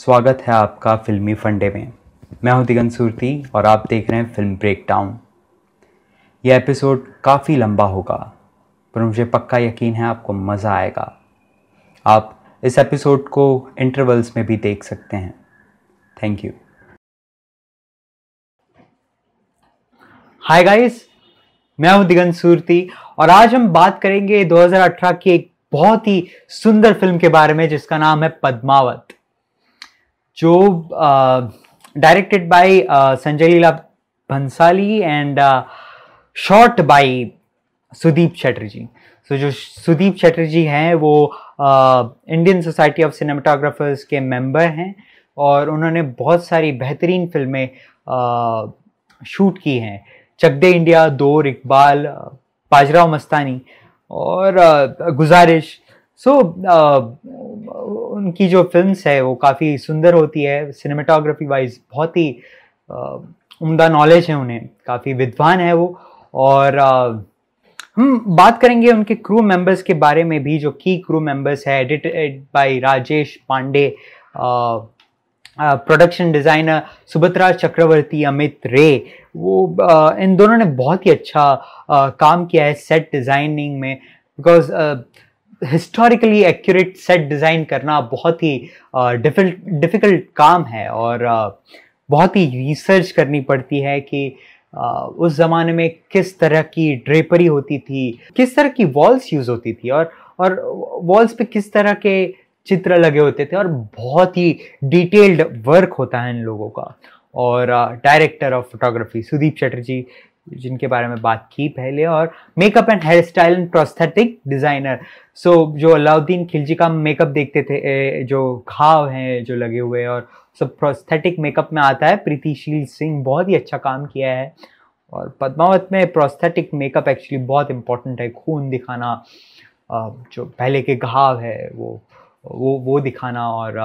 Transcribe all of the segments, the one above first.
स्वागत है आपका फिल्मी फंडे में। मैं हूँ दिगंत सूरती और आप देख रहे हैं फ़िल्म ब्रेक डाउन यह एपिसोड काफ़ी लंबा होगा, पर मुझे पक्का यकीन है आपको मज़ा आएगा। आप इस एपिसोड को इंटरवल्स में भी देख सकते हैं। थैंक यू हाय गाइस मैं हूँ दिगंत सूरती और आज हम बात करेंगे 2018 की एक बहुत ही सुंदर फ़िल्म के बारे में, जिसका नाम है पद्मावत। जो directed by Sanjay Leela Bhansali and shot by Sudeep Chatterjee so जो सुदीप चैटर्जी हैं, वो इंडियन सोसाइटी ऑफ़ सिनेमाटोग्राफर्स के मेंबर हैं और उन्होंने बहुत सारी बेहतरीन फ़िल्में शूट की हैं। चक दे इंडिया दौर इकबाल बाजराव मस्तानी और गुजारिश सो so, उनकी जो फिल्म्स है वो काफ़ी सुंदर होती है। सिनेमाटोग्राफी वाइज बहुत ही उम्दा नॉलेज है उन्हें। काफ़ी विद्वान है वो। और हम बात करेंगे उनके क्रू मेंबर्स के बारे में भी जो की क्रू मेंबर्स है। Edited by Rajesh Pandey production designer Subhadra Chakraborty Amit Ray वो आ, इन दोनों ने बहुत ही अच्छा आ, काम किया है सेट डिज़ाइनिंग में। Because historically accurate set design करना बहुत ही डिफ़िकल्ट काम है और बहुत ही रिसर्च करनी पड़ती है कि उस ज़माने में किस तरह की ड्रेपरी होती थी, किस तरह की वॉल्स यूज़ होती थी और और वॉल्स पे किस तरह के चित्र लगे होते थे और बहुत ही डिटेल्ड वर्क होता है इन लोगों का। और director of photography Sudeep Chatterjee जिनके बारे में बात की पहले और makeup and hairstyle and prosthetic designer so जो अलाउद्दीन खिलजी का मेकअप देखते थे जो घाव हैं, जो लगे हुए और सब प्रोस्थेटिक मेकअप में आता है, प्रीतिशील सिंह बहुत ही अच्छा काम किया है। और पद्मावत में प्रोस्थेटिक मेकअप एक्चुअली बहुत इंपॉर्टेंट है, खून दिखाना जो पहले के घाव है, वो वो वो दिखाना और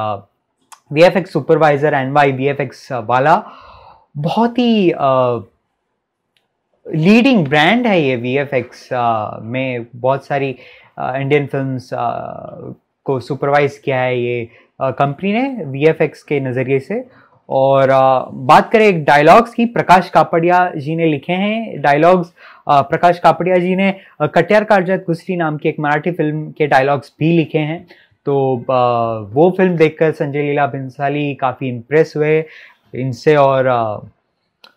V F X supervisor N Y V F X वाला, बहुत ही लीडिंग ब्रांड है ये वी एफ़ एक्स में बहुत सारी इंडियन फिल्म्स को सुपरवाइज किया है ये कंपनी ने वी एफ़ एक्स के नज़रिए से। और बात करें एक डायलॉग्स की, प्रकाश कापड़िया जी ने लिखे हैं। डायलॉग्स प्रकाश कापड़िया जी ने कटियार कारजात गुस्री नाम की एक मराठी फ़िल्म के डायलॉग्स भी लिखे हैं। तो वो फ़िल्म देखकर संजय लीला भिंसाली काफ़ी इम्प्रेस हुए। इनसे और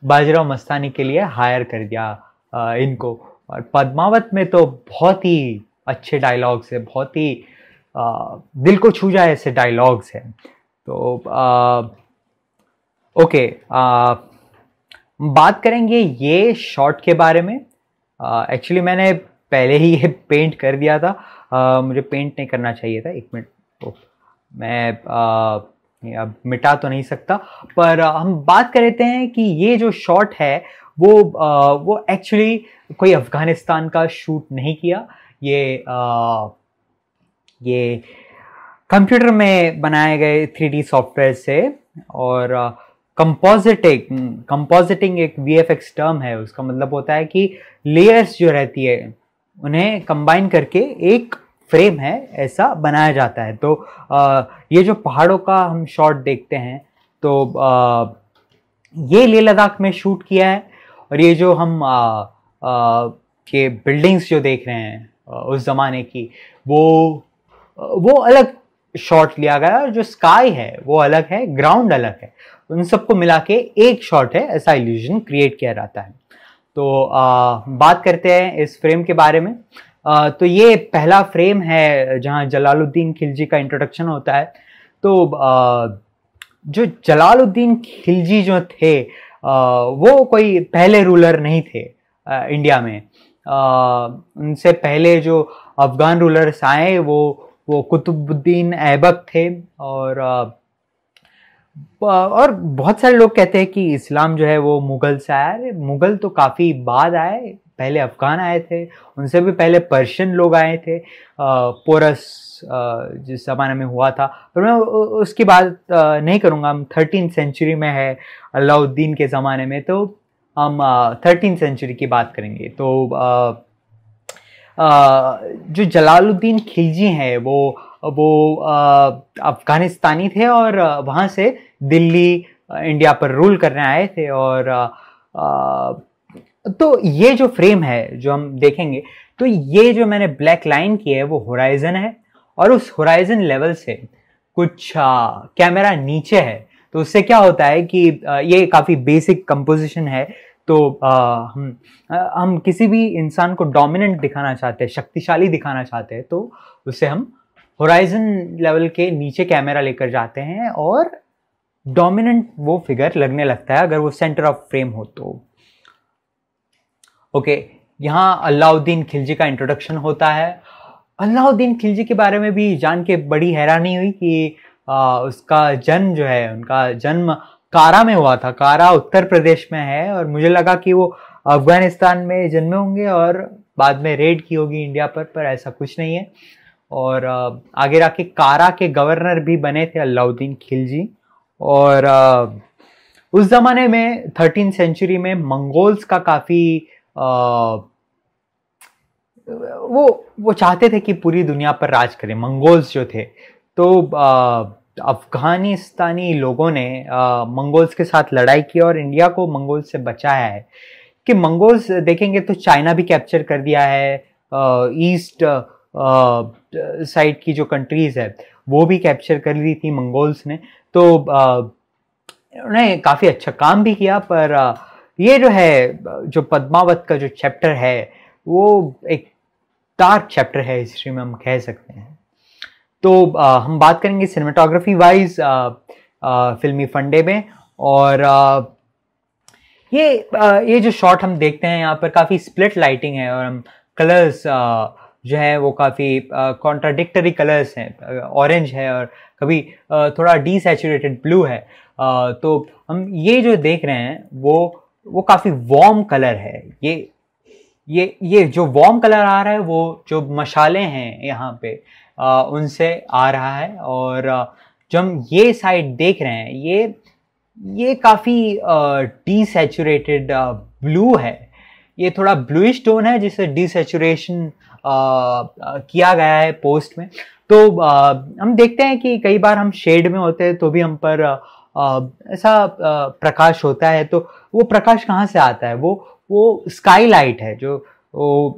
बाजीराव मस्तानी के लिए हायर कर दिया इनको। और पद्मावत में तो बहुत ही अच्छे डायलॉग्स है बहुत ही दिल को छू जाए ऐसे डायलॉग्स हैं। तो आ, ओके आ, बात करेंगे ये शॉट के बारे में। एक्चुअली मैंने पहले ही ये पेंट कर दिया था। आ, मुझे पेंट नहीं करना चाहिए था एक मिनट तो मैं आ, अब मिटा तो नहीं सकता। पर हम बात कर लेते हैं कि ये जो शॉट है वो आ, वो एक्चुअली कोई अफ़गानिस्तान का शूट नहीं किया। ये आ, ये कंप्यूटर में बनाए गए थ्री सॉफ्टवेयर से और कंपोजिटिंग कंपोजिटिंग एक वी एफ़ एक्स टर्म है। उसका मतलब होता है कि लेयर्स जो रहती है उन्हें कंबाइन करके एक फ्रेम है ऐसा बनाया जाता है। तो आ, ये जो पहाड़ों का हम शॉट देखते हैं तो आ, ये लेह लद्दाख में शूट किया है और ये जो हम आ, आ, के बिल्डिंग्स जो देख रहे हैं उस ज़माने की वो वो अलग शॉट लिया गया और जो स्काई है वो अलग है ग्राउंड अलग है। उन सबको मिला के एक शॉट है ऐसा इल्यूजन क्रिएट किया जाता है। तो आ, बात करते हैं इस फ्रेम के बारे में। तो ये पहला फ्रेम है जहाँ जलालुद्दीन खिलजी का इंट्रोडक्शन होता है। तो जो जलालुद्दीन खिलजी जो थे वो कोई पहले रूलर नहीं थे इंडिया में। उनसे पहले जो अफगान रूलर्स आए, वो वो कुतुबुद्दीन ऐबक थे और और बहुत सारे लोग कहते हैं कि इस्लाम जो है वो मुगल से आया। मुगल तो काफ़ी बाद आए। पहले अफगान आए थे, उनसे भी पहले पर्शियन लोग आए थे पोरस जिस ज़माने में हुआ था। पर मैं उसकी बात नहीं करूँगा, हम थर्टीन सेंचुरी में है, अलाउद्दीन के ज़माने में तो हम थर्टीन सेंचुरी की बात करेंगे। तो जो जलालुद्दीन खिलजी हैं, वो वो अफगानिस्तानी थे और वहाँ से दिल्ली इंडिया पर रूल करने आए थे और तो ये जो फ्रेम है जो हम देखेंगे तो ये जो मैंने ब्लैक लाइन की है वो होराइजन है और उस होराइजन लेवल से कुछ कैमरा नीचे है। तो उससे क्या होता है कि आ, ये काफ़ी बेसिक कंपोजिशन है। तो आ, हम आ, हम किसी भी इंसान को डोमिनेंट दिखाना चाहते हैं शक्तिशाली दिखाना चाहते हैं तो उससे हम होराइजन लेवल के नीचे कैमरा लेकर जाते हैं और डोमिनेंट वो फिगर लगने लगता है अगर वो सेंटर ऑफ़ फ्रेम हो तो। ओके यहाँ अलाउद्दीन खिलजी का इंट्रोडक्शन होता है। अलाउद्दीन खिलजी के बारे में भी जान के बड़ी हैरानी हुई कि आ, उसका जन्म जो है उनका जन्म कारा में हुआ था। कारा उत्तर प्रदेश में है और मुझे लगा कि वो अफ़गानिस्तान में जन्मे होंगे और बाद में रेड की होगी इंडिया पर पर ऐसा कुछ नहीं है। और आगे जाके कारा के गवर्नर भी बने थे अलाउद्दीन खिलजी। और उस ज़माने में थर्टीन सेंचुरी में मंगोल्स का काफ़ी वो वो चाहते थे कि पूरी दुनिया पर राज करें, मंगोल्स जो थे। तो अफगानिस्तानी लोगों ने मंगोल्स के साथ लड़ाई की और इंडिया को मंगोल्स से बचाया है। कि मंगोल्स देखेंगे तो चाइना भी कैप्चर कर दिया है ईस्ट साइड की जो कंट्रीज़ है, वो भी कैप्चर कर ली थी मंगोल्स ने। तो उन्होंने काफ़ी अच्छा काम भी किया, पर ये जो है जो पद्मावत का जो चैप्टर है वो एक डार्क चैप्टर है हिस्ट्री में हम कह सकते हैं। तो आ, हम बात करेंगे सिनेमाटोग्राफी वाइज फिल्मी फंडे में और आ, ये आ, ये जो शॉट हम देखते हैं यहाँ पर काफ़ी स्प्लिट लाइटिंग है और हम कलर्स आ, जो है वो काफ़ी कॉन्ट्राडिक्टरी कलर्स हैं। ऑरेंज है और कभी थोड़ा डी सेचुरेटेड ब्लू है तो हम ये जो देख रहे हैं वो वो काफ़ी वार्म कलर है। ये ये ये जो वार्म कलर आ रहा है वो जो मशाले हैं यहाँ पे आ, उनसे आ रहा है और जब हम ये साइड देख रहे हैं ये ये काफ़ी डी सेचुरेटेड ब्लू है। ये थोड़ा ब्लूइश टोन है जिसे डी सेचुरेशन किया गया है पोस्ट में। तो आ, हम देखते हैं कि कई बार हम शेड में होते हैं तो भी हम पर आ, ऐसा प्रकाश होता है। तो वो प्रकाश कहाँ से आता है? वो वो स्काई लाइट है जो, वो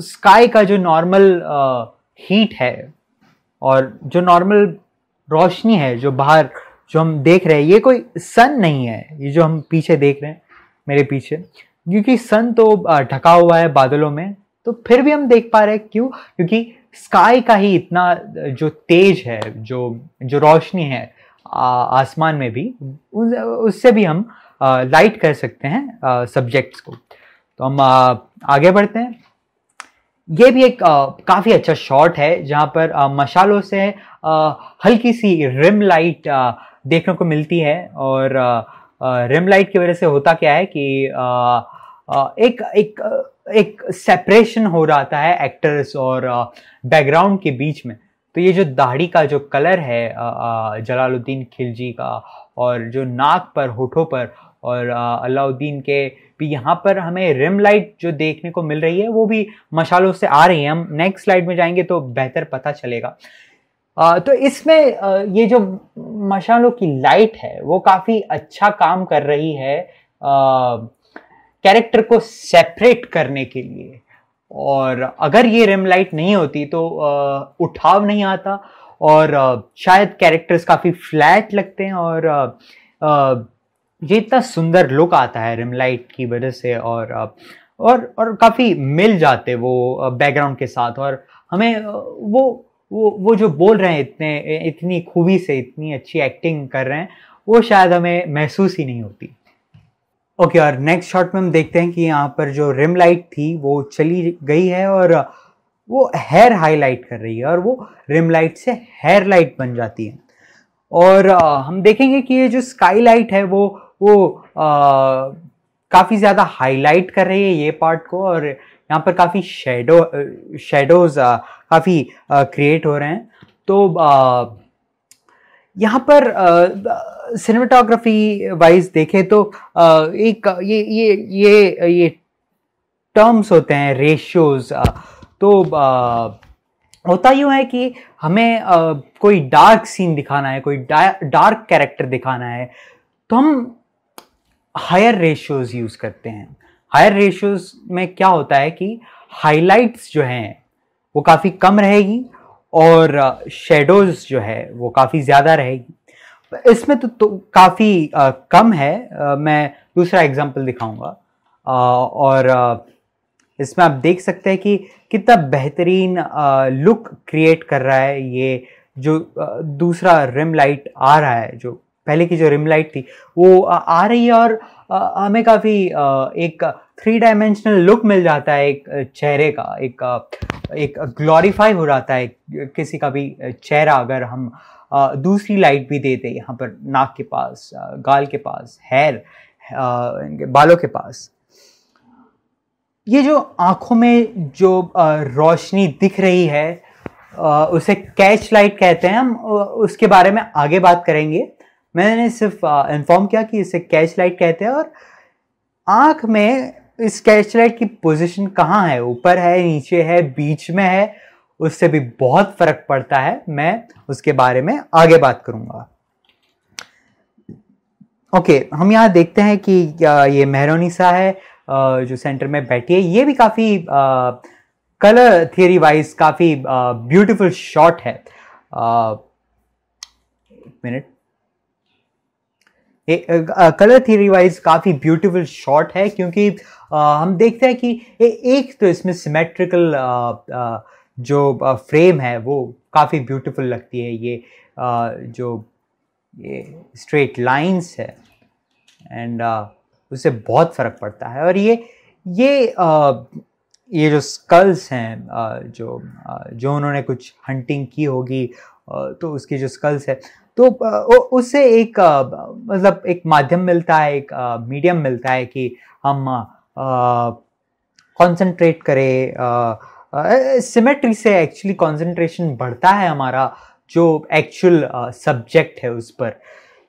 स्काई का जो नॉर्मल हीट है और जो नॉर्मल रोशनी है जो बाहर जो हम देख रहे हैं, ये कोई सन नहीं है। ये जो हम पीछे देख रहे हैं, मेरे पीछे, क्योंकि सन तो ढका हुआ है बादलों में तो फिर भी हम देख पा रहे हैं क्यों? क्योंकि स्काई का ही इतना, जो तेज है, जो जो रोशनी है आसमान में भी उससे भी हम लाइट कर सकते हैं सब्जेक्ट्स को। तो हम आगे बढ़ते हैं। ये भी एक काफ़ी अच्छा शॉट है, जहाँ पर मशालों से हल्की सी रिम लाइट देखने को मिलती है और रिम लाइट की वजह से होता क्या है कि एक एक एक सेपरेशन हो रहा है एक्टर्स और बैकग्राउंड के बीच में। तो ये जो दाढ़ी का जो कलर है जलालुद्दीन खिलजी का और जो नाक पर, होठों पर और अलाउद्दीन के भी यहाँ पर हमें रिम लाइट जो देखने को मिल रही है वो भी मशालों से आ रही है। हम नेक्स्ट स्लाइड में जाएँगे तो बेहतर पता चलेगा। आ, तो इसमें आ, ये जो मशालों की लाइट है वो काफ़ी अच्छा काम कर रही है कैरेक्टर को सेपरेट करने के लिए। और अगर ये रिम लाइट नहीं होती तो उठाव नहीं आता और शायद कैरेक्टर्स काफ़ी फ्लैट लगते हैं और ये इतना सुंदर लुक आता है रिम लाइट की वजह से और और और काफ़ी मिल जाते वो बैकग्राउंड के साथ और हमें वो वो वो जो बोल रहे हैं इतने इतनी खूबी से इतनी अच्छी एक्टिंग कर रहे हैं वो शायद हमें महसूस ही नहीं होती। ओके okay, और नेक्स्ट शॉट में हम देखते हैं कि यहाँ पर जो रिम लाइट थी वो चली गई है और वो हेयर हाईलाइट कर रही है और वो रिम लाइट से हेयर लाइट बन जाती है। और हम देखेंगे कि ये जो स्काई लाइट है वो वो काफ़ी ज़्यादा हाईलाइट कर रही है ये पार्ट को और यहाँ पर काफ़ी शेडो शेडोज काफ़ी क्रिएट हो रहे हैं। तो यहाँ पर सिनेमाटोग्राफी वाइज देखें तो आ, एक ये ये ये ये टर्म्स होते हैं रेशियोज तो आ, होता यूँ है कि हमें आ, कोई डार्क सीन दिखाना है कोई डार्क कैरेक्टर दिखाना है तो हम हायर रेशियोज यूज़ करते हैं। हायर रेशियोज में क्या होता है कि हाइलाइट्स जो हैं वो काफ़ी कम रहेगी और शेडोज जो है वो काफ़ी ज़्यादा रहेगी। इसमें तो, तो काफ़ी कम है। आ, मैं दूसरा एग्जांपल दिखाऊँगा। और आ, इसमें आप देख सकते हैं कि कितना बेहतरीन लुक क्रिएट कर रहा है ये जो दूसरा रिम लाइट आ रहा है जो पहले की जो रिम लाइट थी, वो आ रही है और हमें काफ़ी एक थ्री डायमेंशनल लुक मिल जाता है एक चेहरे का, एक एक ग्लोरीफाई हो जाता है किसी का भी चेहरा अगर हम दूसरी लाइट भी देते यहाँ पर नाक के पास गाल के पास हेयर बालों के पास। ये जो आँखों में जो रोशनी दिख रही है उसे कैच लाइट कहते हैं हम उसके बारे में आगे बात करेंगे। मैंने सिर्फ़ इन्फॉर्म किया कि इसे कैच लाइट कहते हैं और आँख में इस कैच लाइट की पोजीशन कहाँ है? ऊपर है, नीचे है, बीच में है? उससे भी बहुत फ़र्क पड़ता है। मैं उसके बारे में आगे बात करूँगा। ओके हम यहाँ देखते हैं कि ये मेहरोनिसा है जो सेंटर में बैठी है। ये भी काफ़ी कलर थियरी वाइज काफ़ी ब्यूटीफुल शॉट है। मिनट कलर थियरी वाइज काफ़ी ब्यूटीफुल शॉट है क्योंकि आ, हम देखते हैं कि ए, एक तो इसमें सिमेट्रिकल जो फ्रेम है वो काफ़ी ब्यूटीफुल लगती है ये आ, जो ये स्ट्रेट लाइंस है एंड उससे बहुत फ़र्क पड़ता है और ये ये आ, ये जो स्कल्स हैं जो जो उन्होंने कुछ हंटिंग की होगी तो उसकी जो स्कल्स है तो उससे एक मतलब एक माध्यम मिलता है एक मीडियम मिलता है कि हम कंसंट्रेट करें सिमेट्री से एक्चुअली कंसंट्रेशन बढ़ता है हमारा जो एक्चुअल सब्जेक्ट है उस पर।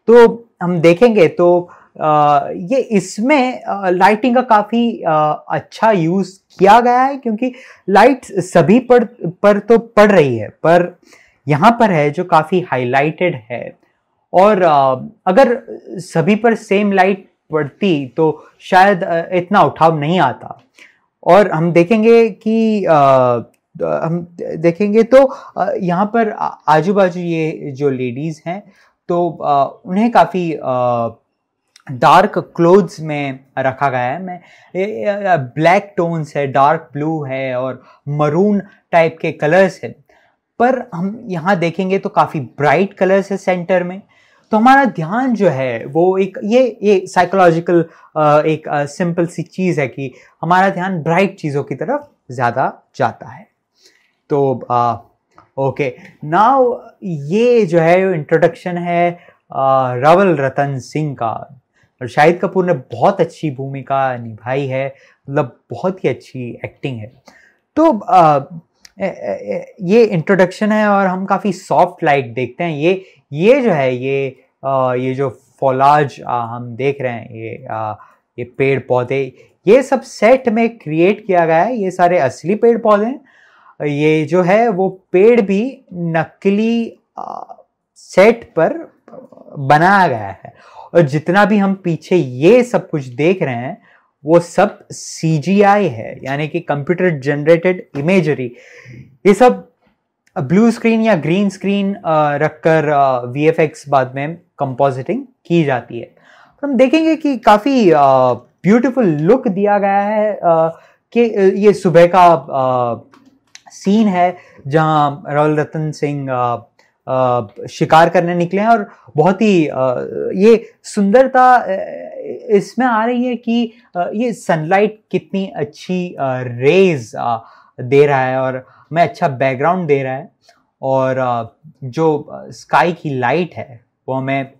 तो हम देखेंगे तो आ, ये इसमें लाइटिंग का काफ़ी अच्छा यूज़ किया गया है क्योंकि लाइट सभी पर पर तो पड़ रही है पर यहाँ पर है जो काफ़ी हाईलाइटेड है। और अगर सभी पर सेम लाइट पड़ती तो शायद इतना उठाव नहीं आता। और हम देखेंगे कि हम देखेंगे तो यहाँ पर आजू बाजू ये जो लेडीज़ हैं तो उन्हें काफ़ी डार्क क्लोथ्स में रखा गया है। मैं ब्लैक टोन्स है डार्क ब्लू है और मरून टाइप के कलर्स है। पर हम यहाँ देखेंगे तो काफ़ी ब्राइट कलर्स है सेंटर में। तो हमारा ध्यान जो है वो एक ये ये साइकोलॉजिकल एक सिंपल सी चीज़ है कि हमारा ध्यान ब्राइट चीज़ों की तरफ़ ज़्यादा जाता है। तो आ, ओके नाउ ये जो है इंट्रोडक्शन है रवल रतन सिंह का। और शाहिद कपूर ने बहुत अच्छी भूमिका निभाई है मतलब बहुत ही अच्छी एक्टिंग है। तो आ, ये इंट्रोडक्शन है और हम काफ़ी सॉफ्ट लाइट देखते हैं। ये ये जो है, ये ये जो फौलाज हम देख रहे हैं, ये ये पेड़ पौधे, ये सब सेट में क्रिएट किया गया है। ये सारे असली पेड़ पौधे हैं। ये जो है, वो पेड़ भी नकली सेट पर बनाया गया है। और जितना भी हम पीछे ये सब कुछ देख रहे हैं वो सब CGI है, यानी कि कंप्यूटर जनरेटेड इमेजरी ये सब ब्लू स्क्रीन या ग्रीन स्क्रीन रखकर वी एफ़ एक्स बाद में कंपोजिटिंग की जाती है। तो हम देखेंगे कि काफ़ी ब्यूटीफुल लुक दिया गया है कि ये सुबह का सीन है, जहाँ राहुल रतन सिंह शिकार करने निकले हैं और बहुत ही ये सुंदरता इसमें आ रही है कि ये सनलाइट कितनी अच्छी रेज दे रहा है और हमें अच्छा बैकग्राउंड दे रहा है और जो स्काई की लाइट है, वो हमें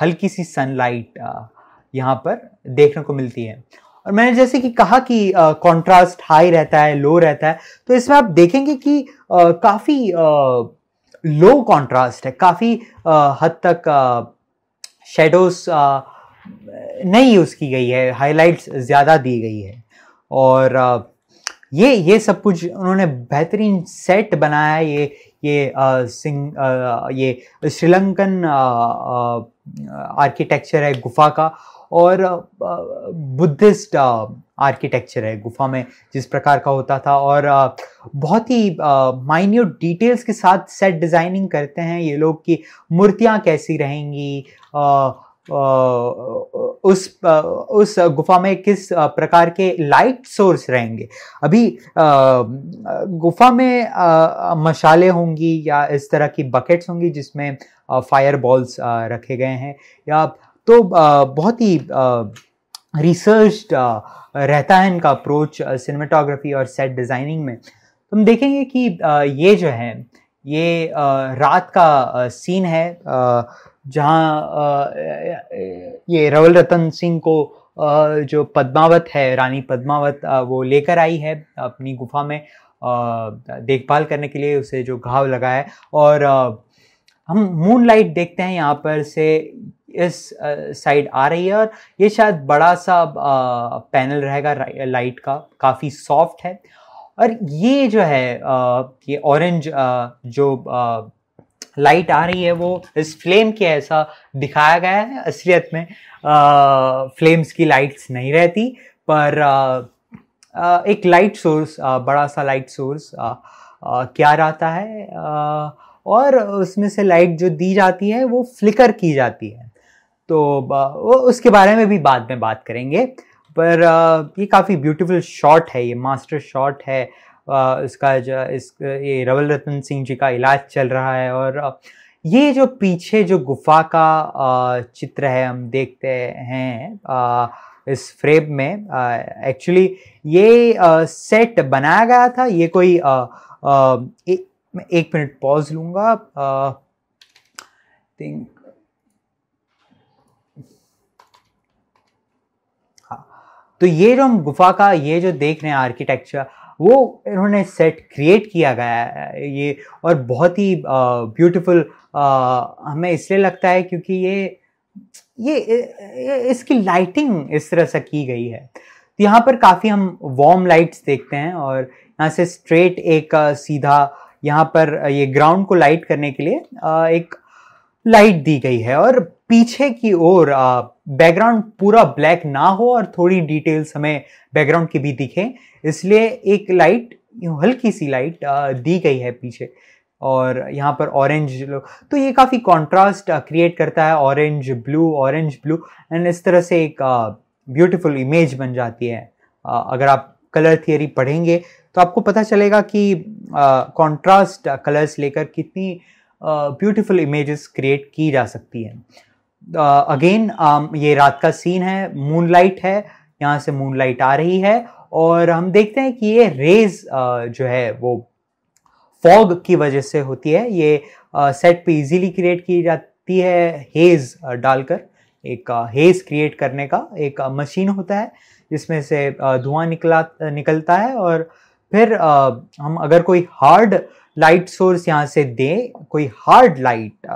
हल्की सी सनलाइट यहाँ पर देखने को मिलती है। और मैंने जैसे कि कहा कि कंट्रास्ट हाई रहता है लो रहता है तो इसमें आप देखेंगे कि काफ़ी लो कंट्रास्ट है, काफ़ी हद तक शेडोज नहीं यूज़ की गई है हाइलाइट्स ज़्यादा दी गई है। और ये ये सब कुछ उन्होंने बेहतरीन सेट बनाया है ये ये आ, सिंग आ, ये श्रीलंकन आर्किटेक्चर है गुफा का। और बुद्धिस्ट आर्किटेक्चर है गुफा में जिस प्रकार का होता था। और बहुत ही माइन्यूट डिटेल्स के साथ सेट डिज़ाइनिंग करते हैं ये लोग की मूर्तियाँ कैसी रहेंगी उस उस गुफा में किस प्रकार के लाइट सोर्स रहेंगे? अभी गुफा में मशाले होंगी या इस तरह की बकेट्स होंगी जिसमें फायर बॉल्स रखे गए हैं। या तो बहुत ही रिसर्च रहता है इनका अप्रोच सिनेमाटोग्राफी और सेट डिज़ाइनिंग में। तो हम देखेंगे कि ये जो है, ये रात का सीन है जहाँ ये रवल रतन सिंह को जो पद्मावत है, रानी पद्मावत वो लेकर आई है अपनी गुफा में देखभाल करने के लिए उसे जो घाव लगा है। और हम मून लाइट देखते हैं यहाँ पर से इस साइड आ रही है और ये शायद बड़ा सा पैनल रहेगा लाइट का, काफ़ी सॉफ्ट है। और ये जो है ये ऑरेंज जो लाइट आ रही है वो इस फ्लेम के ऐसा दिखाया गया है असलियत में आ, फ्लेम्स की लाइट्स नहीं रहती पर आ, आ, एक लाइट सोर्स बड़ा सा लाइट सोर्स क्या रहता है आ, और उसमें से लाइट जो दी जाती है वो फ्लिकर की जाती है। तो वो उसके बारे में भी बाद में बात करेंगे पर ये काफ़ी ब्यूटीफुल शॉट है ये मास्टर शॉट है इसका जो इस ये रवल रतन सिंह जी का इलाज चल रहा है और ये जो पीछे जो गुफा का चित्र है हम देखते हैं इस फ्रेम में एक्चुअली ये सेट बनाया गया था ये कोई आ, आ, एक, एक मिनट पॉज लूँगा थिंक तो ये जो हम गुफा का ये जो देख रहे हैं आर्किटेक्चर वो इन्होंने सेट क्रिएट किया गया है ये, और बहुत ही ब्यूटीफुल हमें इसलिए लगता है क्योंकि ये ये इसकी लाइटिंग इस तरह से की गई है। तो यहाँ पर काफ़ी हम वार्म लाइट्स देखते हैं और यहाँ से स्ट्रेट एक सीधा यहाँ पर ये ग्राउंड को लाइट करने के लिए एक लाइट दी गई है। और पीछे की ओर बैकग्राउंड पूरा ब्लैक ना हो और थोड़ी डिटेल्स हमें बैकग्राउंड की भी दिखे। इसलिए एक लाइट हल्की सी लाइट दी गई है पीछे और यहाँ पर ऑरेंज तो ये काफ़ी कंट्रास्ट क्रिएट करता है। Orange blue orange blue and इस तरह से एक ब्यूटीफुल इमेज बन जाती है। अगर आप कलर थियरी पढ़ेंगे तो आपको पता चलेगा कि कंट्रास्ट कलर्स लेकर कितनी ब्यूटीफुल इमेजेस क्रिएट की जा सकती है। अगेन uh, um, ये रात का सीन है मूनलाइट है यहाँ से मूनलाइट आ रही है और हम देखते हैं कि ये रेज uh, जो है वो फॉग की वजह से होती है। ये सेट uh, पे इजीली क्रिएट की जाती है हेज uh, डालकर एक हेज uh, क्रिएट करने का एक मशीन uh, होता है जिसमें से धुआँ निकला निकलता है और फिर हम अगर कोई हार्ड लाइट सोर्स यहाँ से दें कोई हार्ड लाइट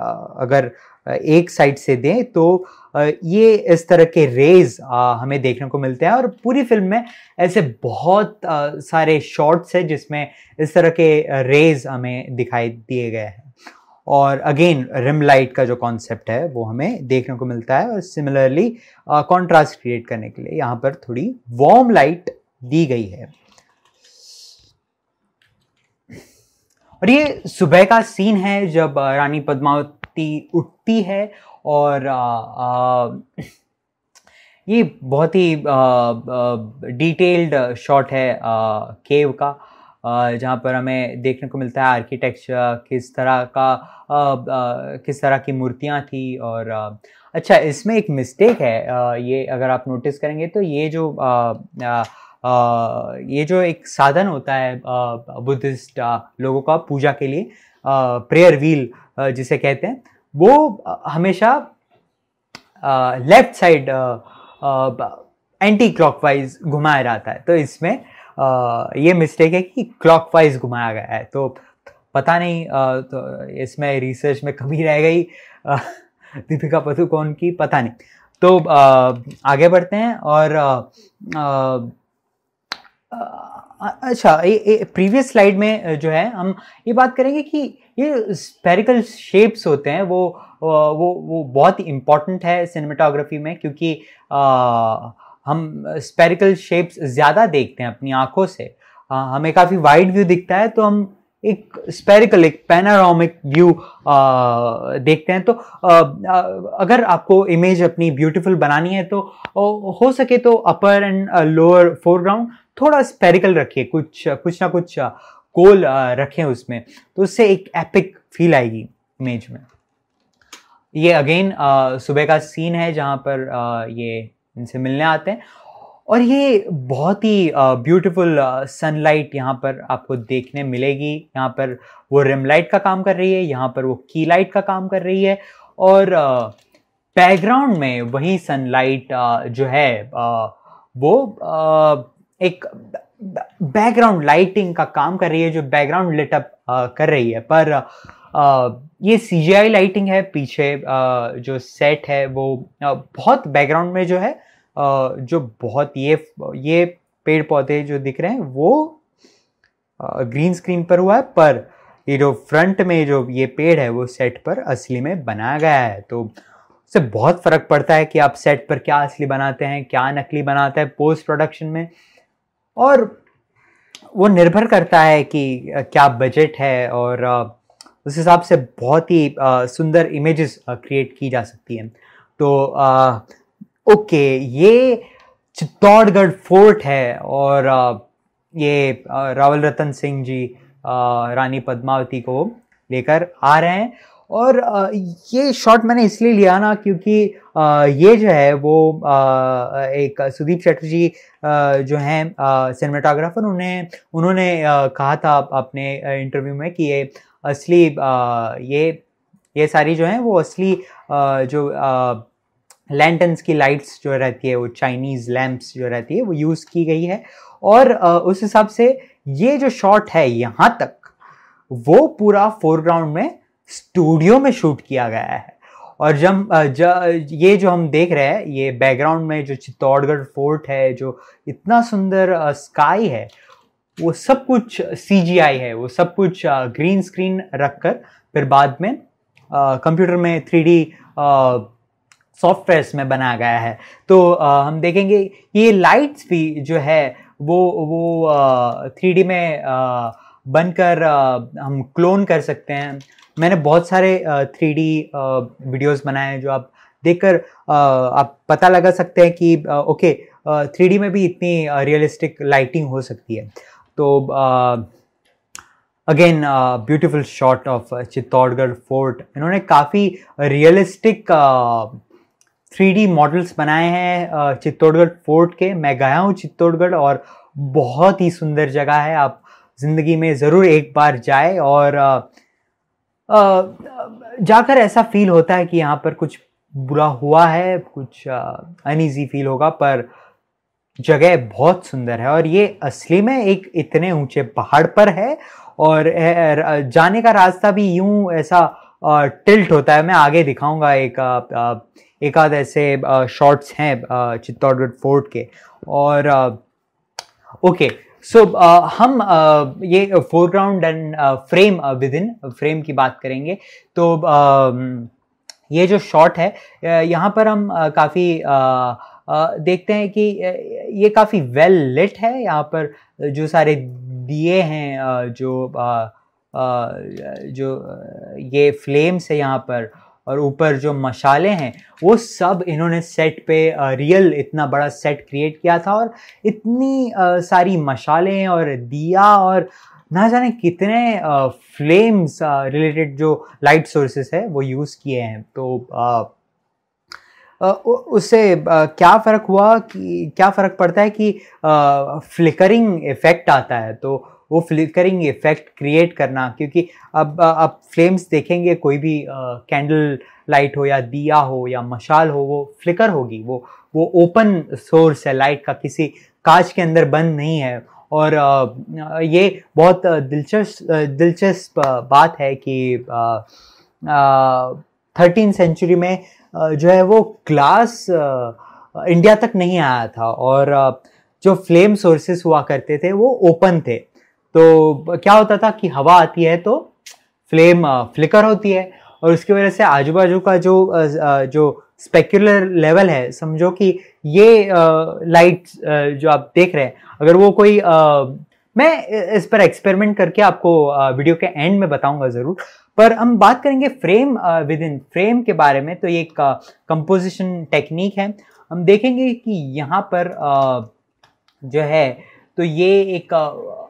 अगर एक साइड से दें तो ये इस तरह के रेज हमें देखने को मिलते हैं और पूरी फ़िल्म में ऐसे बहुत सारे शॉट्स हैं जिसमें इस तरह के रेज हमें दिखाई दिए गए हैं। और अगेन रिम लाइट का जो कॉन्सेप्ट है, वो हमें देखने को मिलता है और सिमिलरली कॉन्ट्रास्ट क्रिएट करने के लिए यहाँ पर थोड़ी वार्म लाइट दी गई है। और ये सुबह का सीन है जब रानी पद्मावती उठती है और आ, आ, ये बहुत ही डिटेल्ड शॉट है आ, केव का जहाँ पर हमें देखने को मिलता है आर्किटेक्चर किस तरह का आ, आ, किस तरह की मूर्तियाँ थी और आ, अच्छा इसमें एक मिस्टेक है आ, ये अगर आप नोटिस करेंगे तो ये जो आ, आ, ये जो एक साधन होता है बुद्धिस्ट लोगों का पूजा के लिए प्रेयर व्हील जिसे कहते हैं, वो हमेशा लेफ़्ट साइड एंटी क्लॉकवाइज घुमाया जाता है। तो इसमें ये मिस्टेक है कि क्लॉकवाइज घुमाया गया है। तो पता नहीं तो इसमें रिसर्च में कमी रह गई दीपिका पदुकोण की, पता नहीं। तो आगे बढ़ते हैं और अच्छा ये प्रीवियस स्लाइड में जो है हम ये बात करेंगे कि ये स्पेरिकल शेप्स होते हैं वो वो वो बहुत इंपॉर्टेंट है सिनेमाटोग्राफी में क्योंकि आ, हम स्पेरिकल शेप्स ज़्यादा देखते हैं अपनी आँखों से। आ, हमें काफ़ी वाइड व्यू दिखता है तो हम एक स्पेरिकल एक पैनारोमिक व्यू देखते हैं। तो आ, अगर आपको इमेज अपनी ब्यूटीफुल बनानी है तो हो सके तो अपर एंड लोअर फोरग्राउंड थोड़ा स्पेरिकल रखिए कुछ कुछ ना कुछ गोल रखें उसमें तो उससे एक एपिक फील आएगी इमेज में। ये अगेन सुबह का सीन है जहाँ पर आ, ये इनसे मिलने आते हैं। और ये बहुत ही ब्यूटीफुल सनलाइट यहाँ पर आपको देखने मिलेगी। यहाँ पर वो रिम लाइट का काम कर रही है यहाँ पर वो की लाइट का काम कर रही है। और बैकग्राउंड में वही सनलाइट जो है वो एक बैकग्राउंड लाइटिंग का काम कर रही है जो बैकग्राउंड लिटअप कर रही है। पर आ, ये सी लाइटिंग है पीछे आ, जो सेट है वो आ, बहुत बैकग्राउंड में जो है आ, जो बहुत ये ये पेड़ पौधे जो दिख रहे हैं वो आ, ग्रीन स्क्रीन पर हुआ है। पर ये जो फ्रंट में जो ये पेड़ है वो सेट पर असली में बनाया गया है। तो उससे बहुत फ़र्क पड़ता है कि आप सेट पर क्या असली बनाते हैं क्या नकली बनाते हैं। पोस्ट प्रोडक्शन में और वो निर्भर करता है कि क्या बजट है और उस हिसाब से बहुत ही सुंदर इमेजेस क्रिएट की जा सकती हैं। तो ओके ये चित्तौड़गढ़ फोर्ट है और ये रावल रतन सिंह जी रानी पद्मावती को लेकर आ रहे हैं। और ये शॉट मैंने इसलिए लिया ना क्योंकि ये जो है वो एक सुदीप चटर्जी जो हैं सिनेमाटोग्राफर उन्हें, उन्होंने कहा था अपने इंटरव्यू में कि ये असली ये ये सारी जो हैं वो असली जो लैंटन्स की लाइट्स जो रहती है, वो चाइनीज़ लैम्प्स जो रहती है, वो यूज़ की गई है। और उस हिसाब से ये जो शॉट है यहाँ तक, वो पूरा फोरग्राउंड में स्टूडियो में शूट किया गया है। और जब ये जो हम देख रहे हैं ये बैकग्राउंड में जो चित्तौड़गढ़ फोर्ट है जो इतना सुंदर स्काई है वो सब कुछ सीजीआई है। वो सब कुछ ग्रीन स्क्रीन रखकर फिर बाद में कंप्यूटर में थ्री डी सॉफ्टवेयर में बनाया गया है। तो आ, हम देखेंगे ये लाइट्स भी जो है वो वो थ्री डी में बनकर हम क्लोन कर सकते हैं। मैंने बहुत सारे थ्री डी वीडियोज़ बनाए हैं जो आप देखकर आप पता लगा सकते हैं कि ओके थ्री में भी इतनी रियलिस्टिक लाइटिंग हो सकती है। तो again beautiful shot of Chittorgarh fort इन्होंने काफ़ी रियलिस्टिक थ्री डी मॉडल्स बनाए हैं चित्तौड़गढ़ फोर्ट के। मैं गया हूँ चित्तौड़गढ़ और बहुत ही सुंदर जगह है। आप ज़िंदगी में ज़रूर एक बार जाए और जाकर ऐसा फील होता है कि यहाँ पर कुछ बुरा हुआ है, कुछ अनईजी फील होगा, पर जगह बहुत सुंदर है और ये असली में एक इतने ऊँचे पहाड़ पर है और जाने का रास्ता भी यूँ ऐसा टिल्ट होता है। मैं आगे दिखाऊँगा एक एक आध ऐसे शॉट्स हैं चित्तौड़गढ़ फोर्ट के और ओके सो हम uh, ये foreground and frame within frame की बात करेंगे। तो uh, ये जो शॉट है यहाँ पर हम uh, काफ़ी देखते हैं कि ये काफ़ी वेल लिट है। यहाँ पर जो सारे दिए हैं जो जो ये फ्लेम्स है यहाँ पर और ऊपर जो मशाले हैं, वो सब इन्होंने सेट पे रियल इतना बड़ा सेट क्रिएट किया था और इतनी सारी मशालें और दिया और ना जाने कितने फ्लेम्स रिलेटेड जो लाइट सोर्सेस है, वो यूज़ किए हैं। तो उससे क्या फ़र्क हुआ कि, क्या फ़र्क पड़ता है कि फ्लिकरिंग इफ़ेक्ट आता है। तो वो फ्लिकरिंग इफ़ेक्ट क्रिएट करना, क्योंकि अब अब फ्लेम्स देखेंगे, कोई भी कैंडल लाइट हो या दिया हो या मशाल हो, वो फ्लिकर होगी, वो वो ओपन सोर्स है लाइट का किसी कांच के अंदर बंद नहीं है। और ये बहुत दिलचस्प दिलचस्प बात है कि थर्टीन सेंचुरी में जो है वो ग्लास इंडिया तक नहीं आया था। और जो फ्लेम सोर्सेस हुआ करते थे, वो ओपन थे। तो क्या होता था कि हवा आती है तो फ्लेम फ्लिकर होती है और उसकी वजह से आजू बाजू का जो जो स्पेक्युलर लेवल है, समझो कि ये लाइट जो आप देख रहे हैं, अगर वो कोई मैं इस पर एक्सपेरिमेंट करके आपको वीडियो के एंड में बताऊँगा ज़रूर, पर हम बात करेंगे फ्रेम विद इन फ्रेम के बारे में तो ये एक कंपोजिशन टेक्निक है। हम देखेंगे कि यहाँ पर जो है तो ये एक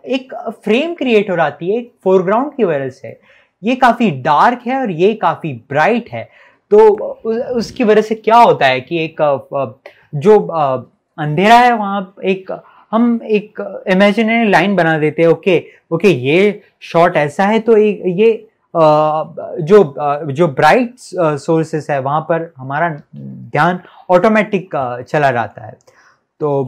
एक फ्रेम क्रिएट हो जाती है फोरग्राउंड की वजह से। ये काफ़ी डार्क है और ये काफ़ी ब्राइट है। तो उसकी वजह से क्या होता है कि एक जो अंधेरा है वहाँ, एक, हम एक इमेजिनरी लाइन बना देते हैं ओके ओके ये शॉट ऐसा है तो एक, ये जो जो ब्राइट सोर्सेस है, वहाँ पर हमारा ध्यान ऑटोमेटिक चला जाता है। तो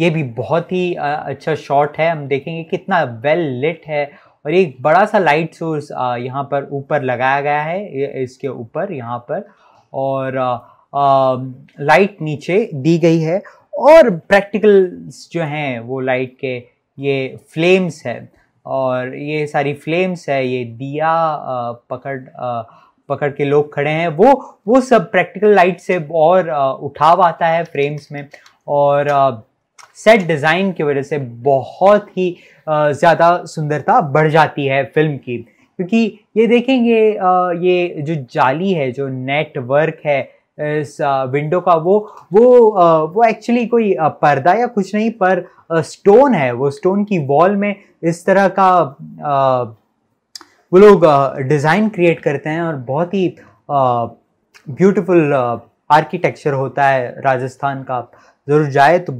ये भी बहुत ही अच्छा शॉट है। हम देखेंगे कितना वेल लिट है। और एक बड़ा सा लाइट सोर्स यहाँ पर ऊपर लगाया गया है। इसके ऊपर, यहाँ पर। और लाइट नीचे दी गई है। और प्रैक्टिकल्स जो हैं, वो लाइट के, ये फ्लेम्स है। और ये सारी फ्लेम्स है, ये दिया पकड़ पकड़ के लोग खड़े हैं। वो वो सब प्रैक्टिकल लाइट से और उठाव आता है फ्रेम्स में। और सेट डिज़ाइन की वजह से बहुत ही ज़्यादा सुंदरता बढ़ जाती है फ़िल्म की। क्योंकि ये देखेंगे ये जो जाली है, जो नेटवर्क है, इस विंडो का, वो वो वो एक्चुअली कोई पर्दा या कुछ नहीं, पर स्टोन है। वो स्टोन की वॉल में इस तरह का वो लोग डिज़ाइन क्रिएट करते हैं और बहुत ही ब्यूटीफुल आर्किटेक्चर होता है राजस्थान का। ज़रूर जाए तो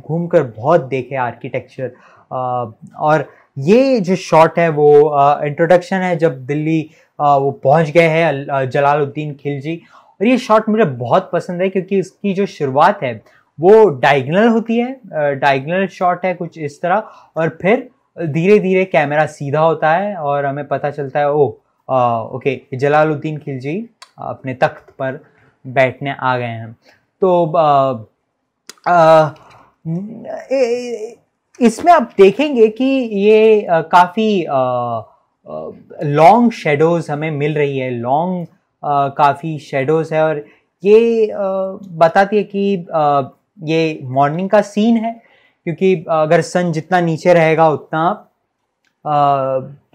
घूमकर बहुत देखे आर्किटेक्चर और ये जो शॉट है वो इंट्रोडक्शन है जब दिल्ली वो पहुँच गए हैं जलालुद्दीन खिलजी और ये शॉट मुझे बहुत पसंद है क्योंकि इसकी जो शुरुआत है वो डायगनल होती है डायगनल शॉट है कुछ इस तरह और फिर धीरे धीरे कैमरा सीधा होता है और हमें पता चलता है ओ आ, ओके जलालुद्दीन खिलजी अपने तख्त पर बैठने आ गए हैं। तो आ, आ, इसमें आप देखेंगे कि ये काफ़ी लॉन्ग शेडोज हमें मिल रही है लॉन्ग काफ़ी शेडोज है और ये बताती है कि ये मॉर्निंग का सीन है क्योंकि अगर सन जितना नीचे रहेगा उतना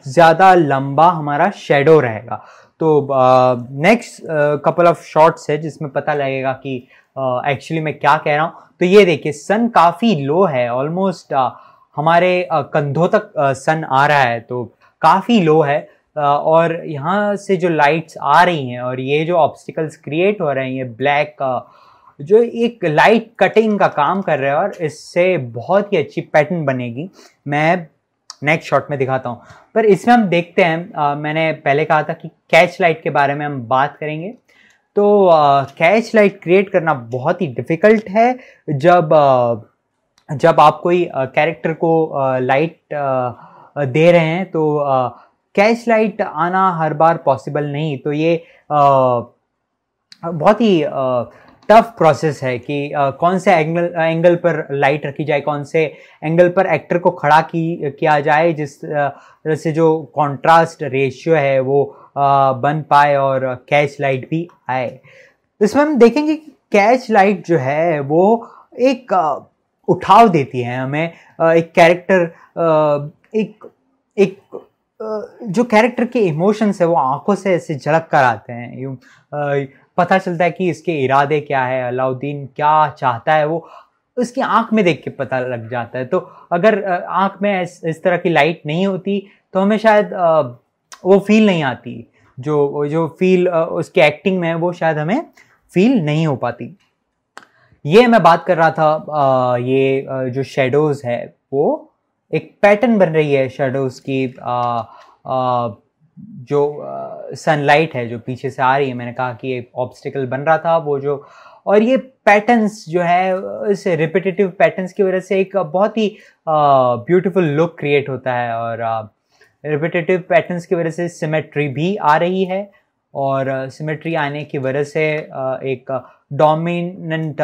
ज़्यादा लंबा हमारा शेडो रहेगा। तो नेक्स्ट कपल ऑफ़ शॉट्स है जिसमें पता लगेगा कि एक्चुअली मैं क्या कह रहा हूँ? तो ये देखिए सन काफ़ी लो है ऑलमोस्ट हमारे कंधों तक सन आ रहा है तो काफ़ी लो है। और यहाँ से जो लाइट्स आ रही हैं और ये जो ऑब्स्टिकल्स क्रिएट हो रहे हैं ये ब्लैक जो एक लाइट कटिंग का काम कर रहा है और इससे बहुत ही अच्छी पैटर्न बनेगी। मैं नेक्स्ट शॉट में दिखाता हूँ। पर इसमें हम देखते हैं आ, मैंने पहले कहा था कि कैच लाइट के बारे में हम बात करेंगे। तो कैच लाइट क्रिएट करना बहुत ही डिफ़िकल्ट है। जब जब आप कोई कैरेक्टर को लाइट दे रहे हैं तो कैच लाइट आना हर बार पॉसिबल नहीं। तो ये बहुत ही टफ प्रोसेस है कि कौन से एंगल एंगल पर लाइट रखी जाए, कौन से एंगल पर एक्टर को खड़ा की, किया जाए, जिस तरह से जो कंट्रास्ट रेशियो है, वो बन पाए और कैच लाइट भी आए। इसमें हम देखेंगे कि कैच लाइट जो है वो एक उठाव देती है हमें। एक कैरेक्टर एक एक जो कैरेक्टर के इमोशंस है वो आँखों से ऐसे झलक कर आते हैं। यूँ पता चलता है कि इसके इरादे क्या है अलाउद्दीन क्या चाहता है वो उसकी आँख में देख के पता लग जाता है। तो अगर आँख में इस, इस तरह की लाइट नहीं होती तो हमें शायद वो फील नहीं आती। जो जो फील उसके एक्टिंग में है वो शायद हमें फील नहीं हो पाती। ये मैं बात कर रहा था ये जो शेडोज़ है, वो एक पैटर्न बन रही है शेडोज़ की जो सनलाइट है, जो पीछे से आ रही है। मैंने कहा कि एक ऑब्स्टिकल बन रहा था, वो जो, और ये पैटर्न्स जो है, इस रिपीटेटिव पैटर्न्स की वजह से एक बहुत ही ब्यूटीफुल लुक क्रिएट होता है और रिपीटेटिव पैटर्न्स की वजह से सिमेट्री भी आ रही है और सिमेट्री आने की वजह से एक डोमिनेंट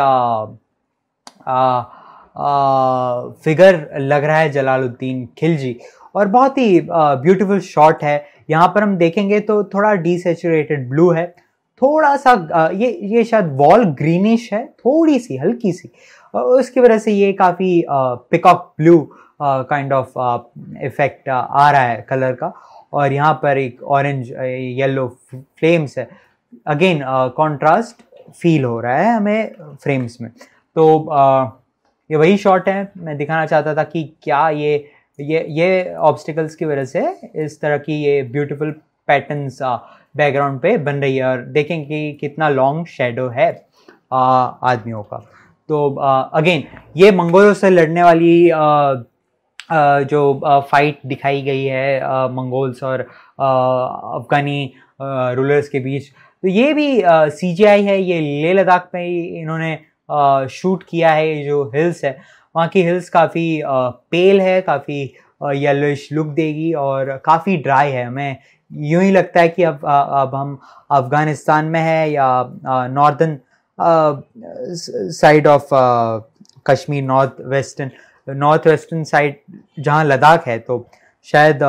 फिगर लग रहा है जलालुद्दीन खिलजी और बहुत ही ब्यूटीफुल शॉट है। यहाँ पर हम देखेंगे तो थोड़ा डिसेचुरेटेड ब्लू है। थोड़ा सा ये ये शायद वॉल ग्रीनिश है, थोड़ी सी, हल्की सी। उसकी वजह से ये काफ़ी pick up blue kind of effect आ रहा है कलर का। और यहाँ पर एक ऑरेंज येलो फ्लेम्स है। अगेन कॉन्ट्रास्ट फील हो रहा है हमें फ्रेम्स में। तो uh, ये वही शॉट है। मैं दिखाना चाहता था कि क्या ये ये ये ऑब्स्टिकल्स की वजह से इस तरह की ये ब्यूटीफुल पैटर्न्स बैकग्राउंड पे बन रही है। और देखें कि कितना लॉन्ग शेडो है आदमियों का। तो अगेन ये मंगोलों से लड़ने वाली जो फाइट दिखाई गई है मंगोल्स और अफगानी रूलर्स के बीच। तो ये भी सी है, ये लेह लद्दाख में ही इन्होंने शूट किया है जो हिल्स है। वहाँ की हिल्स काफ़ी पेल है, काफ़ी येलोइश लुक देगी और काफ़ी ड्राई है। हमें यूँ ही लगता है कि अब अब हम अफ़गानिस्तान में है या northern side of Kashmir north western north western side जहाँ लद्दाख है तो शायद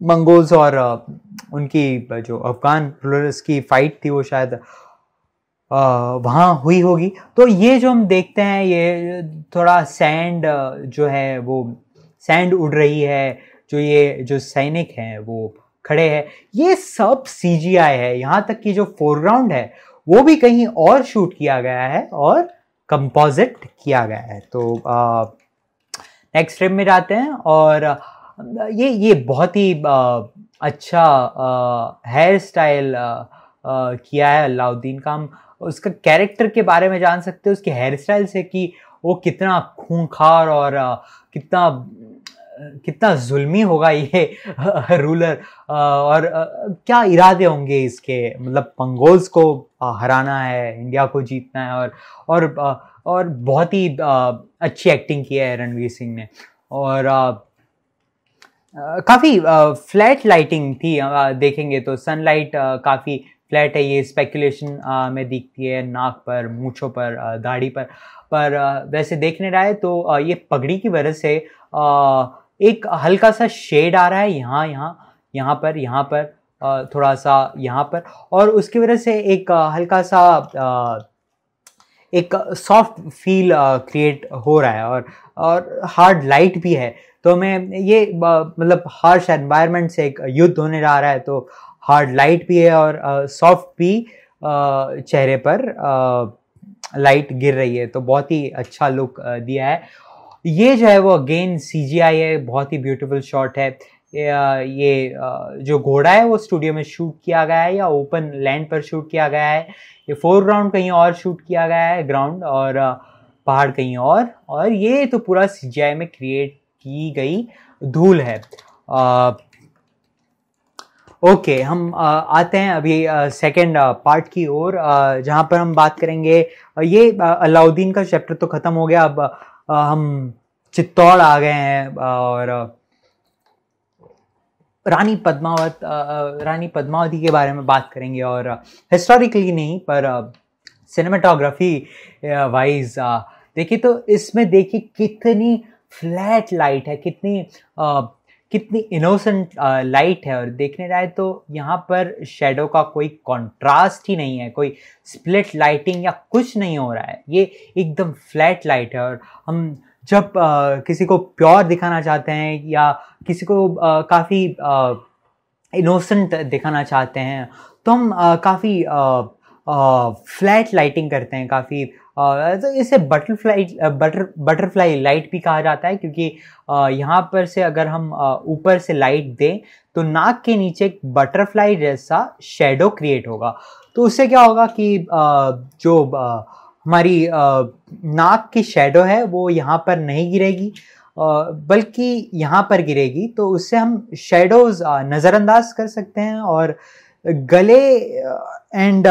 मंगोल्स और उनकी जो अफगान रूलर्स की फाइट थी, वो शायद वहाँ हुई होगी। तो ये जो हम देखते हैं, ये थोड़ा सैंड जो है, वो सैंड उड़ रही है, जो ये, जो सैनिक हैं, वो खड़े हैं। ये सब सीजीआई है। यहाँ तक कि जो फोरग्राउंड है, वो भी कहीं और शूट किया गया है और कंपोजिट किया गया है। तो नेक्स्ट स्टेप में जाते हैं और ये ये बहुत ही आ, अच्छा हेयर स्टाइल किया है अलाउद्दीन का। हम उसका कैरेक्टर के बारे में जान सकते हैं उसके हेयर स्टाइल से कि वो कितना खूंखार और आ, कितना कितना जुल्मी होगा ये रूलर और क्या इरादे होंगे इसके? मतलब मंगोल्स को हराना है इंडिया को जीतना है, और और और बहुत ही अच्छी एक्टिंग की है रणवीर सिंह ने। और काफ़ी फ्लैट लाइटिंग थी देखेंगे तो। सनलाइट काफ़ी फ्लैट है, ये स्पेकुलेशन में दिखती है नाक पर, मूछों पर दाढ़ी पर। पर वैसे देखने है तो ये पगड़ी की वजह से एक हल्का सा शेड आ रहा है, यहाँ यहाँ यहाँ पर यहाँ पर थोड़ा सा यहाँ पर और उसकी वजह से एक हल्का सा एक सॉफ्ट फील क्रिएट हो रहा है और और हार्ड लाइट भी है। तो मैं ये मतलब हार्श एनवायरनमेंट से एक युद्ध होने जा रहा है तो हार्ड लाइट भी है और सॉफ्ट भी चेहरे पर लाइट गिर रही है। तो बहुत ही अच्छा लुक दिया है। ये जो है वो अगेन सी जी आई है बहुत ही ब्यूटीफुल शॉट है। ये जो घोड़ा है वो स्टूडियो में शूट किया गया है या ओपन लैंड पर शूट किया गया है। ये फोरग्राउंड कहीं और शूट किया गया है ग्राउंड और पहाड़ कहीं और। और ये तो पूरा सी जी आई में क्रिएट की गई धूल है। ओके okay, हम आ, आते हैं अभी सेकंड पार्ट की ओर जहाँ पर हम बात करेंगे। ये अलाउद्दीन का चैप्टर तो ख़त्म हो गया। अब आ, हम चित्तौड़ आ गए हैं और रानी पद्मावत रानी पद्मावती के बारे में बात करेंगे, और हिस्टोरिकली नहीं, पर सिनेमाटोग्राफी वाइज देखिए तो इसमें देखिए कितनी फ्लैट लाइट है, कितनी कितनी इनोसेंट लाइट है और देखने जाए तो यहाँ पर शेडो का कोई कंट्रास्ट ही नहीं है कोई स्प्लिट लाइटिंग या कुछ नहीं हो रहा है। ये एकदम फ्लैट लाइट है और हम जब आ, किसी को प्योर दिखाना चाहते हैं या किसी को काफ़ी इनोसेंट दिखाना चाहते हैं तो हम काफ़ी फ्लैट लाइटिंग करते हैं काफ़ी तो इसे बटरफ्लाई बटर बटरफ्लाई लाइट भी कहा जाता है, क्योंकि यहाँ पर से अगर हम ऊपर से लाइट दें तो नाक के नीचे एक बटरफ्लाई जैसा शेडो क्रिएट होगा। तो उससे क्या होगा कि जो हमारी नाक की शेडो है, वो यहाँ पर नहीं गिरेगी बल्कि यहाँ पर गिरेगी तो उससे हम शेडोज नज़रअंदाज कर सकते हैं और गले एंड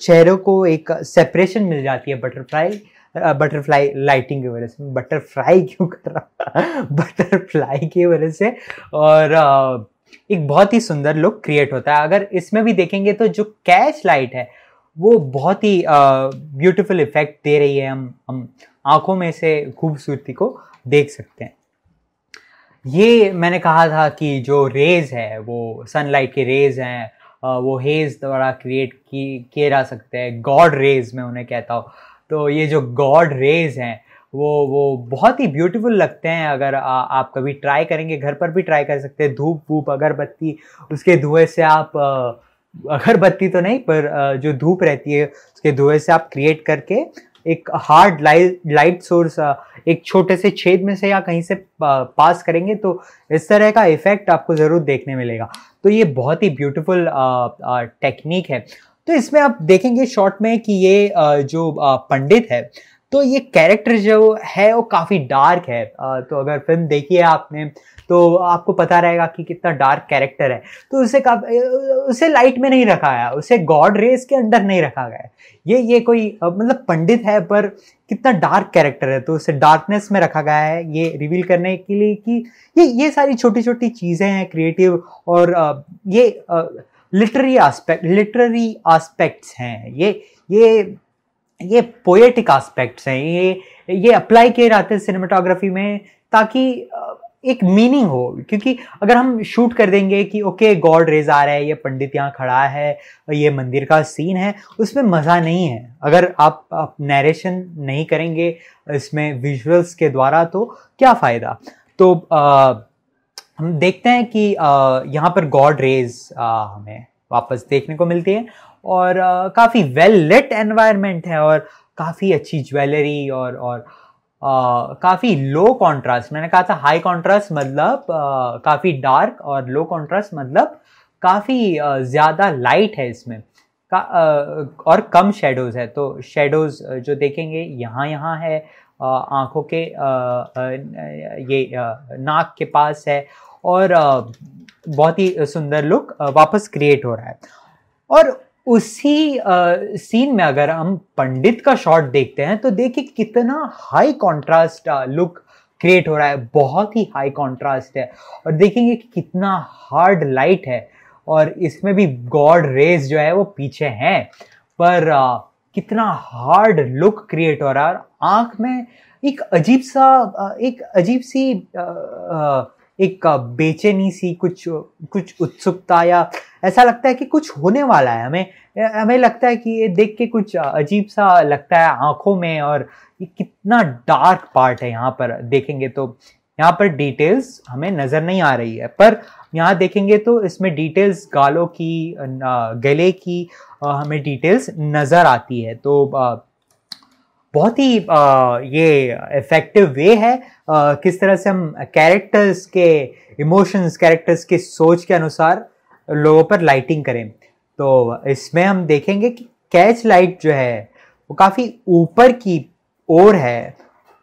चेहरों को एक सेपरेशन मिल जाती है बटरफ्लाई बटरफ्लाई लाइटिंग की वजह से। बटरफ्लाई क्यों कर रहा बटरफ्लाई की वजह से। और एक बहुत ही सुंदर लुक क्रिएट होता है। अगर इसमें भी देखेंगे तो जो कैच लाइट है, वो बहुत ही ब्यूटीफुल इफ़ेक्ट दे रही है। हम हम आँखों में से खूबसूरती को देख सकते हैं। ये मैंने कहा था कि जो रेज है, वो सनलाइट के रेज हैं वो हेज द्वारा क्रिएट किए जा सकते हैं। गॉड रेज मैं उन्हें कहता हूँ। तो ये जो गॉड रेज हैं वो वो बहुत ही ब्यूटीफुल लगते हैं अगर आ, आप कभी ट्राई करेंगे घर पर भी ट्राई कर सकते हैं। धूप वूप अगरबत्ती उसके धुएँ से आप अगरबत्ती तो नहीं पर जो धूप रहती है उसके धुएँ से आप क्रिएट करके एक हार्ड लाइट लाइट सोर्स एक छोटे से छेद में से या कहीं से पास करेंगे तो इस तरह का इफ़ेक्ट आपको ज़रूर देखने मिलेगा। तो ये बहुत ही ब्यूटीफुल टेक्निक है। तो इसमें आप देखेंगे शॉर्ट में कि ये जो पंडित है तो ये कैरेक्टर जो है वो काफ़ी डार्क है। तो अगर फ़िल्म देखी है आपने तो आपको पता रहेगा कि कितना डार्क कैरेक्टर है। तो उसे उसे लाइट में नहीं रखा गया, उसे गॉड रेस के अंडर नहीं रखा गया। ये ये कोई मतलब पंडित है, पर कितना डार्क कैरेक्टर है तो उसे डार्कनेस में रखा गया है ये रिवील करने के लिए कि ये ये सारी छोटी छोटी चीज़ें हैं क्रिएटिव और ये लिटरी आस्पेक्ट लिटररी आस्पेक्ट्स हैं। ये ये ये पोएटिक आस्पेक्ट्स हैं। ये ये अप्लाई किए जाते हैं सिनेमाटोग्राफी में ताकि एक मीनिंग हो क्योंकि अगर हम शूट कर देंगे कि ओके गॉड रेज आ रहा है ये पंडित यहाँ खड़ा है ये मंदिर का सीन है उसमें मज़ा नहीं है। अगर आप, आप नरेशन नहीं करेंगे इसमें विजुअल्स के द्वारा तो क्या फ़ायदा? तो आ, हम देखते हैं कि यहाँ पर गॉड रेज आ, हमें वापस देखने को मिलती है और काफ़ी वेल लिट एनवायरनमेंट है और काफ़ी अच्छी ज्वेलरी और और काफ़ी लो कॉन्ट्रास्ट मैंने कहा था हाई कॉन्ट्रास्ट मतलब काफ़ी डार्क और लो कॉन्ट्रास्ट मतलब काफ़ी ज़्यादा लाइट है इसमें। का और कम शेडोज़ है। तो शेडोज़ जो देखेंगे, यहाँ यहाँ है आँखों के ये नाक के पास है और बहुत ही सुंदर लुक वापस क्रिएट हो रहा है। और उसी सीन में अगर हम पंडित का शॉट देखते हैं तो देखिए कितना हाई कॉन्ट्रास्ट लुक क्रिएट हो रहा है। बहुत ही हाई कॉन्ट्रास्ट है। और देखेंगे कि कितना हार्ड लाइट है। और इसमें भी गॉड रेज जो है वो पीछे हैं। पर आ, कितना हार्ड लुक क्रिएट हो रहा है। आँख में एक अजीब सा एक अजीब सी एक बेचैनी सी कुछ कुछ उत्सुकता या ऐसा लगता है कि कुछ होने वाला है। हमें हमें लगता है कि ये देख के कुछ अजीब सा लगता है आँखों में और ये कितना डार्क पार्ट है यहाँ पर। देखेंगे तो यहाँ पर डिटेल्स हमें नज़र नहीं आ रही है, पर यहाँ देखेंगे तो इसमें डिटेल्स गालों की गले की हमें डिटेल्स नज़र आती है। तो बहुत ही ये इफ़ेक्टिव वे है किस तरह से हम कैरेक्टर्स के इमोशंस कैरेक्टर्स के सोच के अनुसार लोगों पर लाइटिंग करें। तो इसमें हम देखेंगे कि कैच लाइट जो है, वो काफ़ी ऊपर की ओर है।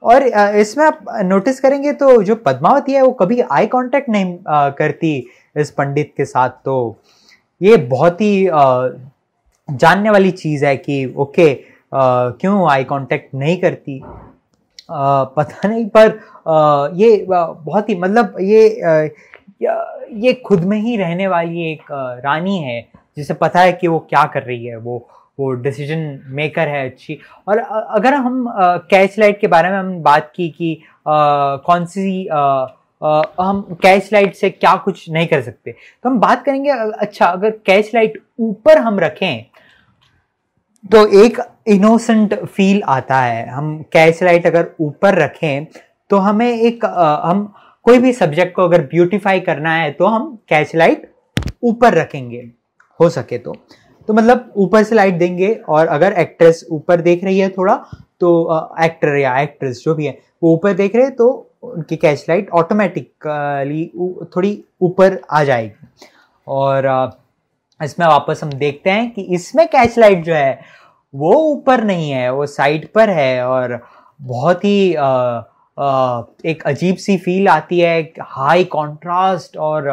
और इसमें आप नोटिस करेंगे तो जो पद्मावती है, वो कभी आई कांटेक्ट नहीं करती इस पंडित के साथ। तो ये बहुत ही जानने वाली चीज़ है कि ओके क्यों आई कांटेक्ट नहीं करती? पता नहीं, पर ये बहुत ही मतलब ये ये खुद में ही रहने वाली एक रानी है जिसे पता है कि वो क्या कर रही है वो वो डिसीज़न मेकर है अच्छी। और अगर हम कैच लाइट के बारे में हम बात की कि आ, कौन सी आ, आ, हम कैच लाइट से क्या कुछ नहीं कर सकते तो हम बात करेंगे अच्छा अगर कैच लाइट ऊपर हम रखें तो एक इनोसेंट फील आता है। हम कैच लाइट अगर ऊपर रखें तो हमें एक आ, हम कोई भी सब्जेक्ट को अगर ब्यूटिफाई करना है तो हम कैच लाइट ऊपर रखेंगे। हो सके तो। तो मतलब ऊपर से लाइट देंगे और अगर एक्ट्रेस ऊपर देख रही है थोड़ा तो एक्टर या एक्ट्रेस जो भी है वो ऊपर देख रहे हैं तो उनकी कैच लाइट ऑटोमेटिकली थोड़ी ऊपर आ जाएगी। और इसमें वापस हम देखते हैं कि इसमें कैच लाइट जो है वो ऊपर नहीं है वो साइड पर है और बहुत ही आ, एक अजीब सी फील आती है हाई कंट्रास्ट और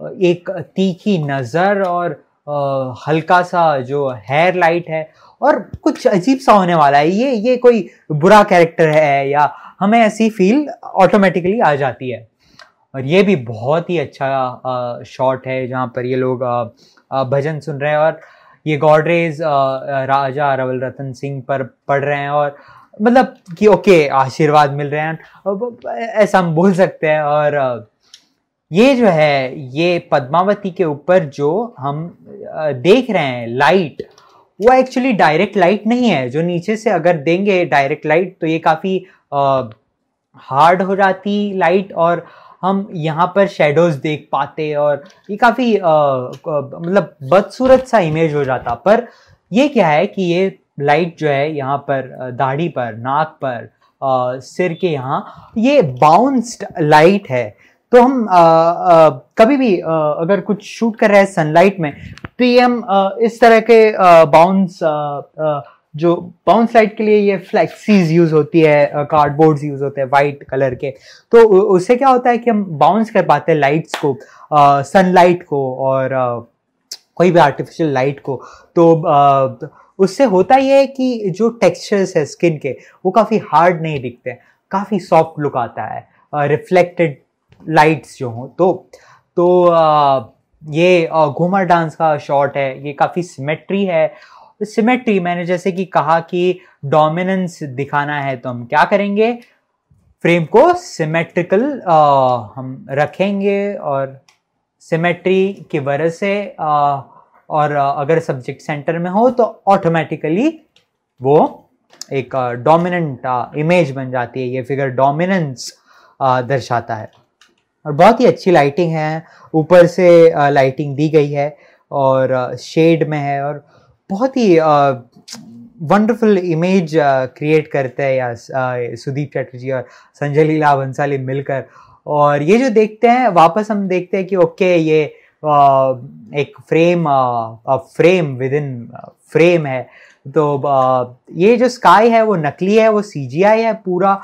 एक तीखी नज़र और हल्का सा जो हेयर लाइट है और कुछ अजीब सा होने वाला है। ये ये कोई बुरा कैरेक्टर है या हमें ऐसी फील ऑटोमेटिकली आ जाती है। और ये भी बहुत ही अच्छा शॉट है जहाँ पर ये लोग भजन सुन रहे हैं और ये गॉडरेज राजा रवल रतन सिंह पर पढ़ रहे हैं और मतलब कि ओके आशीर्वाद मिल रहे हैं। ऐसा हम बोल सकते हैं और ये जो है, ये पद्मावती के ऊपर जो हम देख रहे हैं लाइट वो एक्चुअली डायरेक्ट लाइट नहीं है। जो नीचे से अगर देंगे डायरेक्ट लाइट तो ये काफ़ी हार्ड हो जाती लाइट और हम यहाँ पर शेडोज देख पाते और ये काफ़ी मतलब बदसूरत सा इमेज हो जाता। पर ये क्या है कि ये लाइट जो है यहाँ पर दाढ़ी पर नाक पर सिर के यहाँ ये बाउंस्ड लाइट है। तो हम आ, आ, कभी भी आ, अगर कुछ शूट कर रहे हैं सनलाइट में तो ये हम आ, इस तरह के बाउंस जो बाउंस लाइट के लिए ये फ्लैक्सीज यूज़ होती है कार्डबोर्ड यूज़ होते हैं वाइट कलर के। तो उससे क्या होता है कि हम बाउंस कर पाते हैं लाइट्स को सनलाइट को और आ, कोई भी आर्टिफिशियल लाइट को। तो आ, उससे होता यह है कि जो टेक्सचर्स है स्किन के, वो काफ़ी हार्ड नहीं दिखते काफ़ी सॉफ्ट लुक आता है रिफ्लेक्टेड लाइट्स जो हों तो तो ये घूमर डांस का शॉट है, ये काफ़ी सिमेट्री है। सिमेट्री मैंने जैसे कि कहा कि डोमिनेंस दिखाना है तो हम क्या करेंगे? फ्रेम को सिमेट्रिकल हम रखेंगे और सिमेट्री की वजह से और अगर सब्जेक्ट सेंटर में हो तो ऑटोमेटिकली वो एक डोमिनेंट इमेज बन जाती है, ये फिगर डोमिनेंस दर्शाता है। और बहुत ही अच्छी लाइटिंग है, ऊपर से लाइटिंग दी गई है और शेड में है और बहुत ही वंडरफुल इमेज क्रिएट करते हैं या सुदीप चटर्जी और संजय लीला भंसाली मिलकर। और ये जो देखते हैं, वापस हम देखते हैं कि ओके ये एक frame frame within frame है। तो ये जो स्काई है, वो नकली है, वो सीजीआई है पूरा।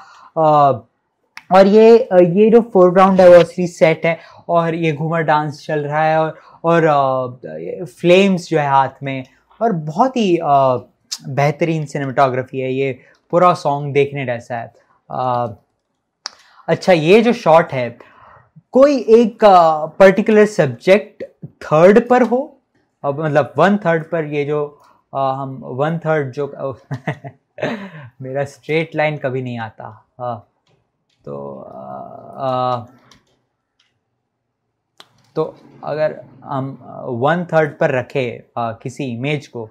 और ये ये जो फोरग्राउंड है, वो असली सेट है। और ये घूमर डांस चल रहा है और और फ्लेम्स जो है हाथ में। और बहुत ही बेहतरीन सिनेमाटोग्राफी है। ये पूरा सॉन्ग देखने जैसा है। अच्छा ये जो शॉट है कोई एक पर्टिकुलर सब्जेक्ट थर्ड पर हो अब मतलब वन थर्ड पर ये जो आ, हम वन थर्ड जो मेरा स्ट्रेट लाइन कभी नहीं आता। आ, तो आ, तो अगर हम वन थर्ड पर रखें किसी इमेज को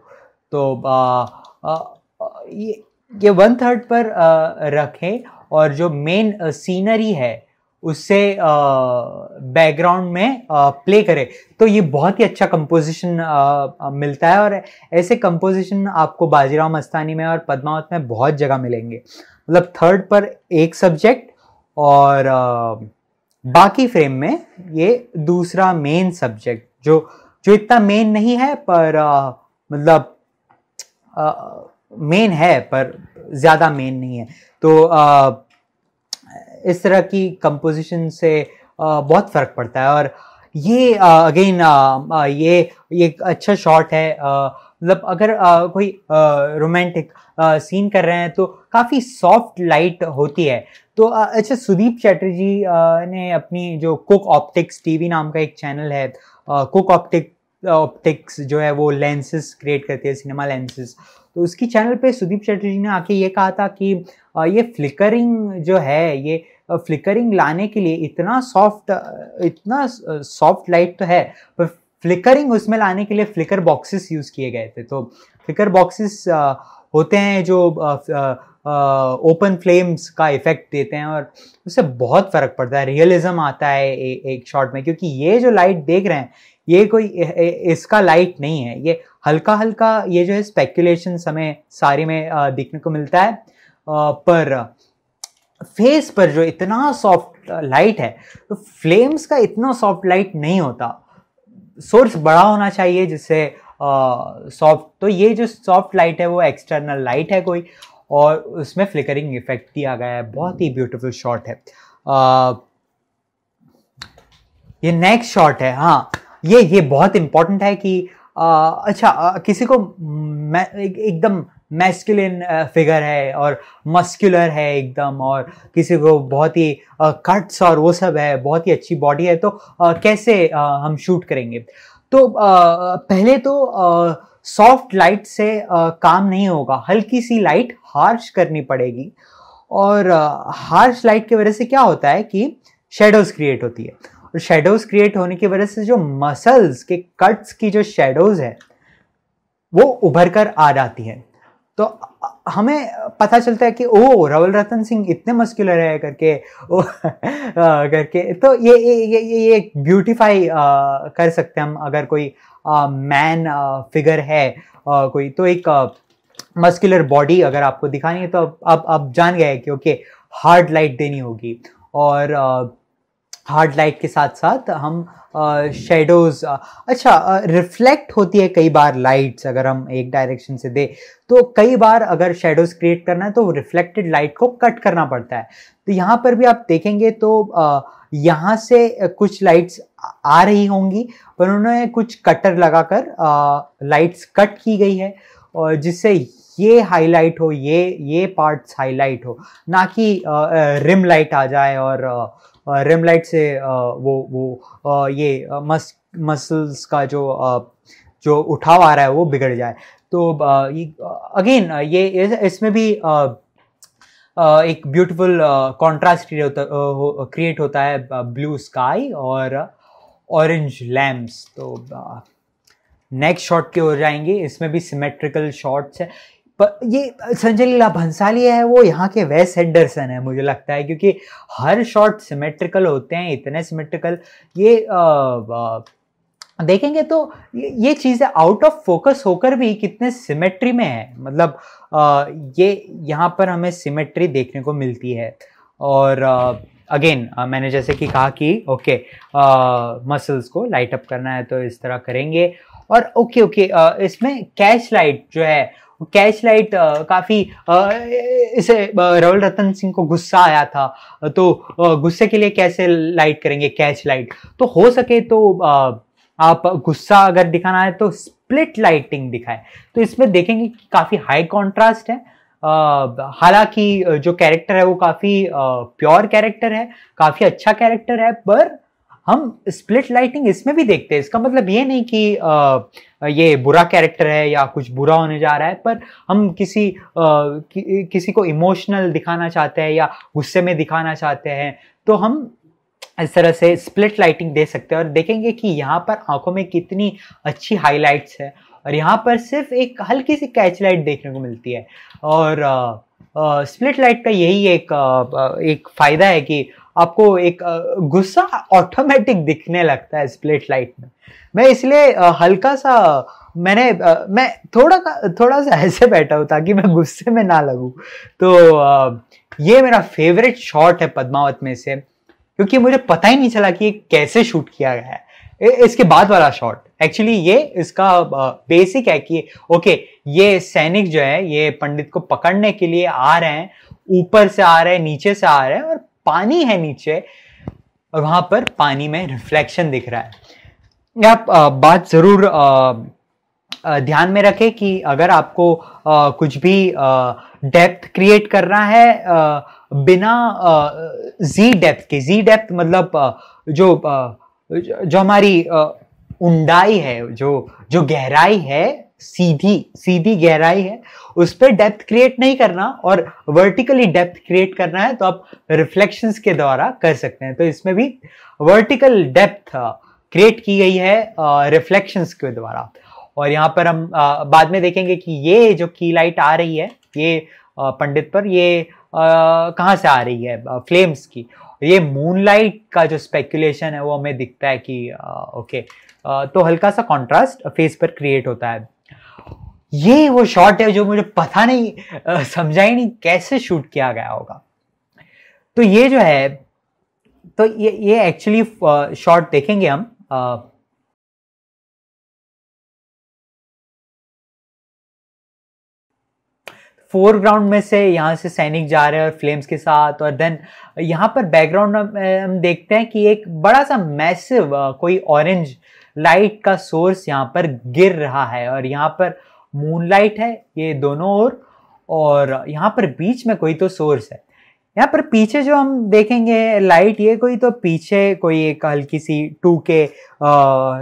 तो आ, आ, ये ये वन थर्ड पर रखें और जो मेन सीनरी है उससे बैकग्राउंड में प्ले करे। तो ये बहुत ही अच्छा कंपोजिशन मिलता है और ऐसे कंपोजिशन आपको बाजीराव मस्तानी में और पद्मावत में बहुत जगह मिलेंगे। मतलब थर्ड पर एक सब्जेक्ट और बाकी फ्रेम में ये दूसरा मेन सब्जेक्ट जो जो इतना मेन नहीं है, पर मतलब मेन है, पर ज़्यादा मेन नहीं है। तो इस तरह की कंपोजिशन से बहुत फ़र्क पड़ता है। और ये अगेन ये ये अच्छा शॉट है। मतलब अगर कोई रोमांटिक सीन कर रहे हैं तो काफ़ी सॉफ्ट लाइट होती है। तो अच्छा सुदीप चैटर्जी ने अपनी जो कुक ऑप्टिक्स टीवी नाम का एक चैनल है कुक ऑप्टिक ऑप्टिक्स जो है वो लेंसेज क्रिएट करती है सिनेमा लेंसेज तो उसकी चैनल पे सुदीप चैटर्जी ने आके ये कहा था कि ये फ्लिकरिंग जो है, ये फ्लिकरिंग लाने के लिए इतना सॉफ्ट इतना सॉफ्ट लाइट तो है पर फ्लिकरिंग उसमें लाने के लिए फ्लिकर बॉक्सेस यूज़ किए गए थे। तो फ्लिकर बॉक्सेस होते हैं जो ओपन फ्लेम्स का इफ़ेक्ट देते हैं और उससे बहुत फ़र्क पड़ता है। रियलिज्म आता है ए, एक शॉट में क्योंकि ये जो लाइट देख रहे हैं ये कोई इसका लाइट नहीं है। ये हल्का हल्का ये जो है स्पेकुलेशन हमें सारी में देखने को मिलता है। पर फेस पर जो इतना सॉफ्ट लाइट है तो फ्लेम्स का इतना सॉफ्ट लाइट नहीं होता। सोर्स बड़ा होना चाहिए जिससे सॉफ्ट तो ये जो सॉफ्ट लाइट है वो एक्सटर्नल लाइट है कोई और उसमें फ्लिकरिंग इफ़ेक्ट दिया गया है। बहुत ही ब्यूटीफुल शॉट है। आ, ये नेक्स्ट शॉट है हाँ। ये ये बहुत इंपॉर्टेंट है कि आ, अच्छा आ, किसी को मैं एकदम मैस्कुलिन फिगर है और मस्कुलर है एकदम और किसी को बहुत ही कट्स और वो सब है बहुत ही अच्छी बॉडी है तो कैसे हम शूट करेंगे? तो पहले तो सॉफ्ट लाइट से uh, काम नहीं होगा हल्की सी लाइट हार्श करनी पड़ेगी और हार्श uh, लाइट की वजह से क्या होता है कि शेडोज क्रिएट होती है और शेडोज क्रिएट होने की वजह से जो मसल्स के कट्स की जो शेडोज है वो उभर कर आ जाती है। तो हमें पता चलता है कि ओ रवल रतन सिंह इतने मस्कुलर है करके ओ करके। तो ये ये ये ये ब्यूटीफाई कर सकते हैं हम अगर कोई मैन फिगर है आ, कोई। तो एक मस्कुलर बॉडी अगर आपको दिखानी है तो अब अब जान गए कि ओके हार्ड लाइट देनी होगी। और हार्ड लाइट के साथ साथ हम शेडोज अच्छा रिफ्लेक्ट होती है कई बार लाइट्स अगर हम एक डायरेक्शन से दे तो कई बार अगर शेडोज क्रिएट करना है तो रिफ्लेक्टेड लाइट को कट करना पड़ता है। तो यहाँ पर भी आप देखेंगे तो यहाँ से कुछ लाइट्स आ रही होंगी, पर उन्होंने कुछ कटर लगाकर लाइट्स कट की गई है, और जिससे ये हाईलाइट हो, ये ये पार्ट्स हाईलाइट हो, ना कि रिम लाइट आ जाए और रिम लाइट से वो वो ये मस मसल्स का जो जो उठाव आ रहा है वो बिगड़ जाए। तो अगेन ये इसमें भी एक ब्यूटीफुल कॉन्ट्रास्ट क्रिएट होता है ब्लू स्काई और ऑरेंज लैम्प्स तो नेक्स्ट शॉट के हो जाएँगे। इसमें भी सिमेट्रिकल शॉट्स है। पर ये संजय लीला भंसाली है वो यहाँ के वेस हेंडरसन है मुझे लगता है क्योंकि हर शॉट सिमेट्रिकल होते हैं इतने सिमेट्रिकल ये आ, आ, देखेंगे तो ये चीज़ें आउट ऑफ़ फोकस होकर भी कितने सिमेट्री में है। मतलब आ, ये यहाँ पर हमें सिमेट्री देखने को मिलती है। और अगेन मैंने जैसे कि कहा कि ओके मसल्स को लाइट अप करना है तो इस तरह करेंगे। और ओके ओके इसमें कैश लाइट जो है कैश लाइट काफ़ी इसे रवल रतन सिंह को गुस्सा आया था। तो गुस्से के लिए कैसे लाइट करेंगे कैच लाइट? तो हो सके तो आप गुस्सा अगर दिखाना है तो स्प्लिट लाइटिंग दिखाए। तो इसमें देखेंगे कि काफ़ी हाई कॉन्ट्रास्ट है। हालाँकि जो कैरेक्टर है वो काफ़ी प्योर कैरेक्टर है, काफ़ी अच्छा कैरेक्टर है, पर हम स्प्लिट लाइटिंग इसमें भी देखते हैं। इसका मतलब ये नहीं कि आ, ये बुरा कैरेक्टर है या कुछ बुरा होने जा रहा है पर हम किसी आ, कि, किसी को इमोशनल दिखाना चाहते हैं या गुस्से में दिखाना चाहते हैं तो हम इस तरह से स्प्लिट लाइटिंग दे सकते हैं। और देखेंगे कि यहाँ पर आँखों में कितनी अच्छी हाईलाइट्स है और यहाँ पर सिर्फ़ एक हल्की सी कैच लाइट देखने को मिलती है। और स्प्लिट लाइट का यही एक एक फ़ायदा है कि आपको एक गुस्सा ऑटोमेटिक दिखने लगता है स्प्लिट लाइट में। मैं इसलिए हल्का सा, मैंने मैं थोड़ा थोड़ा सा ऐसे बैठा हूँ ताकि मैं गुस्से में ना लगूँ। तो ये मेरा फेवरेट शॉट है पद्मावत में से, क्योंकि मुझे पता ही नहीं चला कि ये कैसे शूट किया गया है। इसके बाद वाला शॉट एक्चुअली ये इसका बेसिक है कि ओके ये सैनिक जो है, ये पंडित को पकड़ने के लिए आ रहे हैं, ऊपर से आ रहे हैं, नीचे से आ रहे हैं और पानी है नीचे, और वहाँ पर पानी में रिफ्लेक्शन दिख रहा है। आप बात ज़रूर ध्यान में रखें कि अगर आपको कुछ भी डेप्थ क्रिएट करना है बिना जी डेप्थ के जी डेप्थ मतलब जो जो हमारी ऊंडाई है, जो जो गहराई है सीधी सीधी गहराई है उस पर डेप्थ क्रिएट नहीं करना और वर्टिकली डेप्थ क्रिएट करना है तो आप रिफ्लेक्शंस के द्वारा कर सकते हैं। तो इसमें भी वर्टिकल डेप्थ क्रिएट की गई है रिफ्लेक्शंस के द्वारा। और यहाँ पर हम आ, बाद में देखेंगे कि ये जो की लाइट आ रही है ये आ, पंडित पर ये कहाँ से आ रही है? आ, फ्लेम्स की। ये मूनलाइट का जो स्पेकुलेशन है वो हमें दिखता है कि आ, ओके आ, तो हल्का सा कॉन्ट्रास्ट फेस पर क्रिएट होता है। ये वो शॉट है जो मुझे पता नहीं समझा ही नहीं कैसे शूट किया गया होगा। तो ये जो है तो ये ये एक्चुअली शॉट देखेंगे हम आ, फोरग्राउंड में से यहाँ से सैनिक जा रहे हैं और फ्लेम्स के साथ और देन यहाँ पर बैकग्राउंड हम देखते हैं कि एक बड़ा सा मैसिव कोई ऑरेंज लाइट का सोर्स यहाँ पर गिर रहा है और यहाँ पर मूनलाइट है ये दोनों ओर और यहाँ पर बीच में कोई तो सोर्स है। यहाँ पर पीछे जो हम देखेंगे लाइट ये कोई तो पीछे कोई एक हल्की सी टू के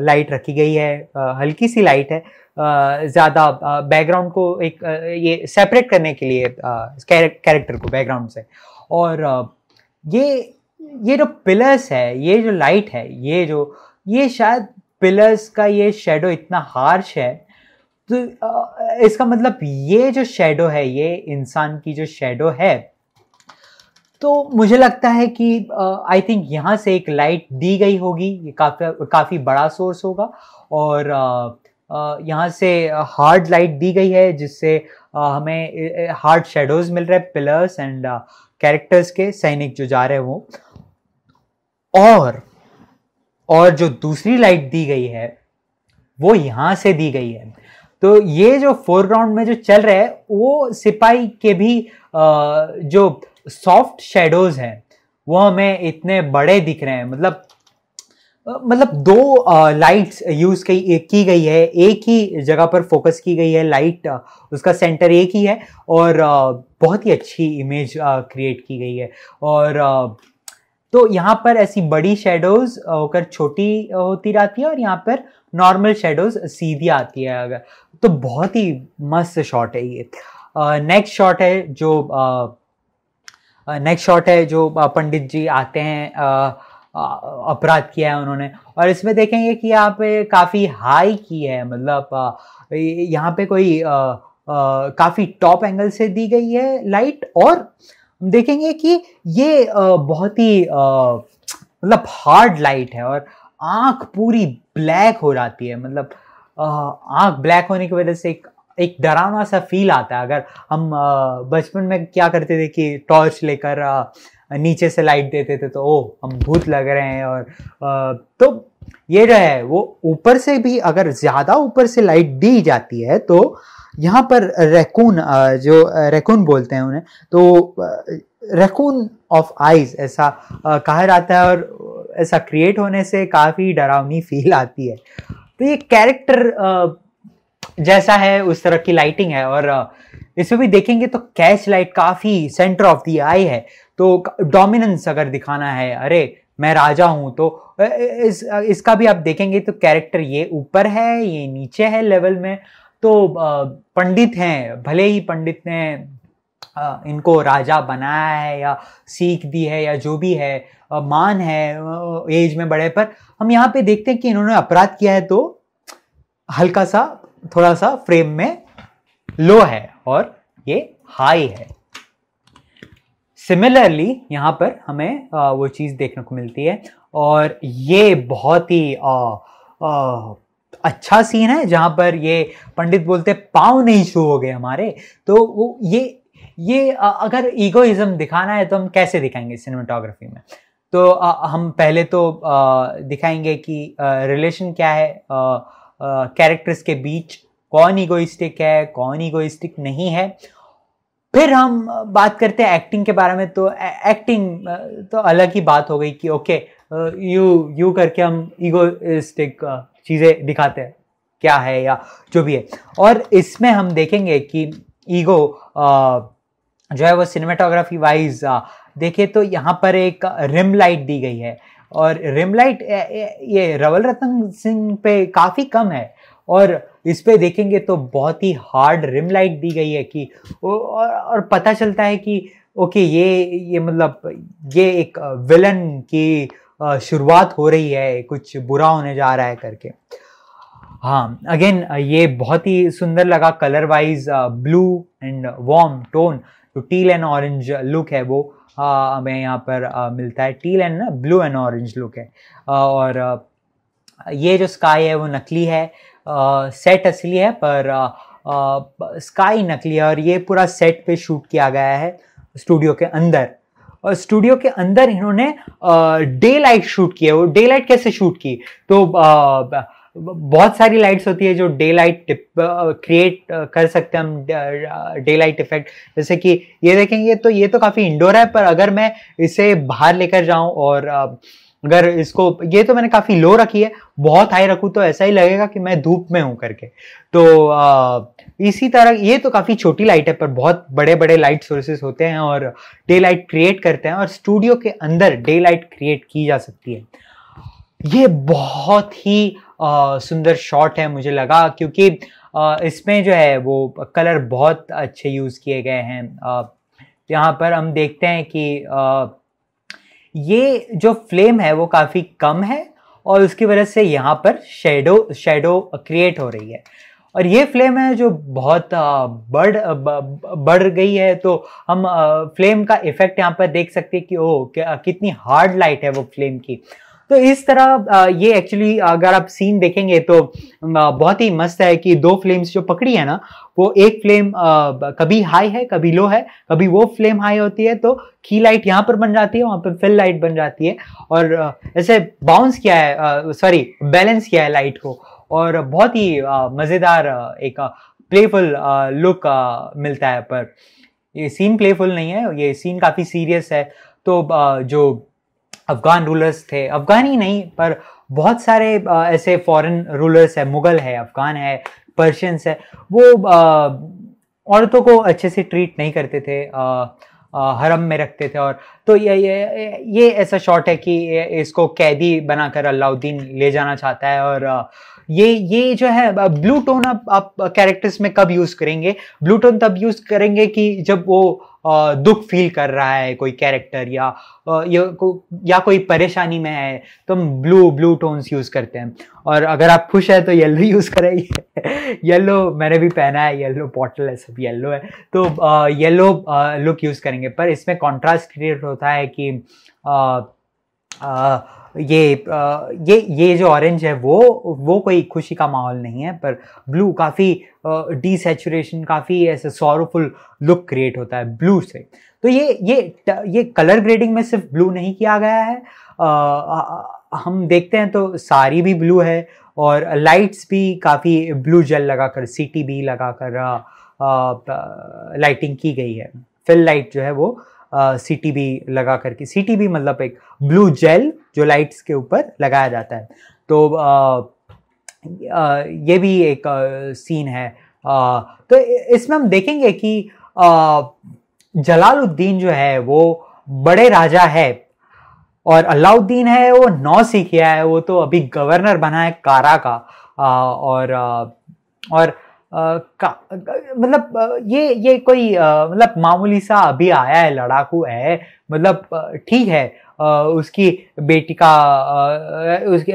लाइट रखी गई है हल्की सी लाइट है। ज़्यादा बैकग्राउंड को एक आ, ये सेपरेट करने के लिए कैरेक्टर को बैकग्राउंड से। और ये ये जो पिलर्स है ये जो लाइट है ये जो ये शायद पिलर्स का ये शेडो इतना हार्श है तो इसका मतलब ये जो शेडो है, ये इंसान की जो शेडो है तो मुझे लगता है कि आई थिंक यहाँ से एक लाइट दी गई होगी, ये काफ़ी काफ़ी बड़ा सोर्स होगा और यहाँ से हार्ड लाइट दी गई है जिससे हमें हार्ड शेडोज मिल रहे हैं पिलर्स एंड कैरेक्टर्स के सैनिक जो जा रहे हैं वो। और और जो दूसरी लाइट दी गई है, वो यहाँ से दी गई है। तो ये जो फोरग्राउंड में जो चल रहा है, वो सिपाही के भी जो सॉफ्ट शेडोज हैं, वो हमें इतने बड़े दिख रहे हैं। मतलब मतलब दो लाइट्स यूज़ की की गई है, एक ही जगह पर फोकस की गई है लाइट उसका सेंटर एक ही है और बहुत ही अच्छी इमेज क्रिएट की गई है। और तो यहाँ पर ऐसी बड़ी शेडोज होकर छोटी होती रहती है और यहाँ पर नॉर्मल शेडोज सीधी आती है अगर। तो बहुत ही मस्त शॉट है ये। नेक्स्ट शॉट है जो नेक्स्ट शॉट है जो पंडित जी आते हैं अपराध किया है उन्होंने। और इसमें देखेंगे कि यहाँ पे काफ़ी हाई की है मतलब यहाँ पे कोई काफ़ी टॉप एंगल से दी गई है लाइट और देखेंगे कि ये बहुत ही मतलब हार्ड लाइट है और आँख पूरी ब्लैक हो जाती है मतलब आँख ब्लैक होने की वजह से एक एक डरावना सा फील आता है। अगर हम बचपन में क्या करते थे कि टॉर्च लेकर नीचे से लाइट देते थे तो ओ हम भूत लग रहे हैं और तो ये जो है, वो ऊपर से भी अगर ज़्यादा ऊपर से लाइट दी जाती है तो यहाँ पर रेकून जो रेकून बोलते हैं उन्हें तो रेकून ऑफ़ आइज़ ऐसा कहा जाता है और ऐसा क्रिएट होने से काफ़ी डरावनी फील आती है। तो ये कैरेक्टर जैसा है, उस तरह की लाइटिंग है और इसमें भी देखेंगे तो कैच लाइट काफ़ी सेंटर ऑफ़ द आई है। तो डोमिनेंस अगर दिखाना है, अरे, मैं राजा हूँ तो इस इसका भी आप देखेंगे तो कैरेक्टर ये ऊपर है, ये नीचे है लेवल में। तो पंडित हैं, भले ही पंडित ने इनको राजा बनाया है या सीख दी है या जो भी है मान है एज में बड़े पर हम यहाँ पे देखते हैं कि इन्होंने अपराध किया है तो हल्का सा थोड़ा सा फ्रेम में लो है और ये हाई है। सिमिलरली यहाँ पर हमें वो चीज़ देखने को मिलती है और ये बहुत ही आ, आ, अच्छा सीन है जहाँ पर ये पंडित बोलते पाँव नहीं शू हो गए हमारे। तो वो ये ये अगर ईगोइज्म दिखाना है तो हम कैसे दिखाएँगे सिनेमाटोग्राफी में? तो हम पहले तो दिखाएँगे कि रिलेशन क्या है कैरेक्टर्स के बीच कौन ईगोइस्टिक है, कौन ईगोइस्टिक नहीं है। फिर हम बात करते हैं एक्टिंग के बारे में तो एक्टिंग तो अलग ही बात हो गई कि ओके यू यू करके हम ईगोइस्टिक चीज़ें दिखाते हैं, क्या है या जो भी है। और इसमें हम देखेंगे कि ईगो जो है वो सिनेमाटोग्राफी वाइज देखे तो यहाँ पर एक रिम लाइट दी गई है। और रिम लाइट ये रवल रतन सिंह पे काफ़ी कम है। और इस पे देखेंगे तो बहुत ही हार्ड रिम लाइट दी गई है कि और, और पता चलता है कि ओके ये ये मतलब ये एक विलन की शुरुआत हो रही है कुछ बुरा होने जा रहा है करके। हाँ अगेन ये बहुत ही सुंदर लगा colour wise blue and warm tone जो टील एंड ऑरेंज लुक है वो हमें यहाँ पर आ, मिलता है। टील एंड ना ब्लू एंड ऑरेंज लुक है। आ, और आ, ये जो स्काई है वो नकली है। आ, सेट असली है पर स्काई नकली है और ये पूरा सेट पे शूट किया गया है स्टूडियो के अंदर। और स्टूडियो के अंदर इन्होंने डे लाइट शूट किया वो डे लाइट कैसे शूट की? तो बहुत सारी लाइट्स होती है जो डे लाइट क्रिएट कर सकते हैं हम डे लाइट इफ़ेक्ट जैसे कि ये देखेंगे तो ये तो काफ़ी इंडोर है, पर अगर मैं इसे बाहर लेकर जाऊँ और अगर इसको, ये तो मैंने काफ़ी लो रखी है, बहुत हाई रखूँ तो ऐसा ही लगेगा कि मैं धूप में हूँ करके. तो इसी तरह ये तो काफ़ी छोटी लाइट है, पर बहुत बड़े बड़े लाइट सोर्सेस होते हैं और डे लाइट क्रिएट करते हैं और स्टूडियो के अंदर डे लाइट क्रिएट की जा सकती है. ये बहुत ही सुंदर शॉट है, मुझे लगा, क्योंकि इसमें जो है, वो कलर बहुत अच्छे यूज़ किए गए हैं। यहाँ पर हम देखते हैं कि ये जो फ्लेम है, वो काफ़ी कम है और उसकी वजह से यहाँ पर शेडो शेडो क्रिएट हो रही है। और ये फ्लेम है जो बहुत बढ़ बढ़ गई है तो हम फ्लेम का इफ़ेक्ट यहाँ पर देख सकते हैं कि ओ कितनी हार्ड लाइट है वो फ्लेम की। तो इस तरह ये एक्चुअली अगर आप सीन देखेंगे तो बहुत ही मस्त है कि दो फ्लेम्स जो पकड़ी है ना, वो एक फ्लेम कभी हाई है, कभी लो है, कभी वो फ्लेम हाई होती है तो की लाइट यहाँ पर बन जाती है, वहाँ पर फिल लाइट बन जाती है। और ऐसे बाउंस किया है सॉरी बैलेंस किया है लाइट को। और बहुत ही मज़ेदार एक प्लेफुल लुक मिलता है पर। ये सीन प्लेफुल नहीं है, ये सीन काफ़ी सीरियस है। तो जो अफगान रूलर्स थे। अफगानी नहीं, पर बहुत सारे ऐसे फॉरेन रूलर्स है, मुगल है, अफगान है पर्शियंस है। वो औरतों को अच्छे से ट्रीट नहीं करते थे हरम में रखते थे। और तो ये ये ये ऐसा शॉट है कि इसको कैदी बनाकर अलाउद्दीन ले जाना चाहता है। और ये ये जो है ब्लू टोन आप आप कैरेक्टर्स में कब यूज़ करेंगे? ब्लू टोन तब यूज़ करेंगे कि जब वो दुख फील कर रहा है कोई कैरेक्टर या या, को, या कोई परेशानी में है तो हम ब्लू ब्लू टोन्स यूज़ करते हैं। और अगर आप खुश है तो येलो यूज़ करें। येलो मैंने भी पहना है येलो बॉटल है सब येलो है। तो येलो लुक यूज़ करेंगे। पर इसमें कॉन्ट्रास्ट क्रिएट होता है कि आ, आ, ये ये ये जो ऑरेंज है वो वो कोई खुशी का माहौल नहीं है पर ब्लू काफ़ी डी सेचुरेशन काफ़ी ऐसे सॉरोफुल लुक क्रिएट होता है ब्लू से। तो ये ये ये कलर ग्रेडिंग में सिर्फ़ ब्लू नहीं किया गया है। आ, हम देखते हैं तो सारी भी ब्लू है और लाइट्स भी काफ़ी ब्लू जेल लगाकर सी टी बी लगा लगाकर लाइटिंग की गई है। फिल लाइट जो है वो सी टी बी लगा करके। सी टी बी मतलब एक ब्लू जेल जो लाइट्स के ऊपर लगाया जाता है। तो ये भी एक सीन है। तो इसमें हम देखेंगे कि जलालुद्दीन जो है वो बड़े राजा है। और अलाउद्दीन है वो नौ सीखिया है वो तो अभी गवर्नर बना है कारा का। आ, और और मतलब ये ये कोई मतलब मामूली सा अभी आया है, लड़ाकू है मतलब ठीक है उसकी बेटी का उसके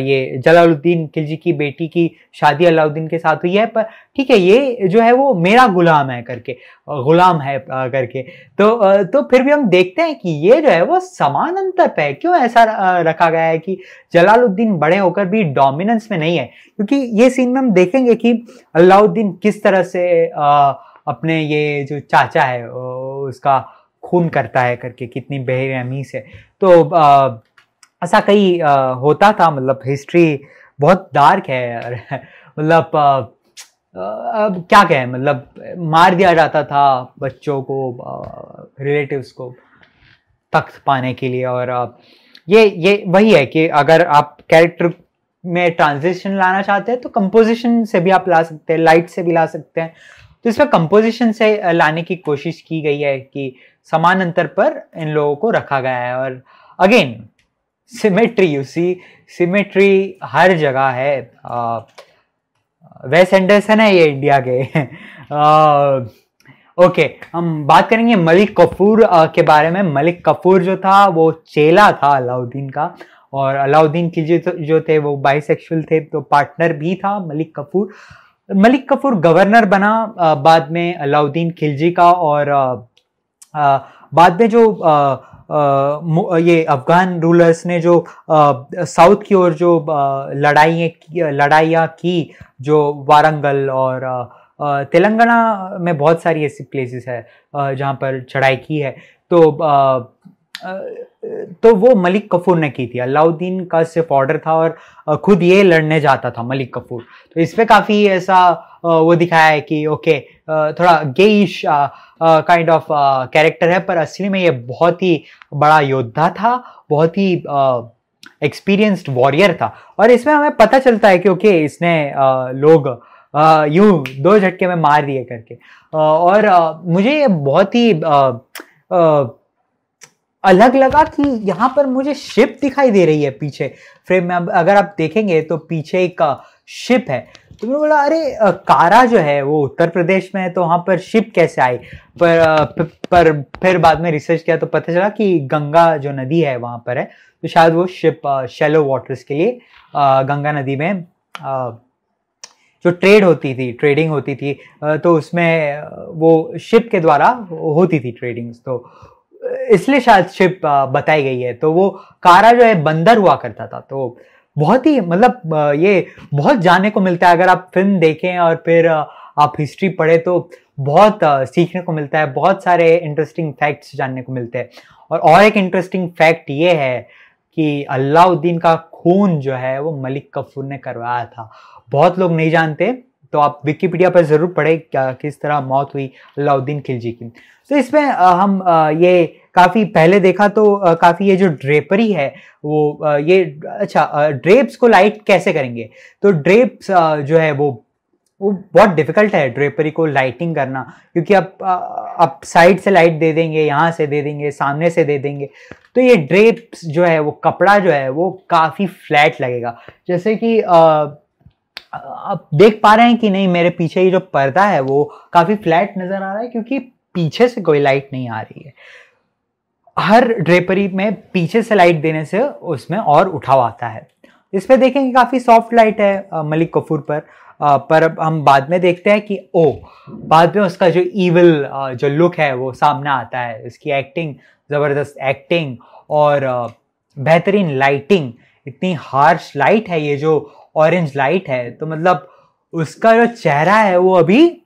ये जलालुद्दीन खिलजी की बेटी की शादी अलाउद्दीन के साथ हुई है, पर ठीक है, ये जो है वो मेरा गुलाम है करके गुलाम है करके। तो तो फिर भी हम देखते हैं कि ये जो है वो समान अंतर पे क्यों ऐसा रखा गया है कि जलालुद्दीन बड़े होकर भी डोमिनेंस में नहीं है? क्योंकि ये सीन में हम देखेंगे कि अलाउद्दीन किस तरह से अपने ये जो चाचा है उसका खून करता है करके, कितनी बेरहमी से। तो ऐसा कई होता था मतलब हिस्ट्री बहुत डार्क है यार। मतलब अब क्या कहें मतलब मार दिया जाता था बच्चों को रिलेटिव्स को तख्त पाने के लिए और ये ये वही है कि अगर आप कैरेक्टर में ट्रांजिशन लाना चाहते हैं तो कंपोजिशन से भी आप ला सकते हैं लाइट से भी ला सकते हैं। तो इसमें कंपोजिशन से लाने की कोशिश की गई है कि समान अंतर पर इन लोगों को रखा गया है। और again symmetry you see symmetry हर जगह है। वेस एंडरसन है ये इंडिया के? ओके okay, हम बात करेंगे मलिक कपूर के बारे में। मलिक कपूर जो था वो चेला था अलाउद्दीन का। और अलाउद्दीन की जो जो थे वो बाइसेक्सुअल थे तो पार्टनर भी था मलिक कपूर। मलिक कपूर गवर्नर बना बाद में अलाउद्दीन खिलजी का। और बाद में जो आ, आ, ये अफगान रूलर्स ने जो साउथ की ओर जो लड़ाई लड़ाइयाँ की जो वारंगल और तेलंगाना में बहुत सारी ऐसी प्लेसेस है जहाँ पर चढ़ाई की है। तो तो वो मलिक कपूर ने की थी। अलाउद्दीन का सिर्फ़ ऑर्डर था और खुद ये लड़ने जाता था मलिक कपूर तो इस पर काफ़ी ऐसा वो दिखाया है कि ओके थोड़ा गेइश काइंड ऑफ़ कैरेक्टर है पर असली में ये बहुत ही बड़ा योद्धा था बहुत ही एक्सपीरियंस्ड वॉरियर था। और इसमें हमें पता चलता है कि ओके okay, इसने लोग यूँ दो झटके में मार दिए करके। और मुझे ये बहुत ही अलग लगा कि यहाँ पर मुझे शिप दिखाई दे रही है पीछे। फ्रेम में अगर आप देखेंगे तो पीछे एक शिप है। तो मैंने बोला, अरे कारा जो है, वो उत्तर प्रदेश में है तो वहाँ पर शिप कैसे आई? पर पर फिर बाद में रिसर्च किया तो पता चला कि गंगा जो नदी है, वहाँ पर है। तो शायद वो शिप शेलो वाटर्स के लिए गंगा नदी में जो ट्रेड होती थी ट्रेडिंग होती थी तो उसमें वो शिप के द्वारा होती थी ट्रेडिंग तो इसलिए शायद शिप बताई गई है। तो वो कारा जो है, बंदर हुआ करता था। तो बहुत ही मतलब ये बहुत जानने को मिलता है। अगर आप फ़िल्म देखें और फिर आप हिस्ट्री पढ़े तो बहुत सीखने को मिलता है। बहुत सारे इंटरेस्टिंग फैक्ट्स जानने को मिलते हैं। और और एक इंटरेस्टिंग फैक्ट ये है कि अलाउद्दीन का खून जो है वो मलिक कफूर ने करवाया था। बहुत लोग नहीं जानते तो आप विकीपीडिया पर ज़रूर पढ़े क्या, किस तरह मौत हुई अलाउद्दीन खिलजी की। तो इसमें हम ये काफ़ी पहले देखा तो काफ़ी ये जो ड्रेपरी है, वो ये अच्छा ड्रेप्स को लाइट कैसे करेंगे? तो ड्रेप्स जो है वो वो बहुत डिफ़िकल्ट है ड्रेपरी को लाइटिंग करना, क्योंकि आप आप साइड से लाइट दे देंगे, यहाँ से दे देंगे, सामने से दे देंगे। तो ये ड्रेप्स जो है, वो कपड़ा जो है, वो काफ़ी फ्लैट लगेगा। जैसे कि आप देख पा रहे हैं कि नहीं, मेरे पीछे ये जो पर्दा है, वो काफ़ी फ्लैट नज़र आ रहा है क्योंकि पीछे से कोई लाइट नहीं आ रही है। हर ड्रेपरी में पीछे से लाइट देने से उसमें और उठाव आता है। इस पर देखेंगे काफ़ी सॉफ्ट लाइट है मलिक कपूर पर। पर अब हम बाद में देखते हैं कि, ओ, बाद में उसका जो ईविल जो लुक है, वो सामने आता है। उसकी एक्टिंग ज़बरदस्त एक्टिंग और बेहतरीन लाइटिंग इतनी हार्श लाइट है ये जो ऑरेंज लाइट है तो मतलब उसका जो चेहरा है, वो अभी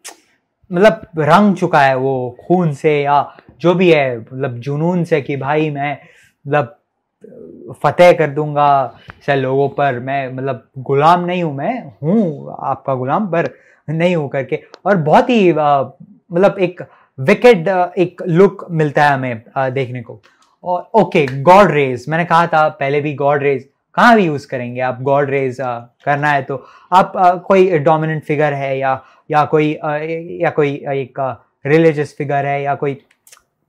मतलब रंग चुका है, वो खून से या जो भी है मतलब जुनून से कि भाई मैं मतलब फतेह कर दूँगा से लोगों पर मैं मतलब गुलाम नहीं हूँ, मैं हूँ आपका गुलाम, पर नहीं हूँ करके। और बहुत ही मतलब एक विकेट एक लुक मिलता है हमें देखने को। और ओके गॉड रेज मैंने कहा था पहले भी गॉड रेज कहाँ भी यूज़ करेंगे? आप गॉड रेज करना है तो आप कोई डोमिनेंट फिगर है या या कोई या कोई एक रिलीजियस फिगर है या कोई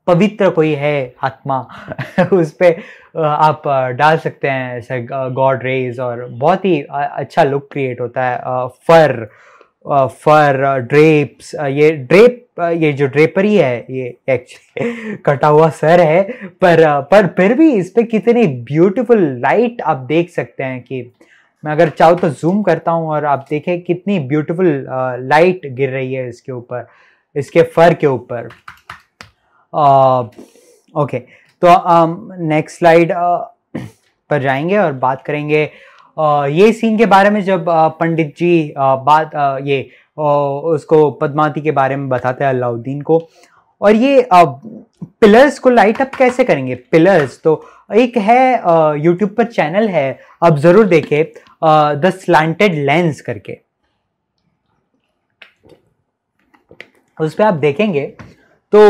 पवित्र कोई है आत्मा, उस पर आप डाल सकते हैं ऐसे गॉड रेज और बहुत ही अच्छा लुक क्रिएट होता है फर फर ड्रेप्स ये ड्रेप ये जो ड्रेपरी है ये एक्चुअली कटा हुआ सर है, पर पर फिर भी इस पर कितनी ब्यूटीफुल लाइट आप देख सकते हैं कि मैं अगर चाहूँ तो जूम करता हूँ और आप देखें कितनी ब्यूटीफुल लाइट गिर रही है इसके ऊपर, इसके फर के ऊपर। ओके तो नेक्स्ट स्लाइड पर जाएँगे और बात करेंगे ये सीन के बारे में जब पंडित जी बात ये उसको पद्मावती के बारे में बताते हैं अलाउद्दीन को, और ये पिलर्स को लाइट अप कैसे करेंगे? पिलर्स तो एक है यूट्यूब पर चैनल है, आप ज़रूर देखें द स्लैंटेड लेंस करके। उस पर आप देखेंगे तो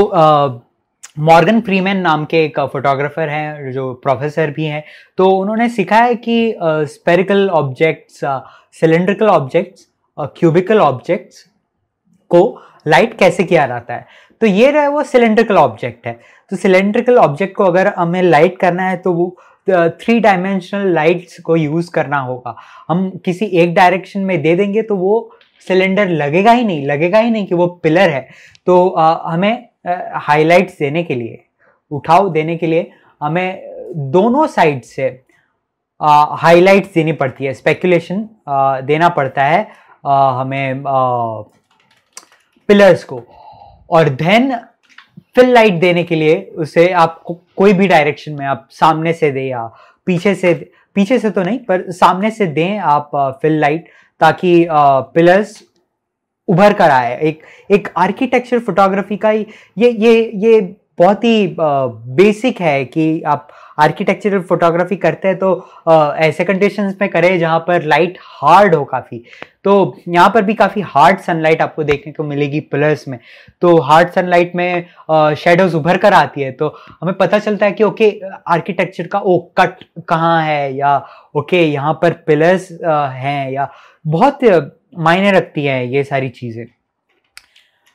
मॉर्गन फ्रीमैन नाम के एक फोटोग्राफर हैं जो प्रोफेसर भी हैं। तो उन्होंने सिखाया है कि spherical objects cylindrical objects cubical objects को लाइट कैसे किया जाता है? तो ये रहा वो सिलेंड्रिकल ऑब्जेक्ट है। तो सिलेंड्रिकल ऑब्जेक्ट को अगर हमें लाइट करना है तो वो थ्री डायमेंशनल लाइट्स को यूज़ करना होगा। हम किसी एक डायरेक्शन में दे देंगे तो वो सिलेंडर लगेगा ही नहीं लगेगा ही नहीं कि वो पिलर है। तो आ, हमें हाईलाइट्स देने के लिए उठाव देने के लिए हमें दोनों साइड से हाईलाइट्स देनी पड़ती है स्पेकुलेशन देना पड़ता है आ, हमें पिलर्स को। और देन फिल लाइट देने के लिए उसे आप को, कोई भी डायरेक्शन में आप सामने से दे या पीछे से पीछे से तो नहीं पर सामने से दें आप फिल लाइट ताकि पिलर्स उभर कर आए एक एक आर्किटेक्चर फोटोग्राफी का ये ये ये बहुत ही बेसिक है कि आप आर्किटेक्चरल फोटोग्राफी करते हैं तो ऐसे कंडीशंस में करें जहाँ पर लाइट हार्ड हो काफ़ी। तो यहाँ पर भी काफ़ी हार्ड सनलाइट आपको देखने को मिलेगी पिलर्स में। तो हार्ड सनलाइट में शेडोज उभर कर आती है तो हमें पता चलता है कि, ओके आर्किटेक्चर का, ओ कट कहाँ है या, ओके, यहाँ पर पिलर्स हैं या बहुत मायने रखती है ये सारी चीज़ें।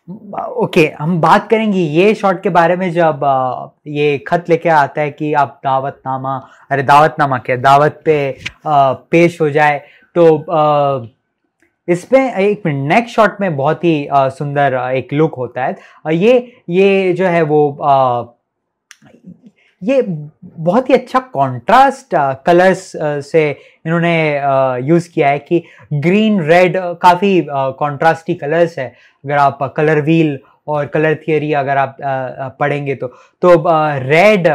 ओके okay, हम बात करेंगे ये शॉट के बारे में जब ये खत लेके आता है कि आप दावतनामा अरे दावतनामा क्या दावत पे पेश हो जाए तो इसमें एक नेक्स्ट शॉट में बहुत ही सुंदर एक लुक होता है। ये ये जो है वो ये बहुत ही अच्छा कॉन्ट्रास्ट कलर्स से इन्होंने यूज़ किया है कि ग्रीन रेड काफ़ी कॉन्ट्रास्टी कलर्स है। अगर आप कलर व्हील और कलर थियरी अगर आप पढ़ेंगे तो तो red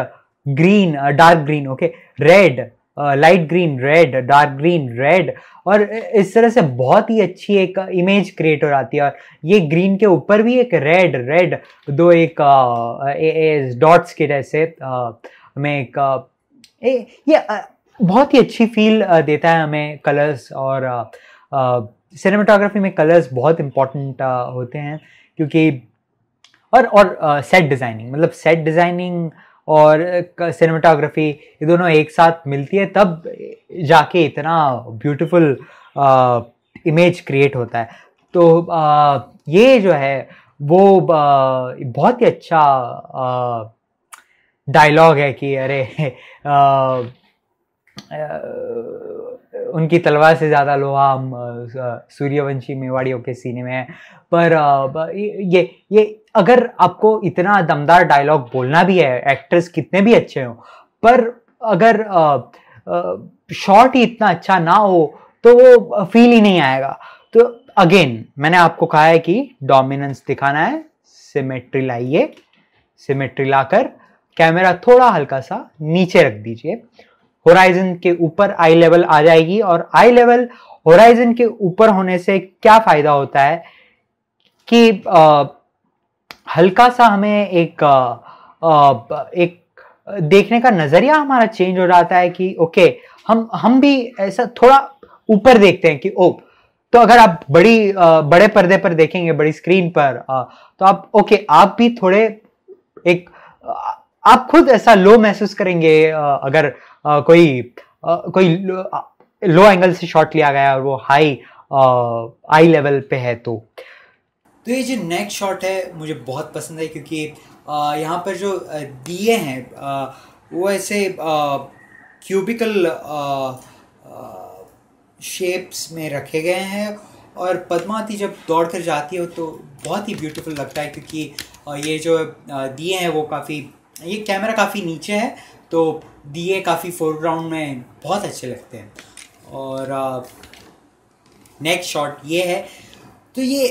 green dark green okay red light green red dark green red और इस तरह से बहुत ही अच्छी एक इमेज क्रिएट हो जाती है। और ये ग्रीन के ऊपर भी एक रेड रेड दो एक डॉट्स के जैसे हमें एक ए, ये बहुत ही अच्छी फील देता है हमें कलर्स और सिनेमाटोग्राफी में कलर्स बहुत इंपॉर्टेंट होते हैं। क्योंकि और और सेट डिज़ाइनिंग मतलब सेट डिज़ाइनिंग और सिनेमाटोग्राफी ये दोनों एक साथ मिलती है तब जाके इतना ब्यूटीफुल इमेज क्रिएट होता है। तो आ, ये जो है वो आ, बहुत ही अच्छा डायलॉग है कि अरे आ, आ, उनकी तलवार से ज़्यादा लोहा हम सूर्यवंशी मेवाड़ियों के सीने में है। पर आ, ये ये अगर आपको इतना दमदार डायलॉग बोलना भी है एक्टर्स कितने भी अच्छे हों पर अगर शॉट ही इतना अच्छा ना हो तो वो फील ही नहीं आएगा। तो अगेन मैंने आपको कहा है कि डोमिनेंस दिखाना है सिमेट्री लाइए सिमेट्री लाकर कैमरा थोड़ा हल्का सा नीचे रख दीजिए। होराइजन के ऊपर आई लेवल आ जाएगी और आई लेवल होराइजन के ऊपर होने से क्या फ़ायदा होता है कि आ, हल्का सा हमें एक एक देखने का नज़रिया हमारा चेंज हो जाता है कि ओके हम हम भी ऐसा थोड़ा ऊपर देखते हैं कि ओ तो अगर आप बड़ी बड़े पर्दे पर देखेंगे, बड़ी स्क्रीन पर तो आप ओके आप भी थोड़े एक आप खुद ऐसा लो महसूस करेंगे अगर कोई कोई लो एंगल से शॉट लिया गया और वो हाई आई लेवल पे है तो। तो ये जो नेक्स्ट शॉट है, मुझे बहुत पसंद है क्योंकि यहाँ पर जो दिए हैं वो ऐसे क्यूबिकल शेप्स में रखे गए हैं और पद्मावती जब दौड़ कर जाती है तो बहुत ही ब्यूटीफुल लगता है क्योंकि ये जो दिए हैं वो काफ़ी, ये कैमरा काफ़ी नीचे है तो दिए काफ़ी फोरग्राउंड में बहुत अच्छे लगते हैं। और नेक्स्ट शॉट ये है। तो ये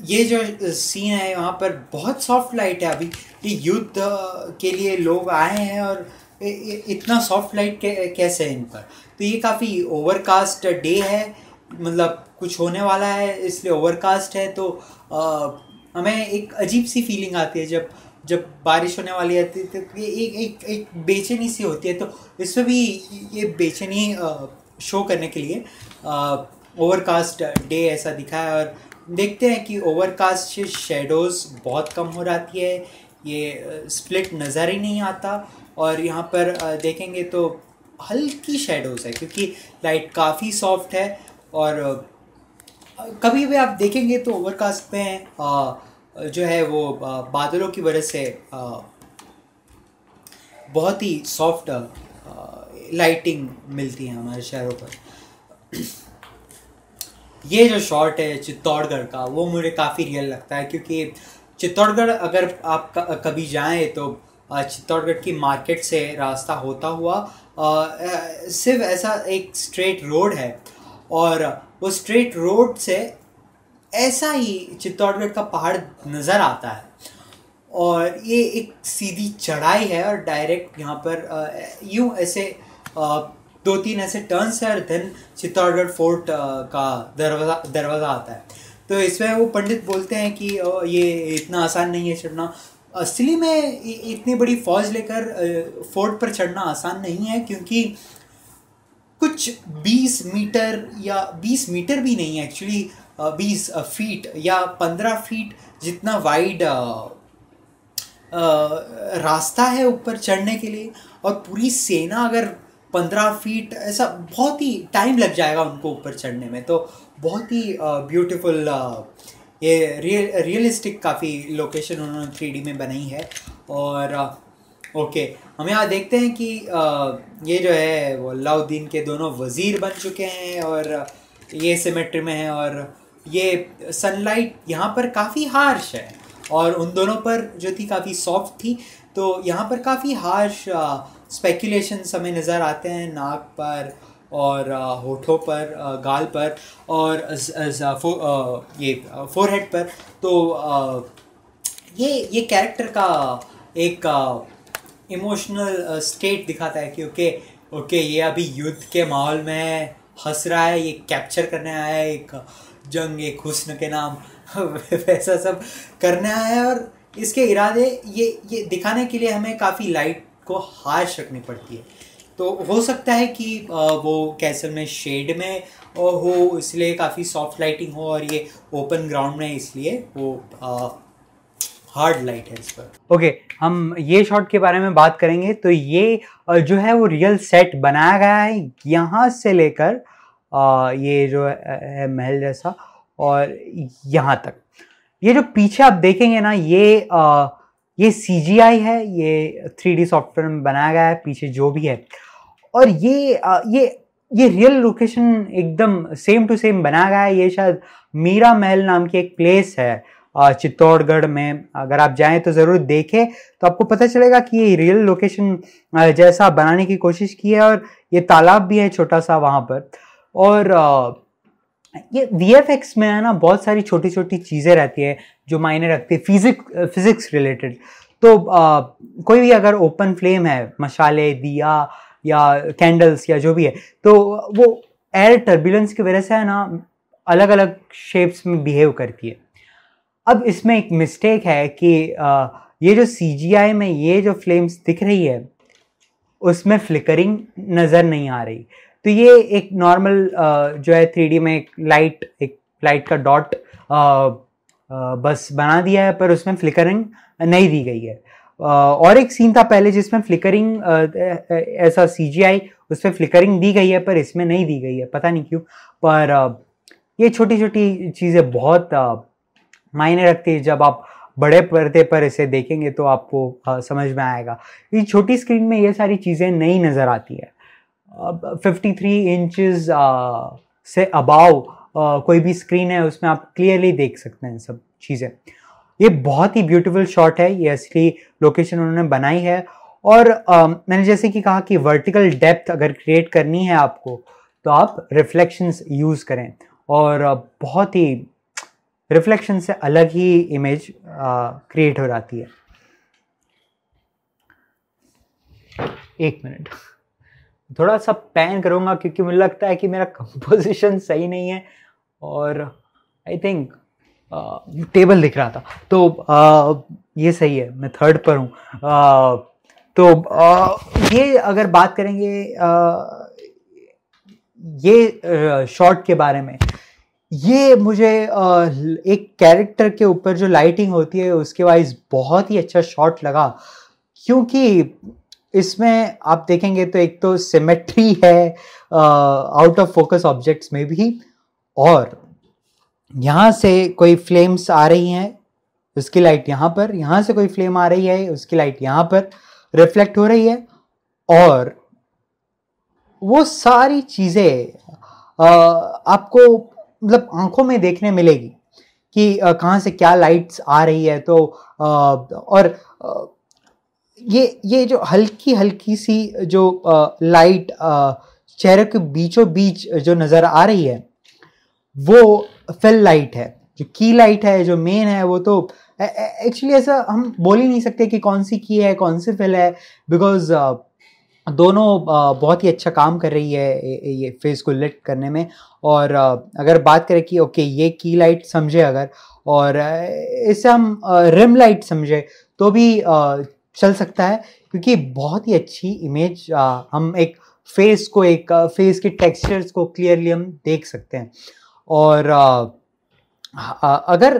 ये जो सीन है वहाँ पर बहुत सॉफ्ट लाइट है अभी कि युद्ध के लिए लोग आए हैं और इतना सॉफ्ट लाइट कैसे है इन पर? तो ये काफ़ी ओवरकास्ट डे है मतलब कुछ होने वाला है इसलिए ओवरकास्ट है तो आ, हमें एक अजीब सी फीलिंग आती है जब जब बारिश होने वाली आती है तो ये एक एक एक बेचैनी सी होती है तो इसमें भी ये बेचैनी शो करने के लिए ओवरकास्ट डे ऐसा दिखा है और देखते हैं कि ओवरकास्ट से शेडोज़ बहुत कम हो जाती है। ये स्प्लिट नज़र ही नहीं आता। और यहाँ पर देखेंगे तो हल्की शेडोज़ है, क्योंकि लाइट काफ़ी सॉफ्ट है। और कभी भी आप देखेंगे तो ओवरकास्ट में जो है वो बादलों की वजह से बहुत ही सॉफ्ट लाइटिंग मिलती है हमारे शहरों पर। ये जो शॉट है चित्तौड़गढ़ का, वो मुझे काफ़ी रियल लगता है क्योंकि चित्तौड़गढ़ अगर आप कभी जाएँ तो चित्तौड़गढ़ की मार्केट से रास्ता होता हुआ सिर्फ़ ऐसा एक स्ट्रेट रोड है और वो स्ट्रेट रोड से ऐसा ही चित्तौड़गढ़ का पहाड़ नज़र आता है और ये एक सीधी चढ़ाई है और डायरेक्ट यहाँ पर यूँ ऐसे दो तीन ऐसे टर्न्स है और देन चित्तौड़गढ़ फोर्ट का दरवाज़ा दरवाज़ा आता है। तो इसमें वो पंडित बोलते हैं कि ये इतना आसान नहीं है चढ़ना। असली में इतनी बड़ी फौज लेकर फोर्ट पर चढ़ना आसान नहीं है क्योंकि कुछ 20 मीटर या 20 मीटर भी नहीं है। एक्चुअली 20 फीट या 15 फीट जितना वाइड रास्ता है ऊपर चढ़ने के लिए। और पूरी सेना अगर पंद्रह फीट ऐसा बहुत ही टाइम लग जाएगा उनको ऊपर चढ़ने में। तो बहुत ही ब्यूटीफुल ये रियल रियलिस्टिक काफ़ी लोकेशन उन्होंने थ्री में बनाई है। और ओके हम यहाँ देखते हैं कि ये जो है, वो अलाउद्दीन के दोनों वज़ीर बन चुके हैं और ये सिमेट्री में है और ये सनलाइट यहाँ पर काफ़ी हार्श है। और उन दोनों पर जो थी काफ़ी सॉफ्ट थी तो यहाँ पर काफ़ी हार्श स्पेकुलेशन हमें नज़र आते हैं नाक पर और होठों पर गाल पर और ये फोरहेड पर। तो आ, ये ये कैरेक्टर का एक इमोशनल स्टेट दिखाता है कि ओके ओके ये अभी युद्ध के माहौल में हंस रहा है ये कैप्चर करने आया है एक जंग एक हुस्न के नाम वैसा सब करने आया है और इसके इरादे ये ये दिखाने के लिए हमें काफ़ी लाइट को हार्श रखनी पड़ती है। तो हो सकता है कि वो कैसल में शेड में हो इसलिए काफ़ी सॉफ्ट लाइटिंग हो और ये ओपन ग्राउंड में इसलिए वो हार्ड लाइट है इस पर। ओके okay, हम ये शॉट के बारे में बात करेंगे। तो ये जो है वो रियल सेट बनाया गया है यहाँ से लेकर ये जो है महल जैसा और यहाँ तक। ये जो पीछे आप देखेंगे ना ये आ, ये सीजीआई है, ये थ्री सॉफ्टवेयर में बनाया गया है, पीछे जो भी है। और ये ये ये रियल लोकेशन एकदम सेम टू सेम बनाया गया है। ये शायद मीरा महल नाम की एक प्लेस है चित्तौड़गढ़ में। अगर आप जाएँ तो ज़रूर देखें तो आपको पता चलेगा कि ये रियल लोकेशन जैसा बनाने की कोशिश की है और ये तालाब भी है छोटा सा वहाँ पर। और ये वी एफ़ एक्स में है ना बहुत सारी छोटी छोटी चीज़ें रहती है जो मायने रखती है फिजिक फिजिक्स रिलेटेड तो आ, कोई भी अगर ओपन फ्लेम है मशाले दिया या कैंडल्स या जो भी है तो वो एयर टर्बुलेंस की वजह से है ना अलग अलग शेप्स में बिहेव करती है। अब इसमें एक मिस्टेक है कि आ, ये जो सीजीआई में ये जो फ्लेम्स दिख रही है उसमें फ्लिकरिंग नज़र नहीं आ रही। तो ये एक नॉर्मल जो है थ्री में एक लाइट एक लाइट का डॉट बस बना दिया है, पर उसमें फ्लिकरिंग नहीं दी गई है। और एक सीन था पहले जिसमें फ्लिकरिंग ऐसा सी जी आई उस पर फ्लिकरिंग दी गई है, पर इसमें नहीं दी गई है, पता नहीं क्यों। पर ये छोटी छोटी चीज़ें बहुत मायने रखती है। जब आप बड़े पर्दे पर इसे देखेंगे तो आपको समझ में आएगा। ये छोटी स्क्रीन में ये सारी चीज़ें नहीं नज़र आती है। फिफ्टी थ्री इंचज से अबाव कोई भी स्क्रीन है उसमें आप क्लियरली देख सकते हैं सब चीज़ें। ये बहुत ही ब्यूटीफुल शॉट है ये असली लोकेशन उन्होंने बनाई है। और uh, मैंने जैसे कि कहा कि वर्टिकल डेप्थ अगर क्रिएट करनी है आपको तो आप रिफ्लेक्शंस यूज़ करें। और uh, बहुत ही रिफ्लेक्शन से अलग ही इमेज क्रिएट हो जाती है। एक मिनट। थोड़ा सा पैन करूँगा क्योंकि मुझे लगता है कि मेरा कंपोजिशन सही नहीं है और आई थिंक टेबल दिख रहा था। तो uh, ये सही है मैं थर्ड पर हूँ। तो uh, ये अगर बात करेंगे uh, ये uh, के बारे में। ये मुझे एक कैरेक्टर के ऊपर जो लाइटिंग होती है उसके वाइज बहुत ही अच्छा शॉट लगा। क्योंकि इसमें आप देखेंगे तो एक तो सिमेट्री है आउट ऑफ़ फोकस ऑब्जेक्ट्स में भी, और यहाँ से कोई फ्लेम्स आ रही हैं, उसकी लाइट यहाँ पर, यहाँ से कोई फ्लेम आ रही है, उसकी लाइट यहाँ पर रिफ्लेक्ट हो रही है, और वो सारी चीज़ें आपको मतलब आँखों में देखने मिलेगी कि कहाँ से क्या लाइट्स आ रही है तो और ये ये जो हल्की हल्की सी जो लाइट चेहरे के बीचों बीच जो नज़र आ रही है, वो फिल लाइट है। जो की लाइट है, जो मेन है, वो तो एक्चुअली ऐसा हम बोल ही नहीं सकते कि कौन सी की है, कौन सी फिल है बिकॉज़ दोनों बहुत ही अच्छा काम कर रही है ये फेस को लिट करने में। और अगर बात करें कि ओके ये की लाइट समझे अगर, और इसे हम रिम लाइट समझे तो भी चल सकता है क्योंकि बहुत ही अच्छी इमेज आ, हम एक फेस को एक फेस के टेक्सचर्स को क्लियरली हम देख सकते हैं। और आ, अगर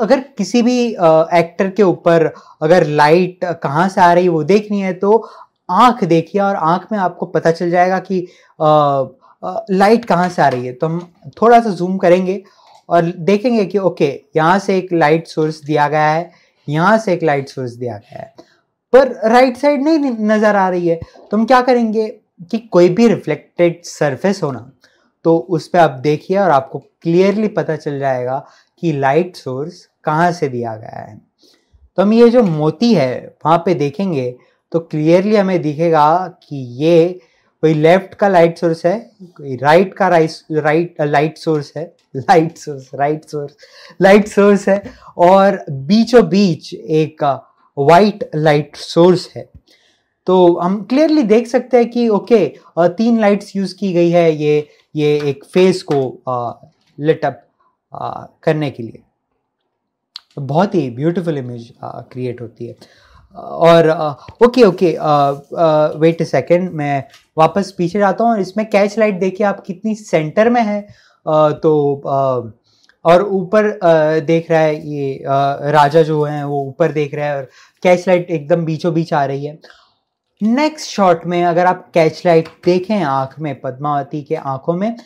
अगर किसी भी एक्टर के ऊपर अगर लाइट कहाँ से आ रही वो देखनी है तो आँख देखिए और आँख में आपको पता चल जाएगा कि लाइट कहाँ से आ रही है। तो हम थोड़ा सा जूम करेंगे और देखेंगे कि ओके यहाँ से एक लाइट सोर्स दिया गया है। यहाँ से एक लाइट सोर्स दिया गया है। पर राइट साइड नहीं नज़र आ रही है। तो हम क्या करेंगे कि कोई भी रिफ्लेक्टेड सरफेस हो ना तो उस पर आप देखिए और आपको क्लियरली पता चल जाएगा कि लाइट सोर्स कहाँ से दिया गया है। तो हम ये जो मोती है, वहाँ पे देखेंगे तो क्लियरली हमें दिखेगा कि ये कोई लेफ़्ट का लाइट सोर्स है, कोई राइट का राइट लाइट सोर्स है। Light source right source light source है और बीचों बीच एक वाइट लाइट सोर्स है। तो हम क्लियरली देख सकते हैं कि ओके तीन लाइट्स यूज़ की गई है ये ये एक फेस को लिटअप करने के लिए। बहुत ही ब्यूटीफुल इमेज क्रिएट होती है। और okay okay wait a second मैं वापस पीछे जाता हूँ और इसमें कैच लाइट देखिए आप कितनी सेंटर में है। uh, तो और ऊपर देख रहा है ये राजा जो है वो ऊपर देख रहा है और कैच लाइट एकदम बीचों बीच आ रही है। नेक्स्ट शॉट में अगर आप कैच लाइट देखें आँख में पद्मावती के आँखों में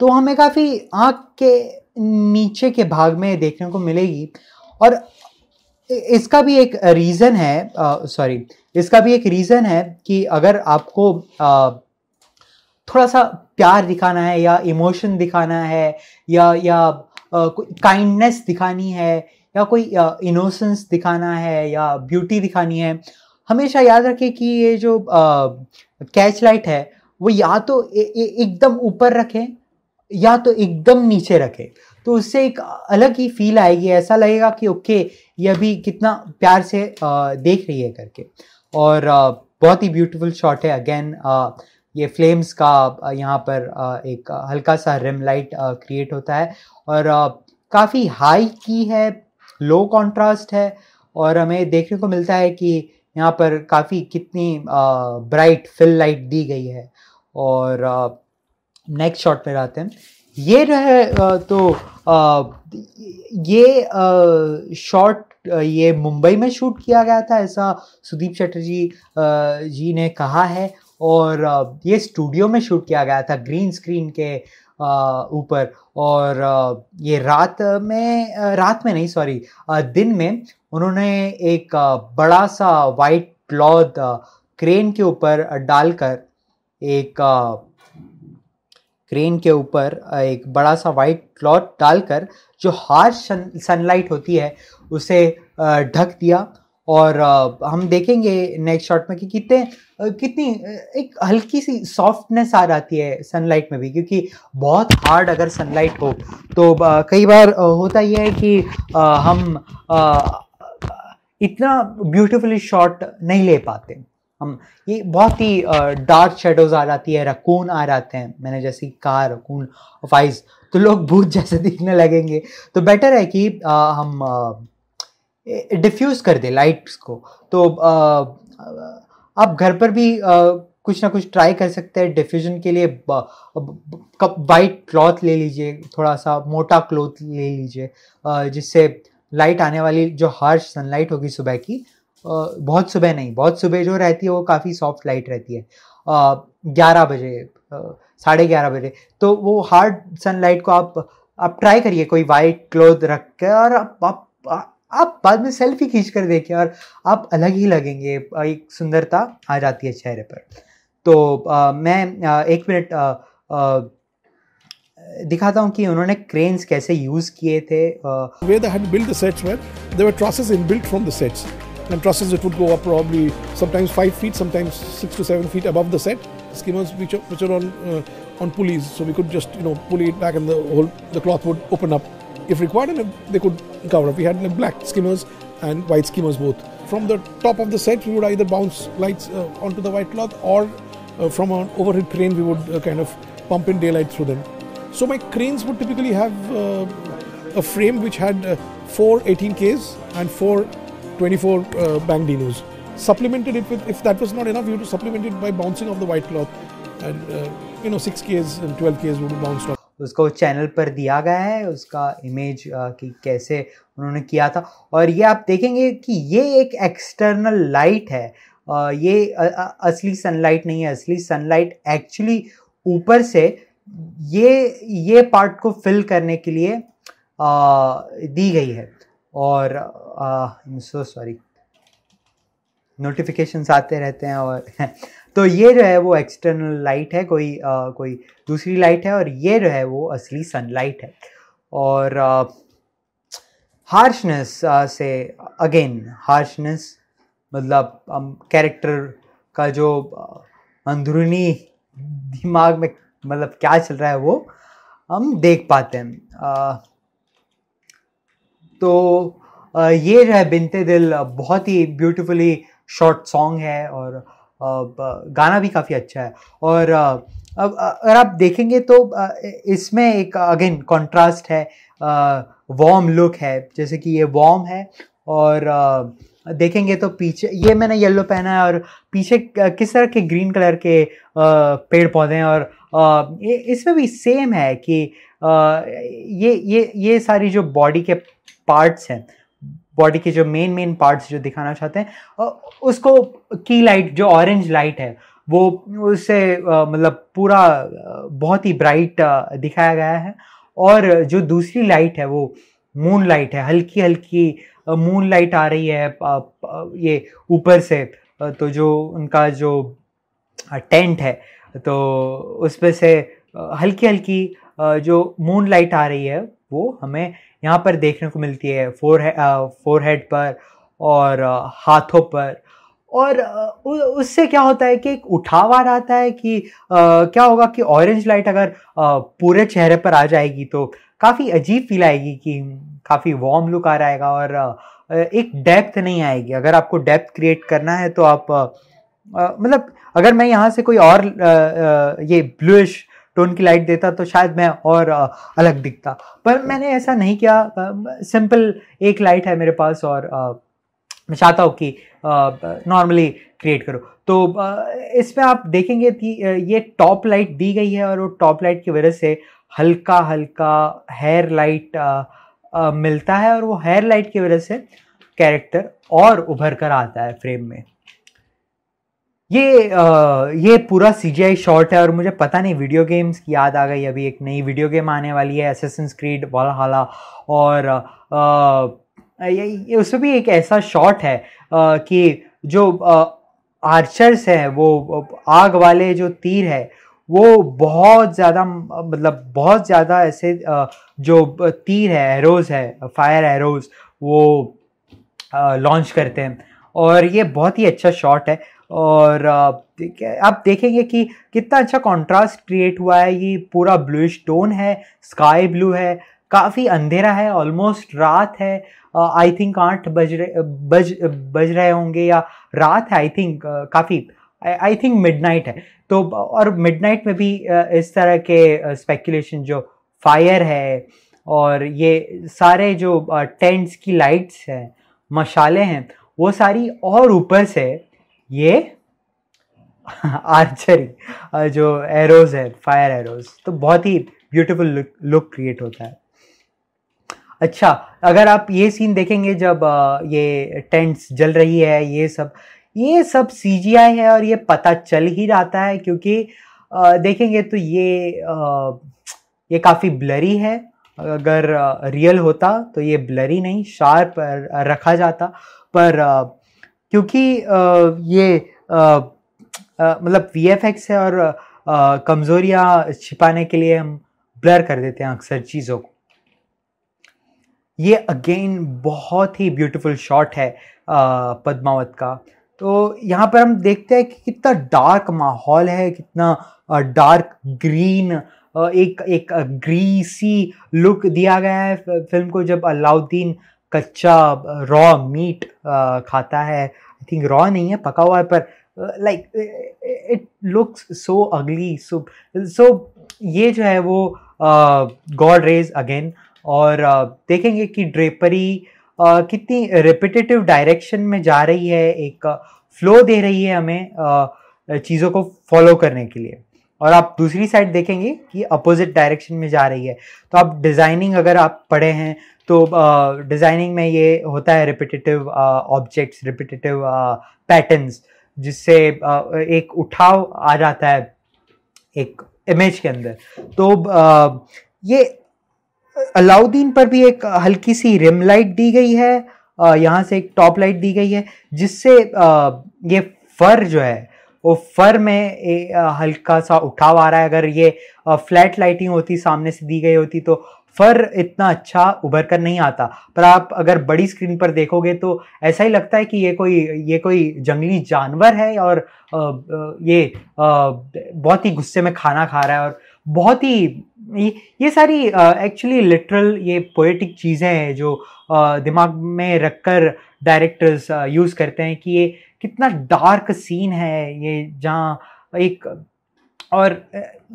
तो हमें काफ़ी आँख के नीचे के भाग में देखने को मिलेगी। और इसका भी एक रीज़न है सॉरी इसका भी एक रीज़न है कि अगर आपको आ, थोड़ा सा प्यार दिखाना है या इमोशन दिखाना है या या काइंडनेस दिखानी है या कोई इनोसेंस दिखाना है या ब्यूटी दिखानी है, हमेशा याद रखें कि ये जो कैच लाइट है, वो या तो एकदम ऊपर रखें या तो एकदम नीचे रखें। तो उससे एक अलग ही फील आएगी, ऐसा लगेगा कि ओके ये अभी कितना प्यार से देख रही है करके। और बहुत ही ब्यूटीफुल शॉट है। अगेन ये फ्लेम्स का यहाँ पर एक हल्का सा रिम लाइट क्रिएट होता है और काफ़ी हाई की है लो कंट्रास्ट है और हमें देखने को मिलता है कि यहाँ पर काफ़ी कितनी ब्राइट फिल लाइट दी गई है और नेक्स्ट शॉट पे आते हैं। ये जो है तो ये शॉट ये मुंबई में शूट किया गया था, ऐसा सुदीप चटर्जी जी ने कहा है और ये स्टूडियो में शूट किया गया था ग्रीन स्क्रीन के ऊपर और ये रात में रात में नहीं सॉरी दिन में उन्होंने एक बड़ा सा वाइट क्लॉथ क्रेन के ऊपर डालकर एक क्रेन के ऊपर एक बड़ा सा वाइट क्लॉथ डालकर जो हार्श सनलाइट होती है, उसे ढक दिया और हम देखेंगे नेक्स्ट शॉट में कि कितने कितनी एक हल्की सी सॉफ्टनेस आ जाती है सनलाइट में भी क्योंकि बहुत हार्ड अगर सनलाइट हो तो कई बार होता यह है कि हम इतना ब्यूटीफुली शॉट नहीं ले पाते। हम ये बहुत ही डार्क शेडोज आ जाती है रकून आ जाते हैं। मैंने जैसे कहा रकून ऑफ़ आइज़ तो लोग भूत जैसे दिखने लगेंगे। तो बेटर है कि आ, हम डिफ्यूज कर दे लाइट्स को। तो आप घर पर भी कुछ ना कुछ ट्राई कर सकते हैं डिफ्यूजन के लिए। वाइट क्लॉथ ले लीजिए थोड़ा सा मोटा क्लॉथ ले लीजिए। जिससे लाइट आने वाली जो हार्श सनलाइट होगी सुबह की बहुत सुबह नहीं बहुत सुबह जो रहती है वो काफ़ी सॉफ्ट लाइट रहती है। ग्यारह बजे साढ़े ग्यारह बजे। तो वो हार्ड सनलाइट को आप आप ट्राई करिए कोई वाइट क्लोथ रख के और आप, आप आप बाद में सेल्फी खींच कर देखिए और आप अलग ही लगेंगे एक सुंदरता आ जाती है चेहरे पर तो आ, मैं आ, एक मिनट दिखाता हूँ कि उन्होंने क्रेन्स कैसे यूज़ किए थे वे they had build the sets where there were trusses inbuilt from the sets and trusses it would go up probably sometimes five feet, sometimes six to seven feet above the set. Skimmers which are, which are on uh, on pulleys, so we could just you know pulley it back and the whole the cloth would open up if required, they could cover up. We had like, black skimmers and white skimmers both. From the top of the set, we would either bounce lights uh, onto the white cloth, or uh, from an overhead crane, we would uh, kind of pump in daylight through them. So my cranes would typically have uh, a frame which had uh, four 18Ks and four 24 uh, bang dinos. Supplemented it with, if that was not enough, you to supplement it by bouncing off the white cloth. And, you know, 6Ks and 12Ks would be bounced off. उसको channel पर दिया गया है, उसका image कि कैसे उन्होंने किया था। और ये आप देखेंगे कि ये एक एक्सटर्नल लाइट है। ये असली सनलाइट नहीं है, असली सनलाइट एक्चुअली ऊपर से ये ये पार्ट को फिल करने के लिए दी गई है। और सो सॉरी नोटिफिकेशंस आते रहते हैं और तो ये जो है वो एक्सटर्नल लाइट है कोई आ, कोई दूसरी लाइट है और ये जो है वो असली सनलाइट है। और हार्शनेस से अगेन हार्शनेस मतलब कैरेक्टर का जो अंदरूनी दिमाग में मतलब क्या चल रहा है वो हम देख पाते हैं। आ, तो आ, ये जो है बिनते दिल बहुत ही ब्यूटीफुली शॉर्ट सॉन्ग है और गाना भी काफ़ी अच्छा है। और अब अगर आप देखेंगे तो इसमें एक, अगेन कंट्रास्ट है वॉम लुक है, जैसे कि ये वॉम है। और देखेंगे तो पीछे, ये मैंने येलो पहना है और पीछे किस तरह के ग्रीन कलर के पेड़ पौधे हैं और इसमें भी सेम है कि ये ये ये सारी जो बॉडी के पार्ट्स हैं बॉडी के जो मेन मेन पार्ट्स जो दिखाना चाहते हैं उसको की लाइट जो ऑरेंज लाइट है, वो उससे मतलब पूरा बहुत ही ब्राइट दिखाया गया है। और जो दूसरी लाइट है, वो मून लाइट है, हल्की हल्की मून लाइट आ रही है ये ऊपर से तो जो उनका जो टेंट है तो उस पर से हल्की हल्की जो मून लाइट आ रही है वो हमें यहाँ पर देखने को मिलती है फोर फोर हेड पर और हाथों पर। और उससे क्या होता है कि एक उठावार आता है कि आ, क्या होगा कि ऑरेंज लाइट अगर आ, पूरे चेहरे पर आ जाएगी तो काफ़ी अजीब फील आएगी कि काफ़ी वार्म लुक आ रहेगा और आ, एक डेप्थ नहीं आएगी। अगर आपको डेप्थ क्रिएट करना है तो आप मतलब अगर मैं यहाँ से कोई और ये ब्लूइश टोन की लाइट देता तो शायद मैं और अलग दिखता। पर मैंने ऐसा नहीं किया। सिंपल एक लाइट है मेरे पास और मैं चाहता हूँ कि नॉर्मली क्रिएट करो। तो इसमें आप देखेंगे कि ये टॉप लाइट दी गई है और वो टॉप लाइट की वजह से हल्का हल्का हेयर लाइट मिलता है और वो हेयर लाइट की वजह से कैरेक्टर और उभर कर आता है फ्रेम में। ये आ, ये पूरा सी जी आई शॉट है और मुझे पता नहीं वीडियो गेम्स की याद आ गई अभी एक नई वीडियो गेम आने वाली है एसेसन स्क्रीड वाला और आ, ये उसमें भी एक ऐसा शॉट है आ, कि जो आ, आर्चर्स हैं वो आग वाले जो तीर है वो बहुत ज़्यादा मतलब बहुत ज़्यादा ऐसे जो तीर है एरोज है फायर एरोज वो लॉन्च करते हैं। और ये बहुत ही अच्छा शॉट है। और आप देखेंगे कि कितना अच्छा कंट्रास्ट क्रिएट हुआ है, ये पूरा ब्लूइश टोन है स्काई ब्लू है, काफ़ी अंधेरा है ऑलमोस्ट रात है आई थिंक आठ बज रहे, बज बज रहे होंगे या रात है आई थिंक काफ़ी आई थिंक मिडनाइट है। तो और मिडनाइट में भी इस तरह के स्पेकुलेशन जो फायर है और ये सारे जो टेंट्स की लाइट्स हैं, मशाले हैं, वो सारी और ऊपर से ये? आर्चरी जो एरोज है फायर एरोज तो बहुत ही ब्यूटीफुल लुक क्रिएट होता है। अच्छा अगर आप ये सीन देखेंगे जब ये टेंट्स जल रही है, ये सब ये सब सीजीआई है और ये पता चल ही जाता है क्योंकि देखेंगे तो ये ये काफ़ी ब्लरी है। अगर रियल होता तो ये ब्लरी नहीं शार्प रखा जाता। पर क्योंकि ये मतलब वी एफ़ एक्स है और कमज़ोरियाँ छिपाने के लिए हम ब्लर कर देते हैं अक्सर चीज़ों को। ये अगेन बहुत ही ब्यूटीफुल शॉट है पद्मावत का। तो यहाँ पर हम देखते हैं कि कितना डार्क माहौल है, कितना डार्क ग्रीन एक एक ग्रीसी लुक दिया गया है फ़िल्म को जब अलाउद्दीन कच्चा रॉ मीट खाता है। आई थिंक रॉ नहीं है पका हुआ है पर लाइक इट लुक्स सो अगली सो सो ये जो है वो गॉड रेज अगेन और uh, देखेंगे कि ड्रेपरी uh, कितनी रिपीटेटिव डायरेक्शन में जा रही है एक फ्लो uh, दे रही है हमें चीज़ों को फॉलो करने के लिए। और आप दूसरी साइड देखेंगे कि अपोजिट डायरेक्शन में जा रही है। तो आप डिज़ाइनिंग अगर आप पढ़े हैं तो डिज़ाइनिंग में ये होता है रिपीटेटिव ऑब्जेक्ट्स रिपीटेटिव पैटर्न्स जिससे एक उठाव आ जाता है एक इमेज के अंदर। तो ये अलाउद्दीन पर भी एक हल्की सी रिम लाइट दी गई है यहाँ से एक टॉप लाइट दी गई है, जिससे ये फर जो है, वो फर में हल्का सा उठाव आ रहा है। अगर ये फ्लैट लाइटिंग होती, सामने से दी गई होती तो फर इतना अच्छा उभर कर नहीं आता। पर आप अगर बड़ी स्क्रीन पर देखोगे तो ऐसा ही लगता है कि ये कोई ये कोई जंगली जानवर है और ये बहुत ही गुस्से में खाना खा रहा है और बहुत ही ये, सारी एक्चुअली लिटरल ये पोएटिक चीज़ें हैं जो दिमाग में रखकर डायरेक्टर्स यूज़ करते हैं कि ये कितना डार्क सीन है ये जहाँ एक और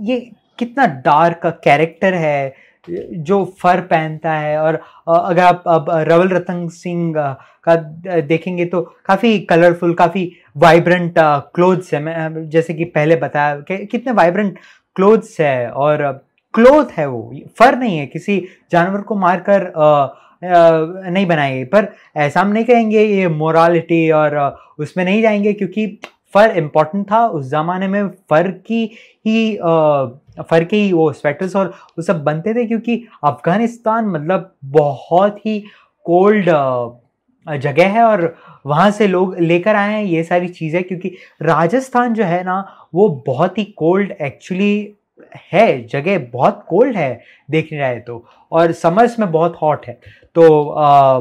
ये कितना डार्क कैरेक्टर है। जो फर पहनता है और अगर आप, अब, रवल रतन सिंह का देखेंगे तो काफ़ी कलरफुल काफ़ी वाइब्रेंट क्लोथ्स है। मैं जैसे कि पहले बताया, कि, कितने वाइब्रेंट क्लोथ्स है और क्लोथ है वो। फर नहीं है, किसी जानवर को मारकर नहीं बनाएँगे। पर ऐसा हम नहीं कहेंगे ये मोरालिटी और उसमें नहीं जाएँगे, क्योंकि फर इम्पोर्टेंट था। उस ज़माने में फर की ही फर के ही वो स्वेटर्स और वो सब बनते थे क्योंकि अफ़गानिस्तान मतलब बहुत ही कोल्ड जगह है और वहाँ से लोग लेकर आए हैं ये सारी चीज़ें क्योंकि राजस्थान जो है ना वो बहुत ही कोल्ड एक्चुअली है जगह बहुत कोल्ड है देखने जाए तो और समर्स में बहुत हॉट है। तो आ,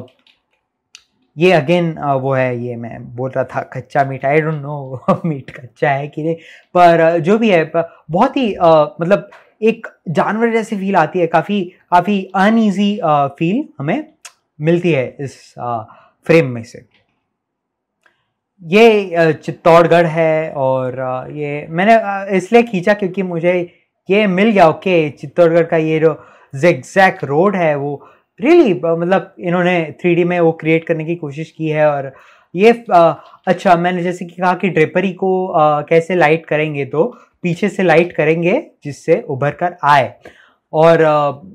ये अगेन वो है, ये मैं बोल रहा था, कच्चा meat I don't know meat कच्चा है कि नहीं, पर जो भी है बहुत ही मतलब एक जानवर जैसी फील आती है, काफ़ी काफ़ी अनईजी फील हमें मिलती है इस फ्रेम में से। ये चित्तौड़गढ़ है और ये मैंने इसलिए खींचा क्योंकि मुझे ये मिल गया ओके चित्तौड़गढ़ का ये जो जेगजैक रोड है, वो रियली really, मतलब इन्होंने थ्री में वो क्रिएट करने की कोशिश की है और ये आ, अच्छा मैंने जैसे कि कहा कि ड्रेपरी को आ, कैसे लाइट करेंगे तो पीछे से लाइट करेंगे जिससे उभर कर आए। और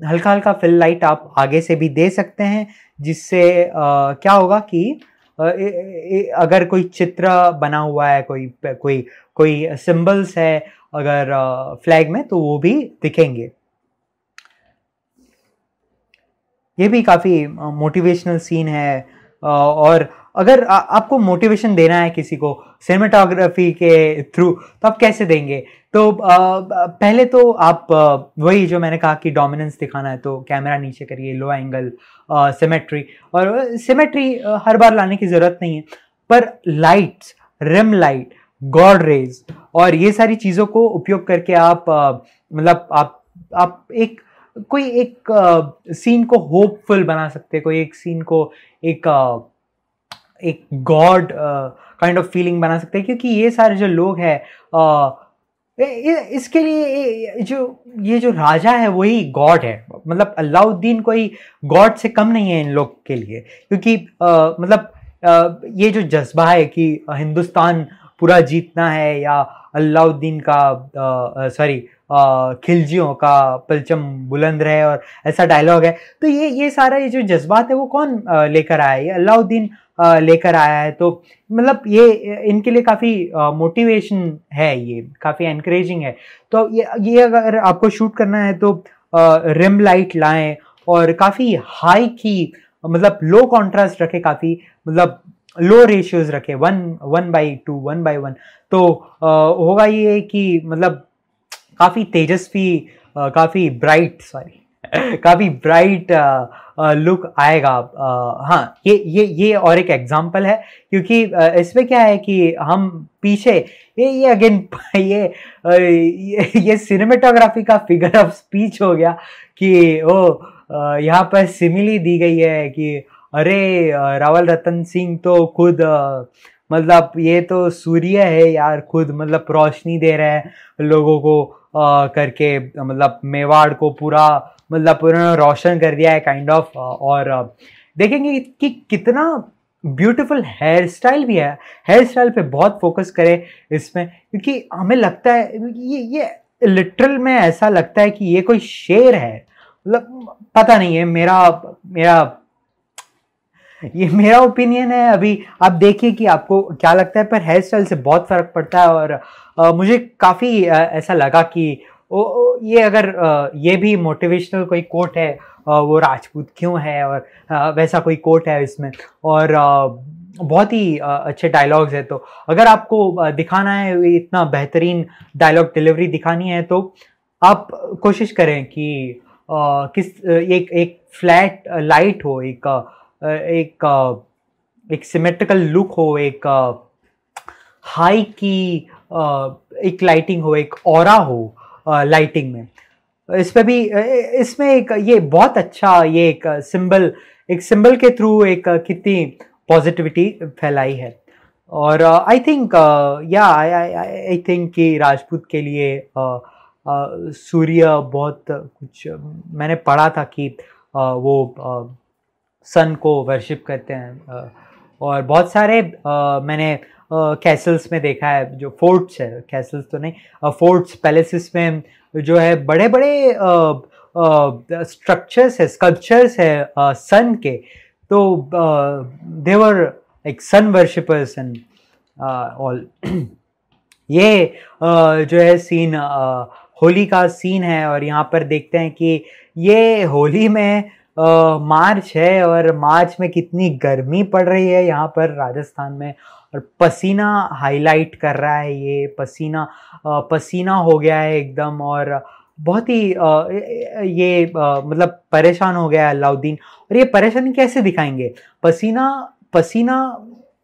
हल्का हल्का फिल लाइट आप आगे से भी दे सकते हैं जिससे क्या होगा कि आ, ए, ए, अगर कोई चित्र बना हुआ है कोई कोई कोई सिंबल्स है अगर फ्लैग में तो वो भी दिखेंगे। ये भी काफ़ी मोटिवेशनल सीन है और अगर आ, आपको मोटिवेशन देना है किसी को सिनेमाटोग्राफी के थ्रू तो आप कैसे देंगे? तो आ, पहले तो आप वही जो मैंने कहा कि डोमिनेंस दिखाना है तो कैमरा नीचे करिए लो एंगल सिमेट्री और सिमेट्री हर बार लाने की ज़रूरत नहीं है पर lights rim light god rays और ये सारी चीज़ों को उपयोग करके आप मतलब आप आप एक कोई एक सीन को होपफुल बना सकते कोई एक सीन को एक एक गॉड काइंड ऑफ़ फीलिंग बना सकते हैं क्योंकि ये सारे जो लोग हैं इसके लिए जो ये जो राजा है वही गॉड है। मतलब अलाउद्दीन कोई गॉड से कम नहीं है इन लोग के लिए क्योंकि आ, मतलब आ, ये जो जज्बा है कि हिंदुस्तान पूरा जीतना है या अलाउद्दीन का सॉरी खिलजियों का पलचम बुलंद रहे और ऐसा डायलॉग है। तो ये ये सारा ये जो जज्बात है वो कौन लेकर आया है? अलाउद्दीन लेकर आया है। तो मतलब ये इनके लिए काफ़ी मोटिवेशन है ये काफ़ी एनकरेजिंग है। तो ये ये अगर आपको शूट करना है तो रिम लाइट लाएँ और काफ़ी हाई की मतलब लो कॉन्ट्रास्ट रखे काफ़ी मतलब लो रेशियोज रखे। One one by two one by one तो आ, होगा ये कि मतलब काफ़ी तेजस्वी काफ़ी ब्राइट सॉरी काफ़ी ब्राइट लुक आएगा। हाँ ये ये ये और एक एग्जांपल है क्योंकि इसमें क्या है कि हम पीछे ये ये अगेन ये ये, ये सिनेमेटोग्राफी का फिगर ऑफ़ स्पीच हो गया कि ओ यहाँ पर सिमिली दी गई है कि अरे रावल रतन सिंह तो खुद मतलब ये तो सूर्य है यार खुद मतलब रोशनी दे रहे हैं लोगों को। करके मतलब मेवाड़ को पूरा मतलब पूरा रोशन कर दिया है काइंड kind ऑफ़ of, और देखेंगे कि कितना ब्यूटीफुल हेयर स्टाइल भी है। हेयर स्टाइल पे बहुत फोकस करें इसमें क्योंकि हमें लगता है ये ये लिटरल में ऐसा लगता है कि ये कोई शेर है। मतलब पता नहीं है मेरा मेरा ये मेरा ओपिनियन है अभी। आप देखिए कि आपको क्या लगता है पर हेयर स्टाइल से बहुत फ़र्क पड़ता है और आ, मुझे काफ़ी ऐसा लगा कि ओ, ओ, ये अगर आ, ये भी मोटिवेशनल कोई कोट है आ, वो राजपूत क्यों है और आ, वैसा कोई कोट है इसमें? और आ, बहुत ही अच्छे डायलॉग्स है तो अगर आपको दिखाना है इतना बेहतरीन डायलॉग डिलीवरी दिखानी है तो आप कोशिश करें कि आ, किस एक एक फ्लैट लाइट हो एक एक एक सिमेट्रिकल लुक हो एक हाई की एक लाइटिंग हो एक और हो लाइटिंग में। इस पर भी इसमें एक ये बहुत अच्छा ये एक सिंबल एक सिंबल के थ्रू एक कितनी पॉजिटिविटी फैलाई है। और आई थिंक या आई थिंक कि राजपूत के लिए uh, uh, सूर्य बहुत कुछ मैंने पढ़ा था कि uh, वो सन को वर्शिप करते हैं और बहुत सारे मैंने कैसल्स में देखा है, जो फोर्ट्स है कैसल्स तो नहीं फोर्ट्स पैलेसेस में जो है बड़े बड़े स्ट्रक्चर्स है स्कल्पचर्स है सन के। तो they were like sun worshippers and all ये जो है सीन होली का सीन है और यहाँ पर देखते हैं कि ये होली में मार्च है और मार्च में कितनी गर्मी पड़ रही है यहाँ पर राजस्थान में। और पसीना हाईलाइट कर रहा है ये, पसीना पसीना हो गया है एकदम और बहुत ही ये मतलब परेशान हो गया है अलाउद्दीन। और ये परेशानी कैसे दिखाएँगे? पसीना पसीना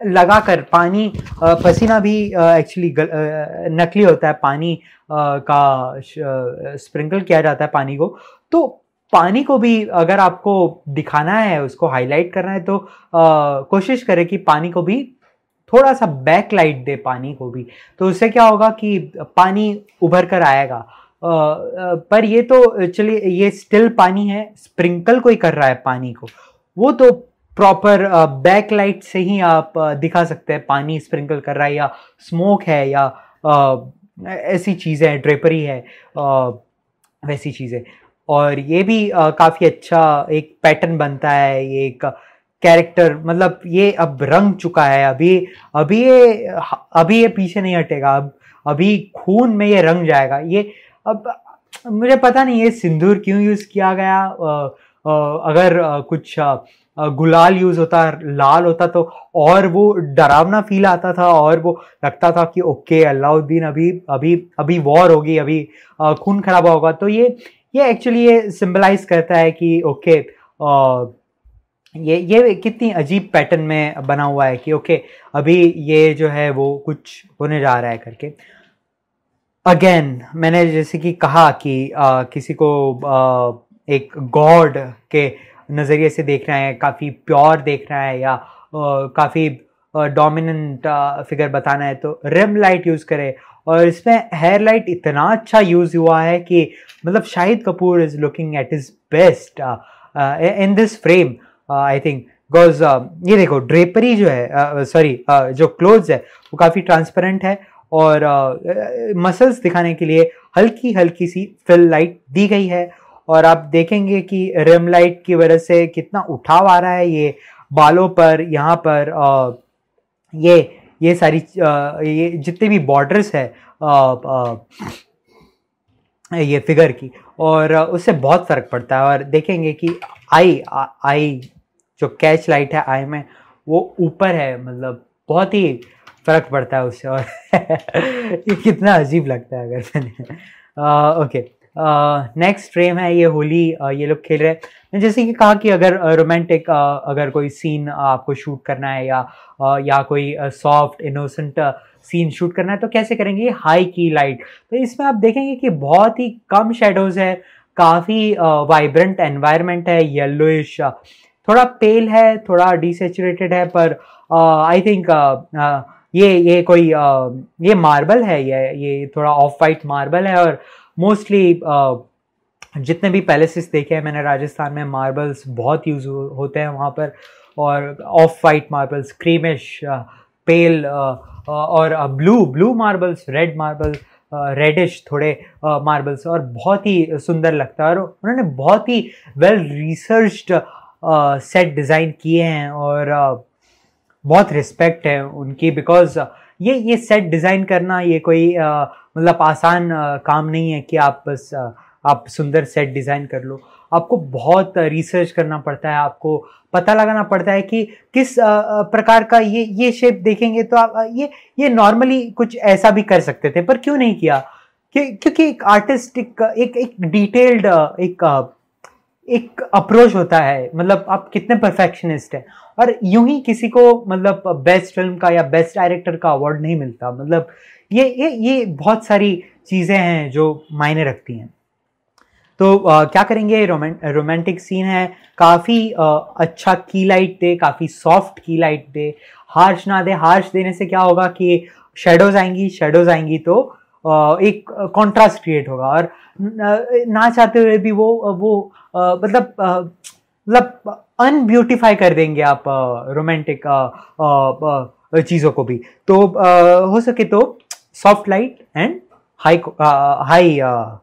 लगाकर पानी पसीना भी एक्चुअली नकली होता है। पानी का स्प्रिंकल किया जाता है पानी को। तो पानी को भी अगर आपको दिखाना है उसको हाईलाइट करना है तो आ, कोशिश करें कि पानी को भी थोड़ा सा बैक लाइट दे पानी को भी। तो उससे क्या होगा कि पानी उभर कर आएगा। आ, आ, पर ये तो चलिए ये स्टिल पानी है स्प्रिंकल कोई कर रहा है पानी को। वो तो प्रॉपर बैक लाइट से ही आप दिखा सकते हैं पानी स्प्रिंकल कर रहा है या स्मोक है या ऐसी चीज़ें ड्रेपरी है वैसी चीज़ें। और ये भी काफ़ी अच्छा एक पैटर्न बनता है ये एक कैरेक्टर मतलब ये अब रंग चुका है अभी अभी ये अभी ये पीछे नहीं हटेगा अब अभी खून में ये रंग जाएगा। ये अब मुझे पता नहीं ये सिंदूर क्यों यूज़ किया गया आ, अगर कुछ गुलाल यूज़ होता लाल होता तो और वो डरावना फील आता था और वो लगता था कि ओके अलाउद्दीन अभी अभी अभी वॉर होगी अभी खून खराब होगा। तो ये ये एक्चुअली ये सिंबलाइज करता है कि ओके ये ये कितनी अजीब पैटर्न में बना हुआ है कि ओके अभी ये जो है वो कुछ होने जा रहा है करके। अगेन मैंने जैसे कि कहा कि आ, किसी को आ, एक गॉड के नज़रिए से देख रहे हैं काफ़ी प्योर देख रहा है या काफ़ी डोमिनेंट फिगर बताना है तो रिम लाइट यूज़ करे। और इसमें हेयर लाइट इतना अच्छा यूज़ हुआ है कि मतलब Shahid Kapoor is looking at is best in this frame I think because ये देखो ड्रेपरी जो है सॉरी uh, uh, जो क्लोथ्स है वो काफ़ी ट्रांसपेरेंट है और मसल्स uh, दिखाने के लिए हल्की हल्की सी फिल लाइट दी गई है। और आप देखेंगे कि रिम लाइट की वजह से कितना उठाव आ रहा है ये बालों पर यहाँ पर आ, ये ये सारी ये जितने भी बॉर्डर्स है आ, आ, ये फिगर की और उससे बहुत फ़र्क पड़ता है। और देखेंगे कि आई आई जो कैच लाइट है आई में वो ऊपर है मतलब बहुत ही फ़र्क पड़ता है उससे। और ये कितना अजीब लगता है अगर मैंने ओके नेक्स्ट फ्रेम है ये होली ये लोग खेल रहे हैं। जैसे कि कहा कि अगर रोमांटिक अगर कोई सीन आपको शूट करना है या या कोई सॉफ्ट इनोसेंट सीन शूट करना है तो कैसे करेंगे? हाई की लाइट तो इसमें आप देखेंगे कि बहुत ही कम शेडोज है काफ़ी वाइब्रेंट एनवायरनमेंट है येलोइश थोड़ा पेल है थोड़ा डिसेचुरेटेड है पर आई थिंक ये ये कोई आ, ये मार्बल है ये ये थोड़ा ऑफ़ वाइट मार्बल है और मोस्टली जितने भी पैलेसेस देखे हैं मैंने राजस्थान में मार्बल्स बहुत यूज़ होते हैं वहाँ पर। और off white marbles creamish pale और blue blue marbles red marble reddish थोड़े मार्बल्स uh, और बहुत ही सुंदर लगता है। और उन्होंने बहुत ही वेल रिसर्च्ड सेट डिज़ाइन किए हैं और uh, बहुत रिस्पेक्ट है उनकी बिकॉज़ ये ये सेट डिज़ाइन करना ये कोई uh, मतलब आसान uh, काम नहीं है कि आप बस uh, आप सुंदर सेट डिज़ाइन कर लो। आपको बहुत रिसर्च करना पड़ता है आपको पता लगाना पड़ता है कि किस प्रकार का ये ये शेप देखेंगे तो आप ये ये नॉर्मली कुछ ऐसा भी कर सकते थे पर क्यों नहीं किया? कि, क्योंकि एक आर्टिस्टिक एक एक डिटेल्ड एक एक अप्रोच होता है। मतलब आप कितने परफेक्शनिस्ट हैं। और यूँ ही किसी को मतलब बेस्ट फ़िल्म का या बेस्ट डायरेक्टर का अवार्ड नहीं मिलता। मतलब ये ये ये बहुत सारी चीज़ें हैं जो मायने रखती हैं। तो आ, क्या करेंगे? रोमांटिक सीन है। काफ़ी अच्छा की लाइट दे काफ़ी सॉफ्ट की लाइट दे। हार्श ना दे। हार्श देने से क्या होगा कि शेडोज आएँगी शेडोज आएँगी तो आ, एक कॉन्ट्रास्ट क्रिएट होगा। और ना चाहते हुए भी वो वो मतलब मतलब अनब्यूटिफाई कर देंगे आप रोमांटिक चीज़ों को भी। तो आ, हो सके तो soft light and high high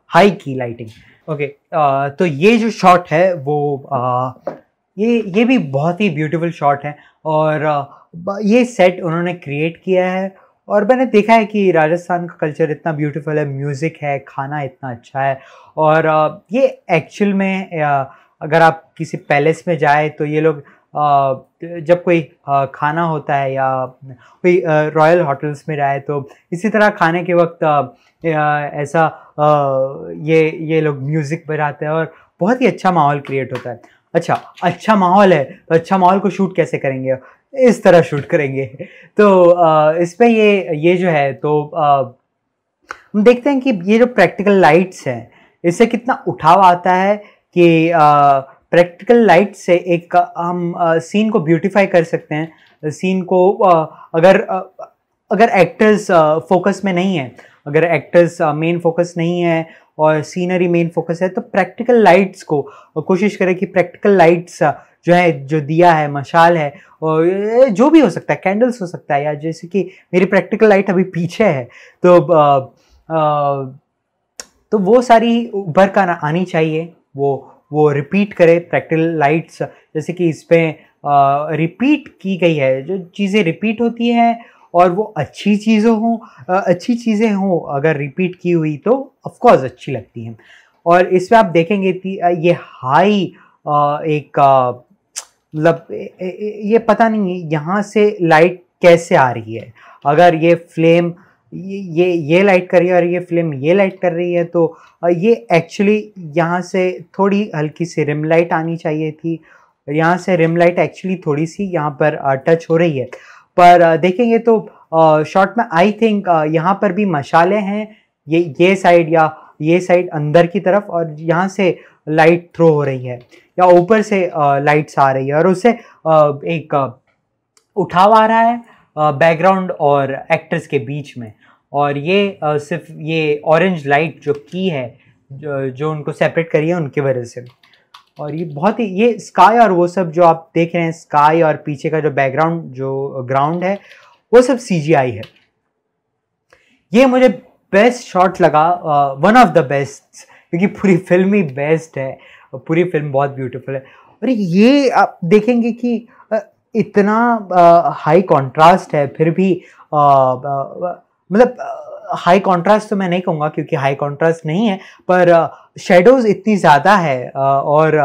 high key lighting. Okay तो ये जो शॉट है, वो ये ये भी बहुत ही ब्यूटीफुल शॉट है और ये सेट उन्होंने क्रिएट किया है और मैंने देखा है कि राजस्थान का कल्चर इतना ब्यूटीफुल है म्यूज़िक है, खाना इतना अच्छा है और ये एक्चुअल में अगर आप किसी पैलेस में जाए तो ये लोग जब कोई खाना होता है या कोई रॉयल होटल्स में जाए तो इसी तरह खाने के वक्त ऐसा ये ये लोग म्यूज़िक बजाते हैं और बहुत ही अच्छा माहौल क्रिएट होता है। अच्छा अच्छा माहौल है तो अच्छा माहौल को शूट कैसे करेंगे? इस तरह शूट करेंगे। तो इस पर ये ये जो है तो हम देखते हैं कि ये जो प्रैक्टिकल लाइट्स हैं, इससे कितना उठाव आता है कि प्रैक्टिकल लाइट से एक, हम सीन को ब्यूटीफाई कर सकते हैं। सीन को अगर अगर एक्टर्स फोकस में नहीं है अगर एक्टर्स मेन फोकस नहीं है और सीनरी मेन फोकस है तो प्रैक्टिकल लाइट्स को कोशिश करें कि प्रैक्टिकल लाइट्स जो है जो दिया है मशाल है और जो भी हो सकता है कैंडल्स हो सकता है या जैसे कि मेरी प्रैक्टिकल लाइट अभी पीछे है तो आ, आ, तो वो सारी उभर कर आनी चाहिए वो वो रिपीट करे प्रैक्टिकल लाइट्स जैसे कि इस पर रिपीट की गई है जो चीज़ें रिपीट होती हैं और वो अच्छी चीज़ें हों अच्छी चीज़ें हों अगर रिपीट की हुई तो ऑफकोर्स अच्छी लगती हैं। और इसमें आप देखेंगे ये हाई एक मतलब ये पता नहीं यहाँ से लाइट कैसे आ रही है। अगर ये फ्लेम ये ये लाइट कर रही है और ये फ्लेम ये लाइट कर रही है तो ये एक्चुअली यहाँ से थोड़ी हल्की सी रिम लाइट आनी चाहिए थी। यहाँ से रिम लाइट एक्चुअली थोड़ी सी यहाँ पर टच हो रही है। पर देखेंगे तो शॉर्ट में आई थिंक यहाँ पर भी मशाले हैं। ये ये साइड या ये साइड अंदर की तरफ़ और यहाँ से लाइट थ्रो हो रही है या ऊपर से लाइट्स आ रही है और उससे एक उठाव आ रहा है बैकग्राउंड और एक्टर्स के बीच में। और ये सिर्फ़ ये ऑरेंज लाइट जो की है जो, जो उनको सेपरेट करी है उनकी वजह से। और ये बहुत ही, ये स्काई और वो सब जो आप देख रहे हैं स्काई और पीछे का जो बैकग्राउंड जो ग्राउंड है, वो सब सीजीआई है। ये मुझे बेस्ट शॉट लगा वन ऑफ़ द बेस्ट क्योंकि पूरी फ़िल्म ही बेस्ट है पूरी फ़िल्म बहुत ब्यूटीफुल है। और ये आप देखेंगे कि इतना हाई कंट्रास्ट है, फिर भी मतलब हाई कंट्रास्ट तो मैं नहीं कहूँगा क्योंकि हाई कंट्रास्ट नहीं है, पर शेडोज इतनी ज़्यादा है और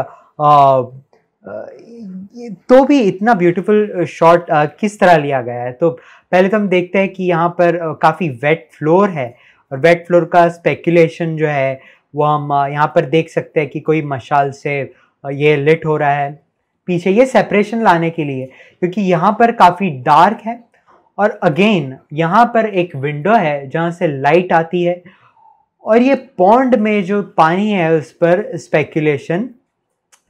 तो भी इतना ब्यूटीफुल शॉट किस तरह लिया गया है? तो पहले तो हम देखते हैं कि यहाँ पर काफ़ी वेट फ्लोर है, और वेट फ्लोर का स्पेकुलेशन जो है, वो हम यहाँ पर देख सकते हैं कि कोई मशाल से ये लिट हो रहा है। पीछे ये सेपरेशन लाने के लिए, क्योंकि यहाँ पर काफ़ी डार्क है और अगेन यहाँ पर एक विंडो है जहाँ से लाइट आती है। और ये पॉन्ड में जो पानी है, उस पर स्पेकुलेशन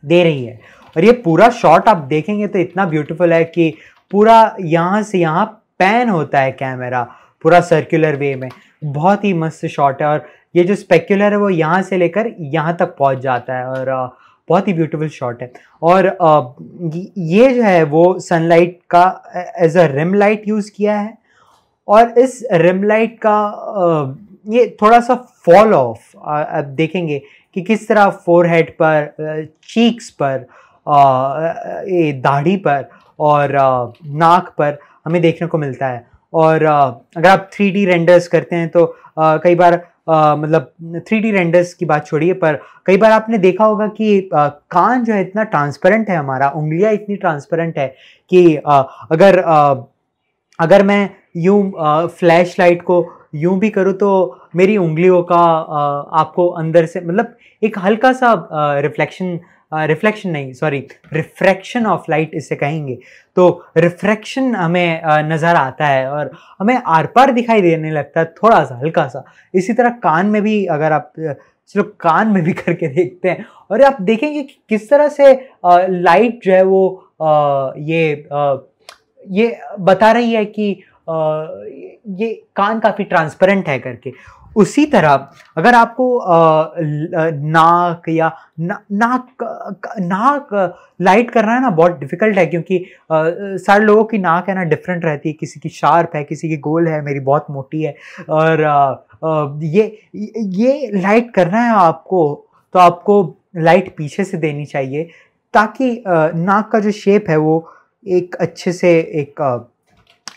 दे रही है। और ये पूरा शॉट आप देखेंगे तो इतना ब्यूटीफुल है कि पूरा यहाँ से यहाँ पैन होता है कैमरा पूरा सर्कुलर वे में। बहुत ही मस्त शॉट है और ये जो स्पेक्युलर है वो यहाँ से लेकर यहाँ तक पहुँच जाता है और बहुत ही ब्यूटीफुल शॉट है। और ये जो है वो सनलाइट का as a rim light use किया है। और इस रिम लाइट का ये थोड़ा सा फॉल ऑफ़ अब देखेंगे कि किस तरह फोर हेड पर चीक्स पर ये दाढ़ी पर और नाक पर हमें देखने को मिलता है। और अगर आप थ्री रेंडर्स करते हैं तो कई बार मतलब थ्री डी रेंडर्स की बात छोड़िए पर कई बार आपने देखा होगा कि आ, कान जो है इतना ट्रांसपेरेंट है हमारा उंगलियाँ इतनी ट्रांसपेरेंट है कि आ, अगर आ, अगर मैं यूँ फ्लैश लाइट को यूँ भी करूँ तो मेरी उंगलियों का आ, आपको अंदर से मतलब एक हल्का सा रिफ्लेक्शन रिफ्लेक्शन नहीं सॉरी रिफ्रैक्शन ऑफ़ लाइट इसे कहेंगे। तो रिफ्रैक्शन हमें नज़र आता है और हमें आर पार दिखाई देने लगता है थोड़ा सा हल्का सा इसी तरह कान में भी अगर आप चलो, कान में भी करके देखते हैं और आप देखेंगे कि किस तरह से लाइट जो है वो ये ये बता रही है कि ये कान काफ़ी ट्रांसपेरेंट है करके। उसी तरह अगर आपको नाक या ना, नाक नाक लाइट करना है ना बहुत डिफ़िकल्ट है क्योंकि सारे लोगों की नाक है ना डिफरेंट रहती है किसी की शार्प है किसी की गोल है मेरी बहुत मोटी है और ये ये लाइट करना है आपको तो आपको लाइट पीछे से देनी चाहिए ताकि नाक का जो शेप है वो एक अच्छे से एक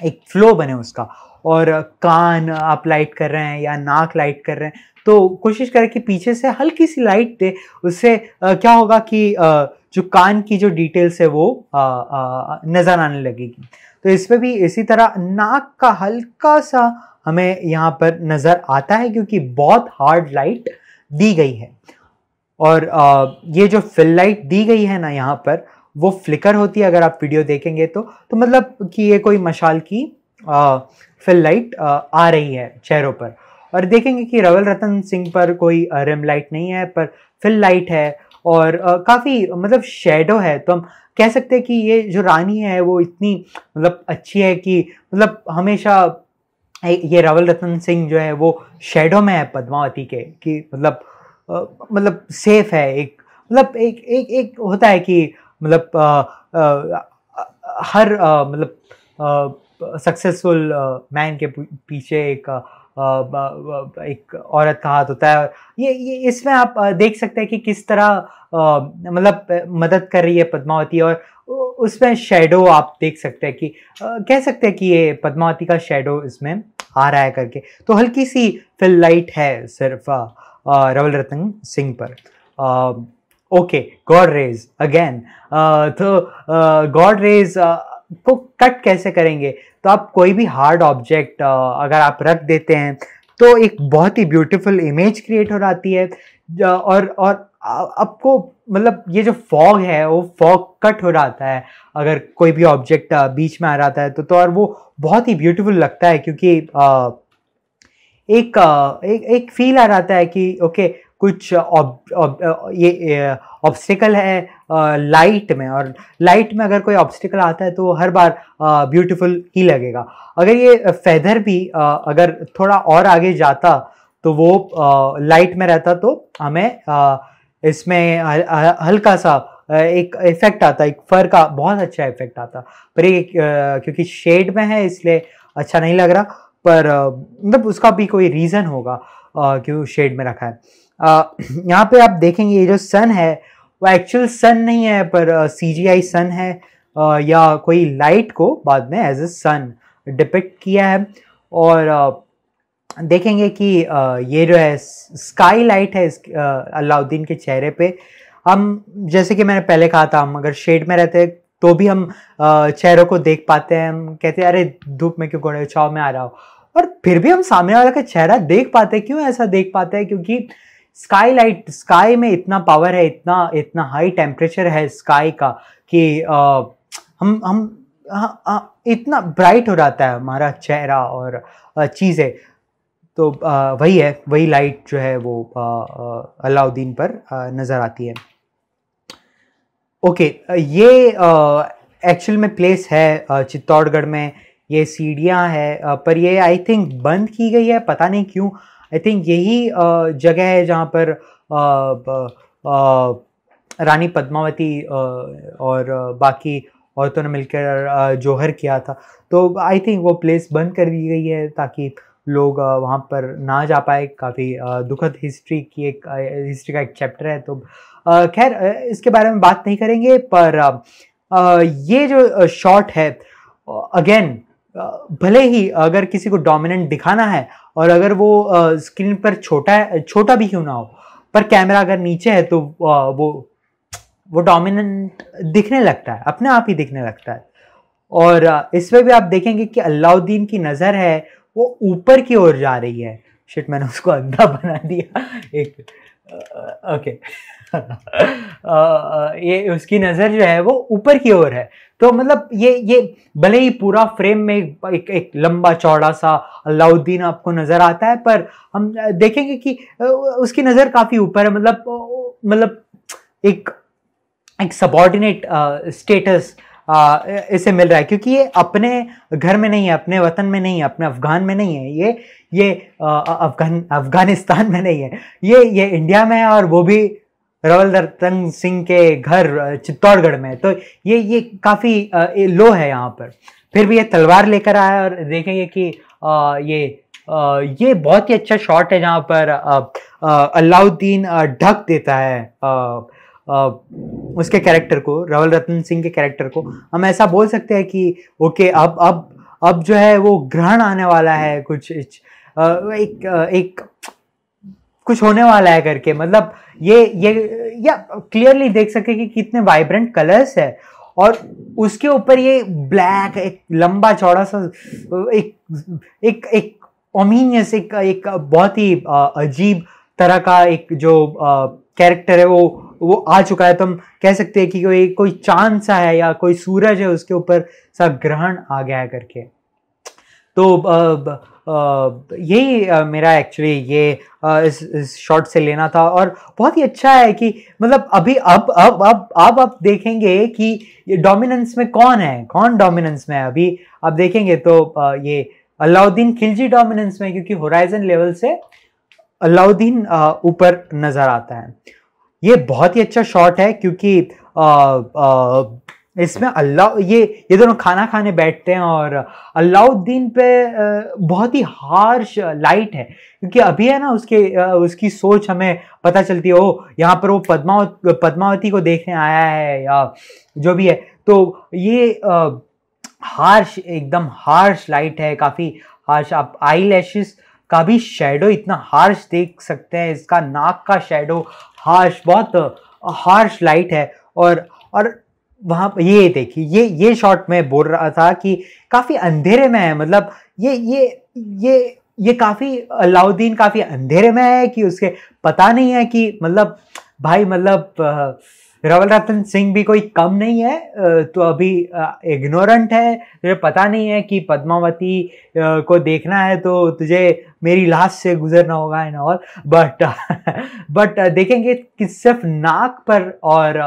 एक फ्लो बने उसका। और कान आप लाइट कर रहे हैं या नाक लाइट कर रहे हैं तो कोशिश करें कि पीछे से हल्की सी लाइट दे। उससे क्या होगा कि जो कान की जो डिटेल्स है वो नज़र आने लगेगी। तो इसमें भी इसी तरह नाक का हल्का सा हमें यहाँ पर नज़र आता है, क्योंकि बहुत हार्ड लाइट दी गई है। और ये जो फिल लाइट दी गई है ना यहाँ पर, वो फ्लिकर होती है अगर आप वीडियो देखेंगे तो। तो मतलब कि ये कोई मशाल की फिल लाइट आ रही है चेहरों पर। और देखेंगे कि रवल रतन सिंह पर कोई रिम लाइट नहीं है, पर फिल लाइट है और काफ़ी मतलब शेडो है। तो हम कह सकते हैं कि ये जो रानी है, वो इतनी मतलब अच्छी है कि मतलब हमेशा ये रवल रतन सिंह जो है, वो शेडो में है पद्मावती के, कि मतलब मतलब सेफ़ है। एक मतलब एक एक एक होता है कि मतलब हर मतलब सक्सेसफुल मैन के पीछे एक एक औरत का हाथ होता है। ये ये, इसमें आप देख सकते हैं कि किस तरह मतलब मदद कर रही है पद्मावती और उसमें शेडो आप देख सकते हैं कि कह सकते हैं कि ये पद्मावती का शेडो इसमें आ रहा है करके। तो हल्की सी फिल लाइट है सिर्फ़ रवल रतन सिंह पर। ओके गॉड रेज अगेन तो गॉड रेज को कट कैसे करेंगे? तो आप कोई भी हार्ड ऑब्जेक्ट अगर आप रख देते हैं तो एक बहुत ही ब्यूटीफुल इमेज क्रिएट हो जाती है। और और आपको मतलब ये जो फॉग है, वो फॉग कट हो जाता है। अगर कोई भी ऑब्जेक्ट बीच में आ जाता है तो तो और वो बहुत ही ब्यूटीफुल लगता है क्योंकि एक एक एक फील आ जाता है कि ओके कुछ ऑब ये ऑब्स्टिकल है लाइट में और लाइट में अगर कोई ऑब्स्टिकल आता है तो हर बार ब्यूटीफुल ही लगेगा। अगर ये फेदर भी अगर थोड़ा और आगे जाता तो वो लाइट में रहता तो हमें इसमें हल्का सा एक इफ़ेक्ट आता, एक फर का बहुत अच्छा इफ़ेक्ट आता। पर ये क्योंकि शेड में है इसलिए अच्छा नहीं लग रहा, पर मतलब उसका भी कोई रीज़न होगा क्यों शेड में रखा है। यहाँ पे आप देखेंगे ये जो सन है वो एक्चुअल सन नहीं है पर सी जी आई सन है आ, या कोई लाइट को बाद में एज ए सन डिपिक्ट किया है। और आ, देखेंगे कि आ, ये जो है स्काई लाइट है अलाउद्दीन के चेहरे पे। हम जैसे कि मैंने पहले कहा था हम अगर शेड में रहते तो भी हम चेहरों को देख पाते हैं। हम कहते हैं अरे धूप में क्यों कोड़े छाव में आ रहा हो। और फिर भी हम सामने वाले का चेहरा देख पाते हैं। क्यों ऐसा देख पाते हैं? क्योंकि स्काई लाइट स्काई में इतना पावर है इतना इतना हाई टेम्परेचर है स्काई का कि आ, हम हम आ, आ, इतना ब्राइट हो जाता है हमारा चेहरा और चीज़ें। तो आ, वही है वही लाइट जो है वो अलाउद्दीन पर नज़र आती है। ओके ये एक्चुअल में प्लेस है चित्तौड़गढ़ में। ये सीढ़ियाँ है पर ये आई थिंक बंद की गई है पता नहीं क्यों। आई थिंक यही जगह है जहाँ पर रानी पद्मावती और बाकी औरतों ने मिलकर जोहर किया था। तो आई थिंक वो प्लेस बंद कर दी गई है ताकि लोग वहाँ पर ना जा पाए। काफ़ी दुखद हिस्ट्री की एक हिस्ट्री का एक चैप्टर है। तो खैर इसके बारे में बात नहीं करेंगे, पर ये जो शॉट है अगेन भले ही अगर किसी को डोमिनेंट दिखाना है और अगर वो स्क्रीन पर छोटा है, छोटा भी क्यों ना हो? पर कैमरा अगर नीचे है तो वो वो डोमिनेंट दिखने लगता है, अपने आप ही दिखने लगता है। और इसमें भी आप देखेंगे कि अलाउद्दीन की नज़र है, वो ऊपर की ओर जा रही है। शिट मैंने उसको अंधा बना दिया। एक ओके ये उसकी नज़र जो है वो ऊपर की ओर है। तो मतलब ये ये भले ही पूरा फ्रेम में एक एक एक लंबा चौड़ा सा अलाउद्दीन आपको नज़र आता है, पर हम देखेंगे कि उसकी नज़र काफ़ी ऊपर है। मतलब मतलब एक एक सबॉर्डिनेट स्टेटस इसे मिल रहा है। क्योंकि ये अपने घर में नहीं है, अपने वतन में नहीं है, अपने अफगान में नहीं है। ये ये अफगान, अफ़गानिस्तान में नहीं है। ये ये इंडिया में है और वो भी रवल रतन सिंह के घर चित्तौड़गढ़ में। तो ये ये काफ़ी लो है यहाँ पर। फिर भी ये तलवार लेकर आया और देखेंगे कि आ, ये आ, ये बहुत ही अच्छा शॉट है जहाँ पर अलाउद्दीन ढक देता है आ, आ, उसके कैरेक्टर को रवल रतन सिंह के कैरेक्टर को। हम ऐसा बोल सकते हैं कि ओके अब अब अब जो है वो ग्रहण आने वाला है कुछ एक एक कुछ होने वाला है करके। मतलब ये ये, या क्लियरली देख सके कि कितने वाइब्रेंट कलर्स है। और उसके ऊपर ये ब्लैक एक लंबा चौड़ा सा, एक एक एक ओमीनियस एक एक बहुत ही अजीब तरह का एक जो कैरेक्टर है वो वो आ चुका है। तो हम कह सकते हैं कि कोई कोई चाँद सा है या कोई सूरज है, उसके ऊपर सा ग्रहण आ गया है करके। तो यही मेरा एक्चुअली ये इस इस शॉट से लेना था और बहुत ही अच्छा है कि मतलब अभी अब अब अब अब आप देखेंगे कि ये डोमिनेंस में कौन है, कौन डोमिनेंस में है अभी? आप देखेंगे तो ये अलाउद्दीन खिलजी डोमिनेंस में क्योंकि होराइजन लेवल से अलाउद्दीन ऊपर नज़र आता है। ये बहुत ही अच्छा शॉट है क्योंकि इसमें अल्लाह, ये ये दोनों खाना खाने बैठते हैं और अलाउद्दीन पे बहुत ही हार्श लाइट है। क्योंकि अभी है ना, उसके उसकी सोच हमें पता चलती है ओ यहाँ पर वो पद्मावत पद्मावती को देखने आया है या जो भी है। तो ये हार्श एकदम हार्श लाइट है, काफ़ी हार्श आप आई लैशेस का भी शेडो इतना हार्श देख सकते हैं, इसका नाक का शेडो हार्श बहुत हार्श लाइट है। और और वहाँ ये देखिए, ये ये शॉट में बोल रहा था कि काफ़ी अंधेरे में है मतलब ये ये ये ये काफ़ी, अलाउद्दीन काफ़ी अंधेरे में है कि उसके पता नहीं है कि मतलब भाई मतलब रवल रतन सिंह भी कोई कम नहीं है तो अभी इग्नोरेंट है, तुझे पता नहीं है कि पद्मावती को देखना है तो तुझे मेरी लाश से गुजरना होगा इन ऑल बट बट देखेंगे कि सिर्फ़ नाक पर और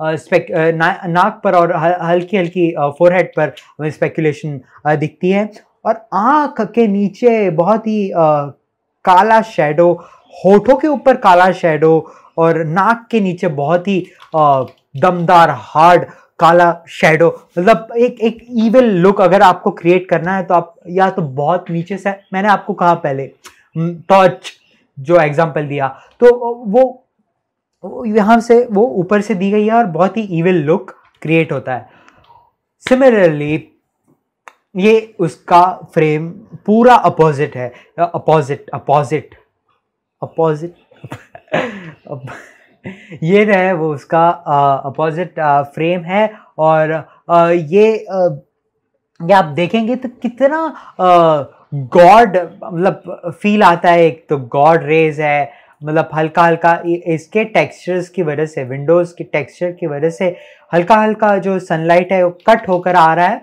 स्पेक ना, नाक पर और हल्की हल्की फोरहेड पर हमें स्पेकुलेशन दिखती है। और आँख के नीचे बहुत ही काला शेडो होठों के ऊपर काला शेडो और नाक के नीचे बहुत ही दमदार हार्ड काला शेडो मतलब एक एक इविल लुक अगर आपको क्रिएट करना है तो आप या तो बहुत नीचे से मैंने आपको कहा पहले टॉर्च जो एग्जांपल दिया। तो वो यहाँ से वो ऊपर से दी गई है और बहुत ही इविल लुक क्रिएट होता है। सिमिलरली ये उसका फ्रेम पूरा अपोजिट है। अपोजिट अपोजिट अपोजिट ये रहे वो उसका अपोजिट फ्रेम है और आ, ये आ, ये आप देखेंगे तो कितना गॉड मतलब फील आता है। एक तो गॉड रेज है मतलब हल्का हल्का इसके टेक्सचर्स की वजह से विंडोज़ के टेक्सचर की वजह से हल्का हल्का जो सनलाइट है वो कट होकर आ रहा है।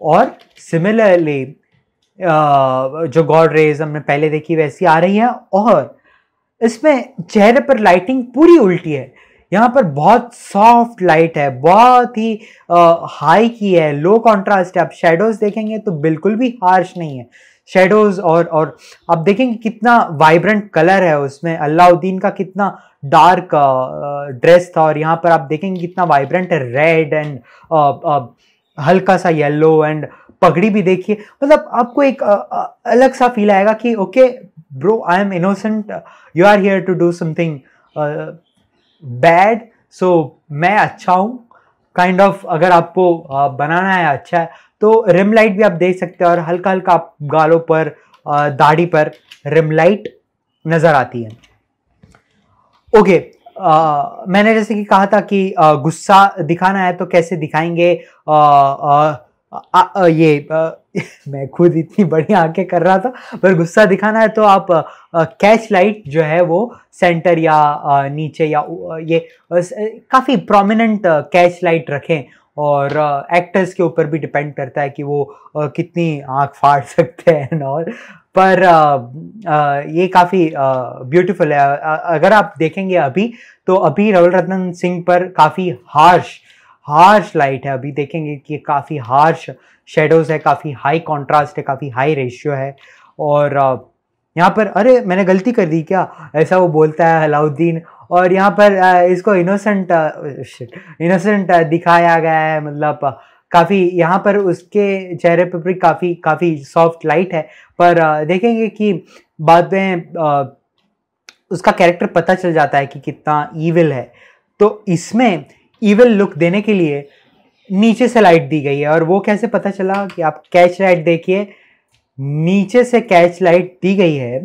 और सिमिलरली जो गॉड रेज हमने पहले देखी वैसी आ रही है और इसमें चेहरे पर लाइटिंग पूरी उल्टी है। यहाँ पर बहुत सॉफ्ट लाइट है, बहुत ही हाई की है लो कॉन्ट्रास्ट है। आप शेडोज देखेंगे तो बिल्कुल भी हार्श नहीं है। शेडोज और और आप देखेंगे कितना वाइब्रेंट कलर है उसमें। अलाउद्दीन का कितना डार्क ड्रेस था और यहाँ पर आप देखेंगे कितना वाइब्रेंट है रेड एंड हल्का सा येलो एंड पगड़ी भी देखिए। मतलब आपको एक आ, अलग सा फील आएगा कि okay bro I am innocent you are here to do something bad so मैं अच्छा हूँ। काइंड kind ऑफ़ of, अगर आपको uh, बनाना है अच्छा है तो रिम लाइट भी आप देख सकते हैं और हल्का हल्का आप गालों पर दाढ़ी पर रिम लाइट नज़र आती है। ओके uh, मैंने जैसे कि कहा था कि गुस्सा दिखाना है तो कैसे दिखाएँगे? आ, आ, ये आ, मैं खुद इतनी बड़ी आँखें कर रहा था पर गुस्सा दिखाना है तो आप कैच लाइट जो है वो सेंटर या आ, नीचे या ये काफ़ी प्रोमिनेंट कैच लाइट रखें। और एक्टर्स के ऊपर भी डिपेंड करता है कि वो कितनी आँख फाड़ सकते हैं और पर आ, आ, ये काफ़ी ब्यूटीफुल है। अगर आप देखेंगे अभी तो अभी रवल रत्न सिंह पर काफ़ी हार्श हार्श लाइट है। अभी देखेंगे कि काफ़ी हार्श शेडोज़ है काफ़ी हाई कॉन्ट्रास्ट है काफ़ी हाई रेशियो है। और यहाँ पर अरे मैंने गलती कर दी क्या? ऐसा वो बोलता है अलाउद्दीन और यहाँ पर इसको इनोसेंट इनोसेंट दिखाया गया है मतलब काफ़ी, यहाँ पर उसके चेहरे पर भी काफ़ी काफ़ी सॉफ्ट लाइट है। पर देखेंगे कि बाद में उसका कैरेक्टर पता चल जाता है कि कितना ईविल है। तो इसमें इवल लुक देने के लिए नीचे से लाइट दी गई है और वो कैसे पता चला कि आप कैच लाइट देखिए, नीचे से कैच लाइट दी गई है।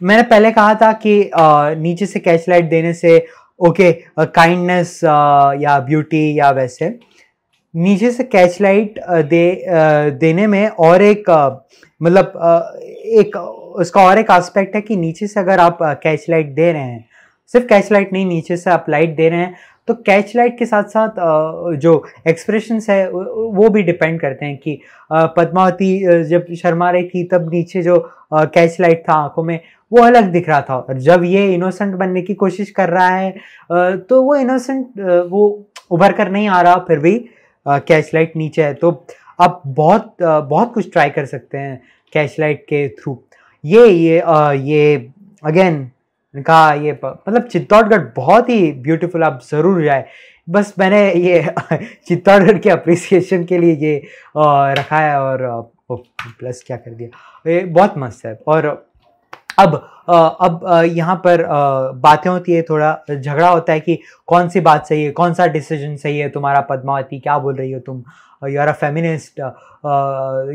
मैंने पहले कहा था कि आ, नीचे से कैच लाइट देने से ओके काइंडनेस या ब्यूटी या वैसे। नीचे से कैच लाइट दे आ, देने में और एक मतलब एक उसका और एक एस्पेक्ट है कि नीचे से अगर आप कैच लाइट दे रहे हैं सिर्फ़ कैच लाइट नहीं नीचे से आप लाइट दे रहे हैं तो कैच लाइट के साथ साथ जो एक्सप्रेशंस है वो भी डिपेंड करते हैं कि पद्मावती जब शर्मा रही थी तब नीचे जो कैच लाइट था आँखों में वो अलग दिख रहा था। और जब ये इनोसेंट बनने की कोशिश कर रहा है तो वो इनोसेंट वो उभर कर नहीं आ रहा, फिर भी कैच लाइट नीचे है। तो आप बहुत बहुत कुछ ट्राई कर सकते हैं कैच लाइट के थ्रू ये ये ये अगेन कहा ये मतलब चित्तौड़गढ़ बहुत ही ब्यूटीफुल आप ज़रूर जाए। बस मैंने ये चित्तौड़गढ़ के अप्रिसिएशन के लिए ये रखा है और प्लस क्या कर दिया। ये बहुत मस्त है। और अब अब यहाँ पर बातें होती है, थोड़ा झगड़ा होता है कि कौन सी बात सही है, कौन सा डिसीज़न सही है तुम्हारा पद्मावती, क्या बोल रही हो तुम? यू आर अ फेमिनिस्ट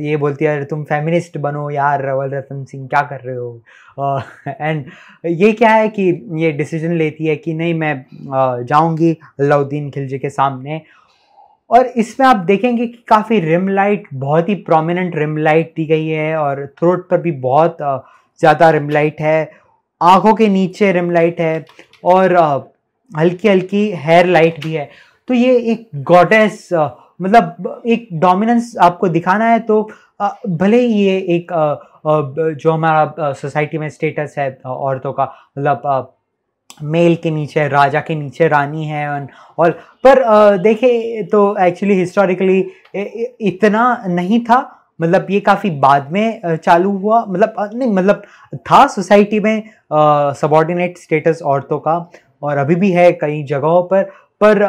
ये बोलती है तुम फेमिनिस्ट बनो यार, रवल रतन सिंह, क्या कर रहे हो? एंड ये क्या है कि ये डिसीज़न लेती है कि नहीं, मैं जाऊँगी अलाउद्दीन खिलजी के सामने। और इसमें आप देखेंगे कि काफ़ी रिम लाइट बहुत ही प्रोमिनेंट रिम लाइट दी गई है और थ्रोट पर भी बहुत ज़्यादा रिमलाइट है, आँखों के नीचे रिमलाइट है और हल्की हल्की हेयर लाइट भी है। तो ये एक गॉडेस मतलब एक डोमिनेंस आपको दिखाना है तो भले ही ये एक जो हमारा सोसाइटी में स्टेटस है औरतों का मतलब मेल के नीचे, राजा के नीचे रानी है और पर देखे तो एक्चुअली हिस्टोरिकली इतना नहीं था मतलब ये काफ़ी बाद में चालू हुआ। मतलब नहीं मतलब था सोसाइटी में सबॉर्डिनेट स्टेटस औरतों का और अभी भी है कई जगहों पर। पर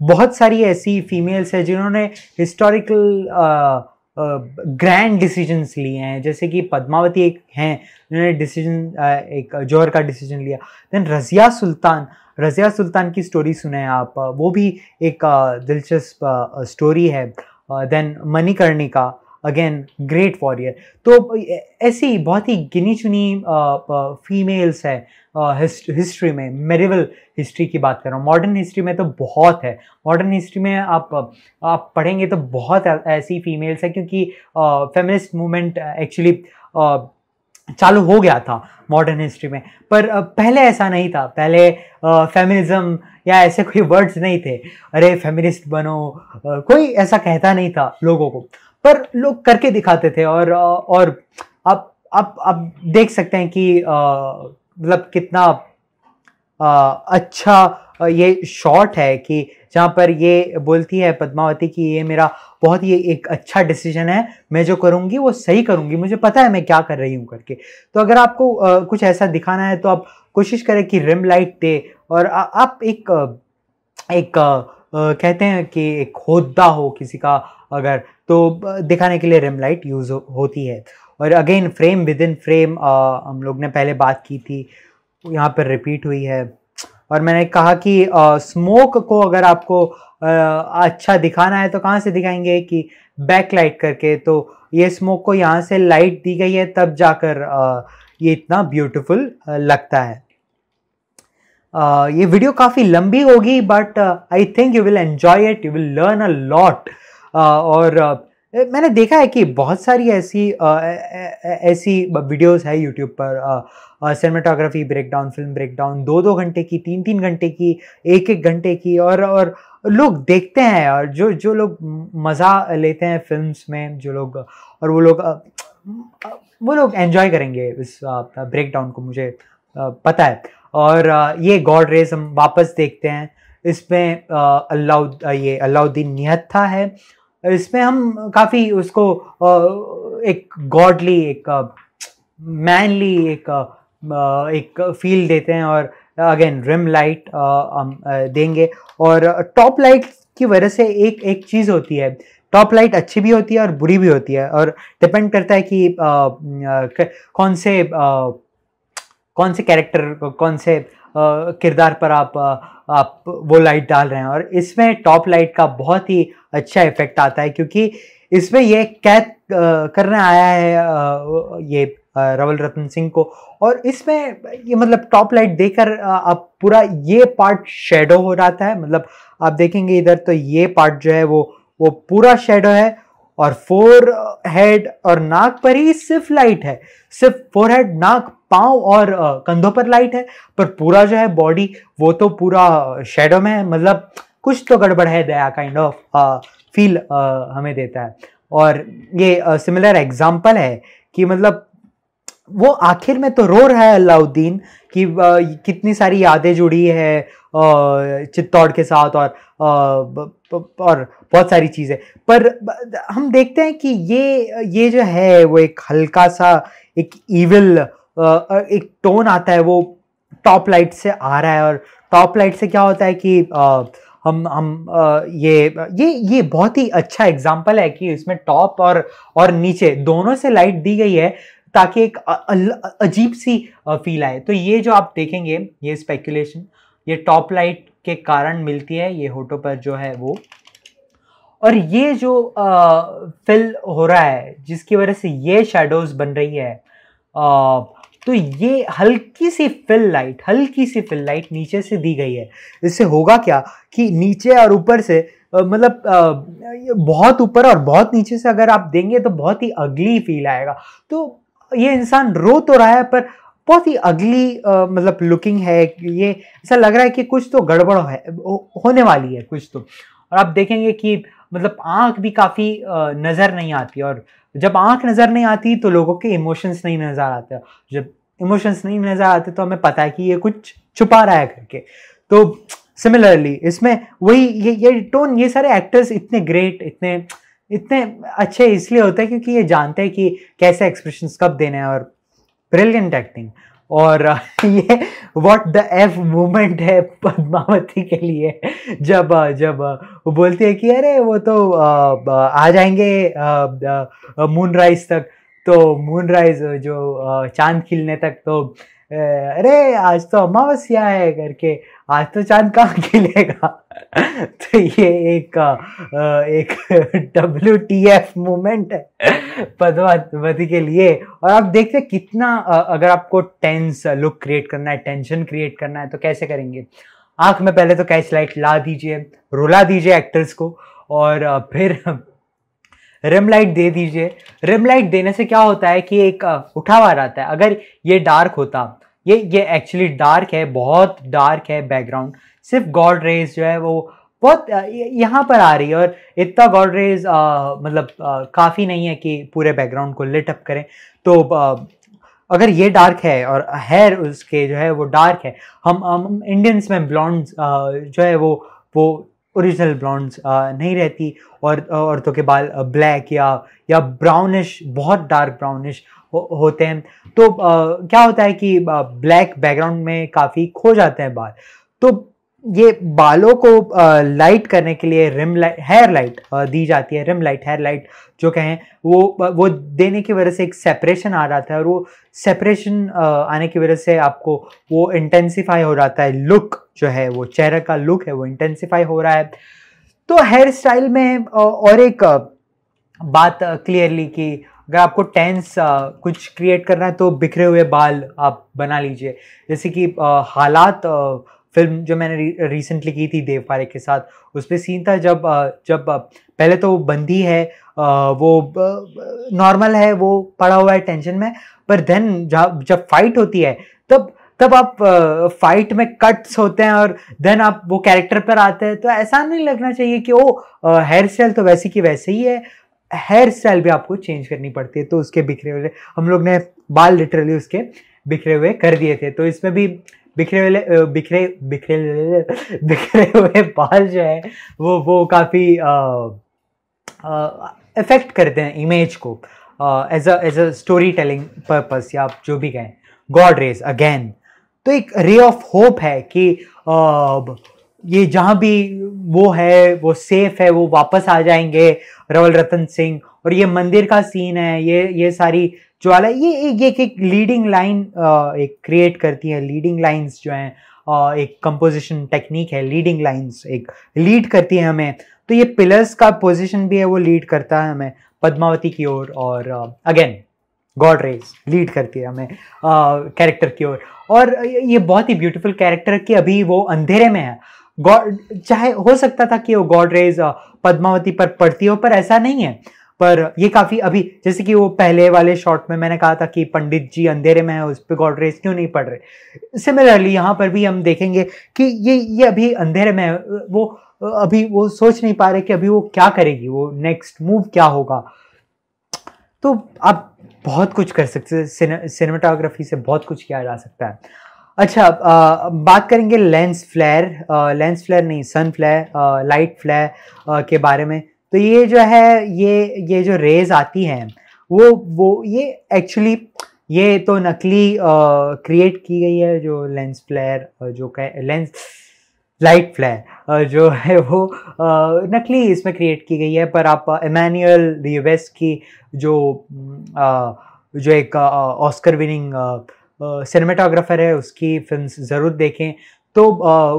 बहुत सारी ऐसी फीमेल्स हैं जिन्होंने हिस्टोरिकल ग्रैंड डिसीजंस लिए हैं। जैसे कि पद्मावती एक हैं, जिन्होंने डिसीज़न एक जौहर का डिसीज़न लिया। देन रज़िया सुल्तान रज़िया सुल्तान की स्टोरी सुने आप। वो भी एक दिलचस्प स्टोरी है। Then Manikarnika again great warrior तो ऐसी बहुत ही गिनी चुनी फीमेल्स है हिस्ट्री में मेडिवल हिस्ट्री की बात कर रहा हूँ। मॉडर्न हिस्ट्री में तो बहुत है। मॉडर्न हिस्ट्री में आप आप पढ़ेंगे तो बहुत ऐसी फीमेल्स है क्योंकि फेमिनिस्ट मूवमेंट एक्चुअली चालू हो गया था मॉडर्न हिस्ट्री में। पर पहले ऐसा नहीं था। पहले फेमिनिज्म या ऐसे कोई वर्ड्स नहीं थे। अरे फेमिनिस्ट बनो कोई ऐसा कहता नहीं था लोगों को। पर लोग करके दिखाते थे और और आप आप आप देख सकते हैं कि मतलब कितना आ, अच्छा ये शॉट है कि जहाँ पर ये बोलती है पद्मावती कि ये मेरा बहुत ही एक अच्छा डिसीज़न है मैं जो करूँगी वो सही करूँगी मुझे पता है मैं क्या कर रही हूँ करके। तो अगर आपको आ, कुछ ऐसा दिखाना है तो आप कोशिश करें कि रिम लाइट दे और आ, आप एक एक आ, कहते हैं कि एक होदा हो किसी का अगर तो दिखाने के लिए रिम लाइट यूज़ हो, होती है। और again frame within frame हम लोग ने पहले बात की थी यहाँ पर रिपीट हुई है। और मैंने कहा कि स्मोक को अगर आपको आ, अच्छा दिखाना है तो कहाँ से दिखाएँगे कि बैक लाइट करके? तो ये स्मोक को यहाँ से लाइट दी गई है तब जाकर आ, ये इतना ब्यूटीफुल लगता है। uh, ये वीडियो काफ़ी लंबी होगी but I think you will enjoy it you will learn a lot और मैंने देखा है कि बहुत सारी ऐसी ऐसी वीडियोस है यूट्यूब पर सिनेमाटोग्राफी ब्रेकडाउन फ़िल्म ब्रेकडाउन दो दो घंटे की तीन तीन घंटे की एक एक घंटे की और और लोग देखते हैं और जो जो लोग मज़ा लेते हैं फिल्म्स में, जो लोग, और वो लोग वो लोग एंजॉय करेंगे इस ब्रेकडाउन को मुझे पता है। और ये गॉड रेस हम वापस देखते हैं। इसमें अल्लाह ये अलाउद्दीन निहत्था है इसमें हम काफ़ी उसको एक गॉडली एक मैनली एक एक फील देते हैं और अगेन रिम लाइट हम देंगे। और टॉप लाइट की वजह से एक एक चीज़ होती है टॉप लाइट अच्छी भी होती है और बुरी भी होती है। और डिपेंड करता है कि कौन से आ, कौन से कैरेक्टर कौन से किरदार पर आप आप वो लाइट डाल रहे हैं? और इसमें टॉप लाइट का बहुत ही अच्छा इफ़ेक्ट आता है क्योंकि इसमें ये कैद करने आया है ये रवल रतन सिंह को। और इसमें ये मतलब टॉप लाइट देकर आप पूरा ये पार्ट शेडो हो जाता है। मतलब आप देखेंगे इधर तो ये पार्ट जो है वो वो पूरा शेडो है और फोर हेड और नाक पर ही सिर्फ़ लाइट है। सिर्फ़ फोर हेड नाक पाँव और कंधों पर लाइट है, पर पूरा जो है बॉडी वो तो पूरा शेडो में है मतलब कुछ तो गड़बड़ है दया काइंड ऑफ़ फील हमें देता है। और ये सिमिलर एग्ज़ाम्पल है कि मतलब वो आखिर में तो रो रहा है अलाउद्दीन कि कितनी सारी यादें जुड़ी है चित्तौड़ के साथ और और बहुत सारी चीज़ें। पर हम देखते हैं कि ये ये जो है वो एक हल्का सा, एक इविल एक टोन आता है वो टॉप लाइट से आ रहा है और टॉप लाइट से क्या होता है कि हम हम ये ये ये बहुत ही अच्छा एग्ज़ाम्पल है कि इसमें टॉप और और नीचे दोनों से लाइट दी गई है ताकि एक अजीब सी फील आए। तो ये जो आप देखेंगे ये स्पेकुलेशन ये टॉप लाइट के कारण मिलती है ये होटो पर जो है वो। और ये जो फिल हो रहा है जिसकी वजह से ये शेडोज बन रही है आ, तो ये हल्की सी फिल लाइट हल्की सी फिल लाइट नीचे से दी गई है। इससे होगा क्या कि नीचे और ऊपर से मतलब बहुत ऊपर और बहुत नीचे से अगर आप देंगे तो बहुत ही अगली फील आएगा। तो ये इंसान रो तो रहा है, पर बहुत ही अगली मतलब लुकिंग है। ये ऐसा लग रहा है कि कुछ तो गड़बड़ है होने वाली है कुछ तो। और आप देखेंगे कि मतलब आँख भी काफ़ी नज़र नहीं आती और जब आँख नज़र नहीं आती तो लोगों के इमोशंस नहीं नज़र आते। जब इमोशंस नहीं नज़र आते तो हमें पता है कि ये कुछ छुपा रहा है करके। तो सिमिलरली इसमें वही ये ये टोन ये सारे एक्टर्स इतने ग्रेट इतने इतने अच्छे इसलिए होते हैं क्योंकि ये जानते हैं कि कैसे एक्सप्रेशन कब देने हैं और ब्रिलियंट एक्टिंग और, ये व्हाट द एफ़ मोमेंट है पद्मावती के लिए। जब जब वो बोलती है कि अरे वो तो आ जाएँगे मून राइज तक। तो मून राइज जो चाँद खिलने तक तो अरे आज तो अमावस्या है करके। आज तो चाँद कहाँ खिलेगा? तो ये एक एक डब्ल्यू टी एफ़ मूवमेंट है पद्मावती के लिए। और आप देखते हैं कितना अगर आपको टेंस लुक क्रिएट करना है टेंशन क्रिएट करना है तो कैसे करेंगे? आँख में पहले तो कैच लाइट ला दीजिए, रुला दीजिए एक्टर्स को और फिर रिम लाइट दे दीजिए। रिम लाइट देने से क्या होता है कि एक उठावा रहता है। अगर ये डार्क होता, ये ये एक्चुअली डार्क है, बहुत डार्क है बैकग्राउंड सिर्फ़ गॉड रेज जो है वो बहुत यहाँ पर आ रही है और इतना गॉड रेज मतलब काफ़ी नहीं है कि पूरे बैकग्राउंड को लिट अप करें। तो आ, अगर ये डार्क है और हेयर उसके जो है वो डार्क है हम हम इंडियंस में ब्लॉन्ड्स जो है वो वो ओरिजिनल ब्लॉन्ड्स नहीं रहती और औरतों के बाल ब्लैक या या ब्राउनिश बहुत डार्क ब्राउनिश हो, होते हैं। तो आ, क्या होता है कि ब्लैक बैकग्राउंड में काफ़ी खो जाते हैं बाल। तो ये बालों को लाइट करने के लिए रिम लाइट हेयर लाइट दी जाती है रिम लाइट हेयर लाइट जो कहें, वो वो देने की वजह से एक सेपरेशन आ जाता है और वो सेपरेशन आने की वजह से आपको वो इंटेंसिफाई हो जाता है लुक जो है, वो चेहरे का लुक है, वो इंटेंसिफाई हो रहा है। तो हेयर स्टाइल में और एक बात क्लियरली कि अगर आपको टेंस कुछ क्रिएट करना है तो बिखरे हुए बाल आप बना लीजिए। जैसे कि हालात फ़िल्म जो मैंने रिसेंटली की थी, देव पारे के साथ, उस पर सीन था जब जब पहले तो बंदी है वो नॉर्मल है, वो पड़ा हुआ है टेंशन में, पर देन जब फाइट होती है, तब तब आप फाइट में कट्स होते हैं और देन आप वो कैरेक्टर पर आते हैं तो ऐसा नहीं लगना चाहिए कि वो हेयर स्टाइल तो वैसे की वैसे ही है हेयर स्टाइल भी आपको चेंज करनी पड़ती है। तो उसके बिखरे हुए, हम लोग ने बाल लिटरली उसके बिखरे हुए कर दिए थे। तो इसमें भी बिखरे हुए बिखरे बिखरे बिखरे हुए बाल जो है वो वो काफ़ी इफ़ेक्ट करते हैं इमेज को as a as a story telling purpose या आप जो भी कहें गॉड रेज अगेन तो एक रे ऑफ़ होप है कि uh, ये जहाँ भी वो है वो सेफ़ है वो वापस आ जाएँगे रवल रतन सिंह। और ये मंदिर का सीन है ये ये सारी ज्वाला ये एक एक, लीडिंग लाइन एक क्रिएट करती है लीडिंग लाइंस जो हैं एक कंपोजिशन टेक्निक है लीडिंग लाइंस एक लीड करती है हमें। तो ये पिलर्स का पोजीशन भी है वो लीड करता है हमें पद्मावती की ओर और अगेन गॉड रेज लीड करती है हमें कैरेक्टर की ओर। और ये बहुत ही ब्यूटीफुल कैरेक्टर कि अभी वो अंधेरे में है। गॉड चाहे हो सकता था कि वो गॉड रेज पद्मावती पर पड़ती हो, पर ऐसा नहीं है। पर ये काफ़ी अभी, जैसे कि वो पहले वाले शॉट में मैंने कहा था कि पंडित जी अंधेरे में है, उस पर गॉड रेस क्यों नहीं पड़ रहे? सिमिलरली यहाँ पर भी हम देखेंगे कि ये ये अभी अंधेरे में है, वो, अभी वो सोच नहीं पा रहे कि अभी वो क्या करेगी, वो नेक्स्ट मूव क्या होगा। तो आप बहुत कुछ कर सकते हैं सिनेमाटोग्राफी से बहुत कुछ किया जा सकता है। अच्छा आ, बात करेंगे लेंस फ्लेयर लेंस फ्लेयर नहीं सन फ्लेयर लाइट फ्लेयर के बारे में। तो ये जो है ये ये जो रेज आती हैं वो वो ये एक्चुअली ये तो नकली क्रिएट की गई है जो लेंस फ्लेयर जो कह लेंस लाइट फ्लेयर जो है वो नकली इसमें क्रिएट की गई है। पर आप इमानुअल यूएस की जो जो एक ऑस्कर विनिंग सिनेमाटोग्राफर है, उसकी फ़िल्म ज़रूर देखें। तो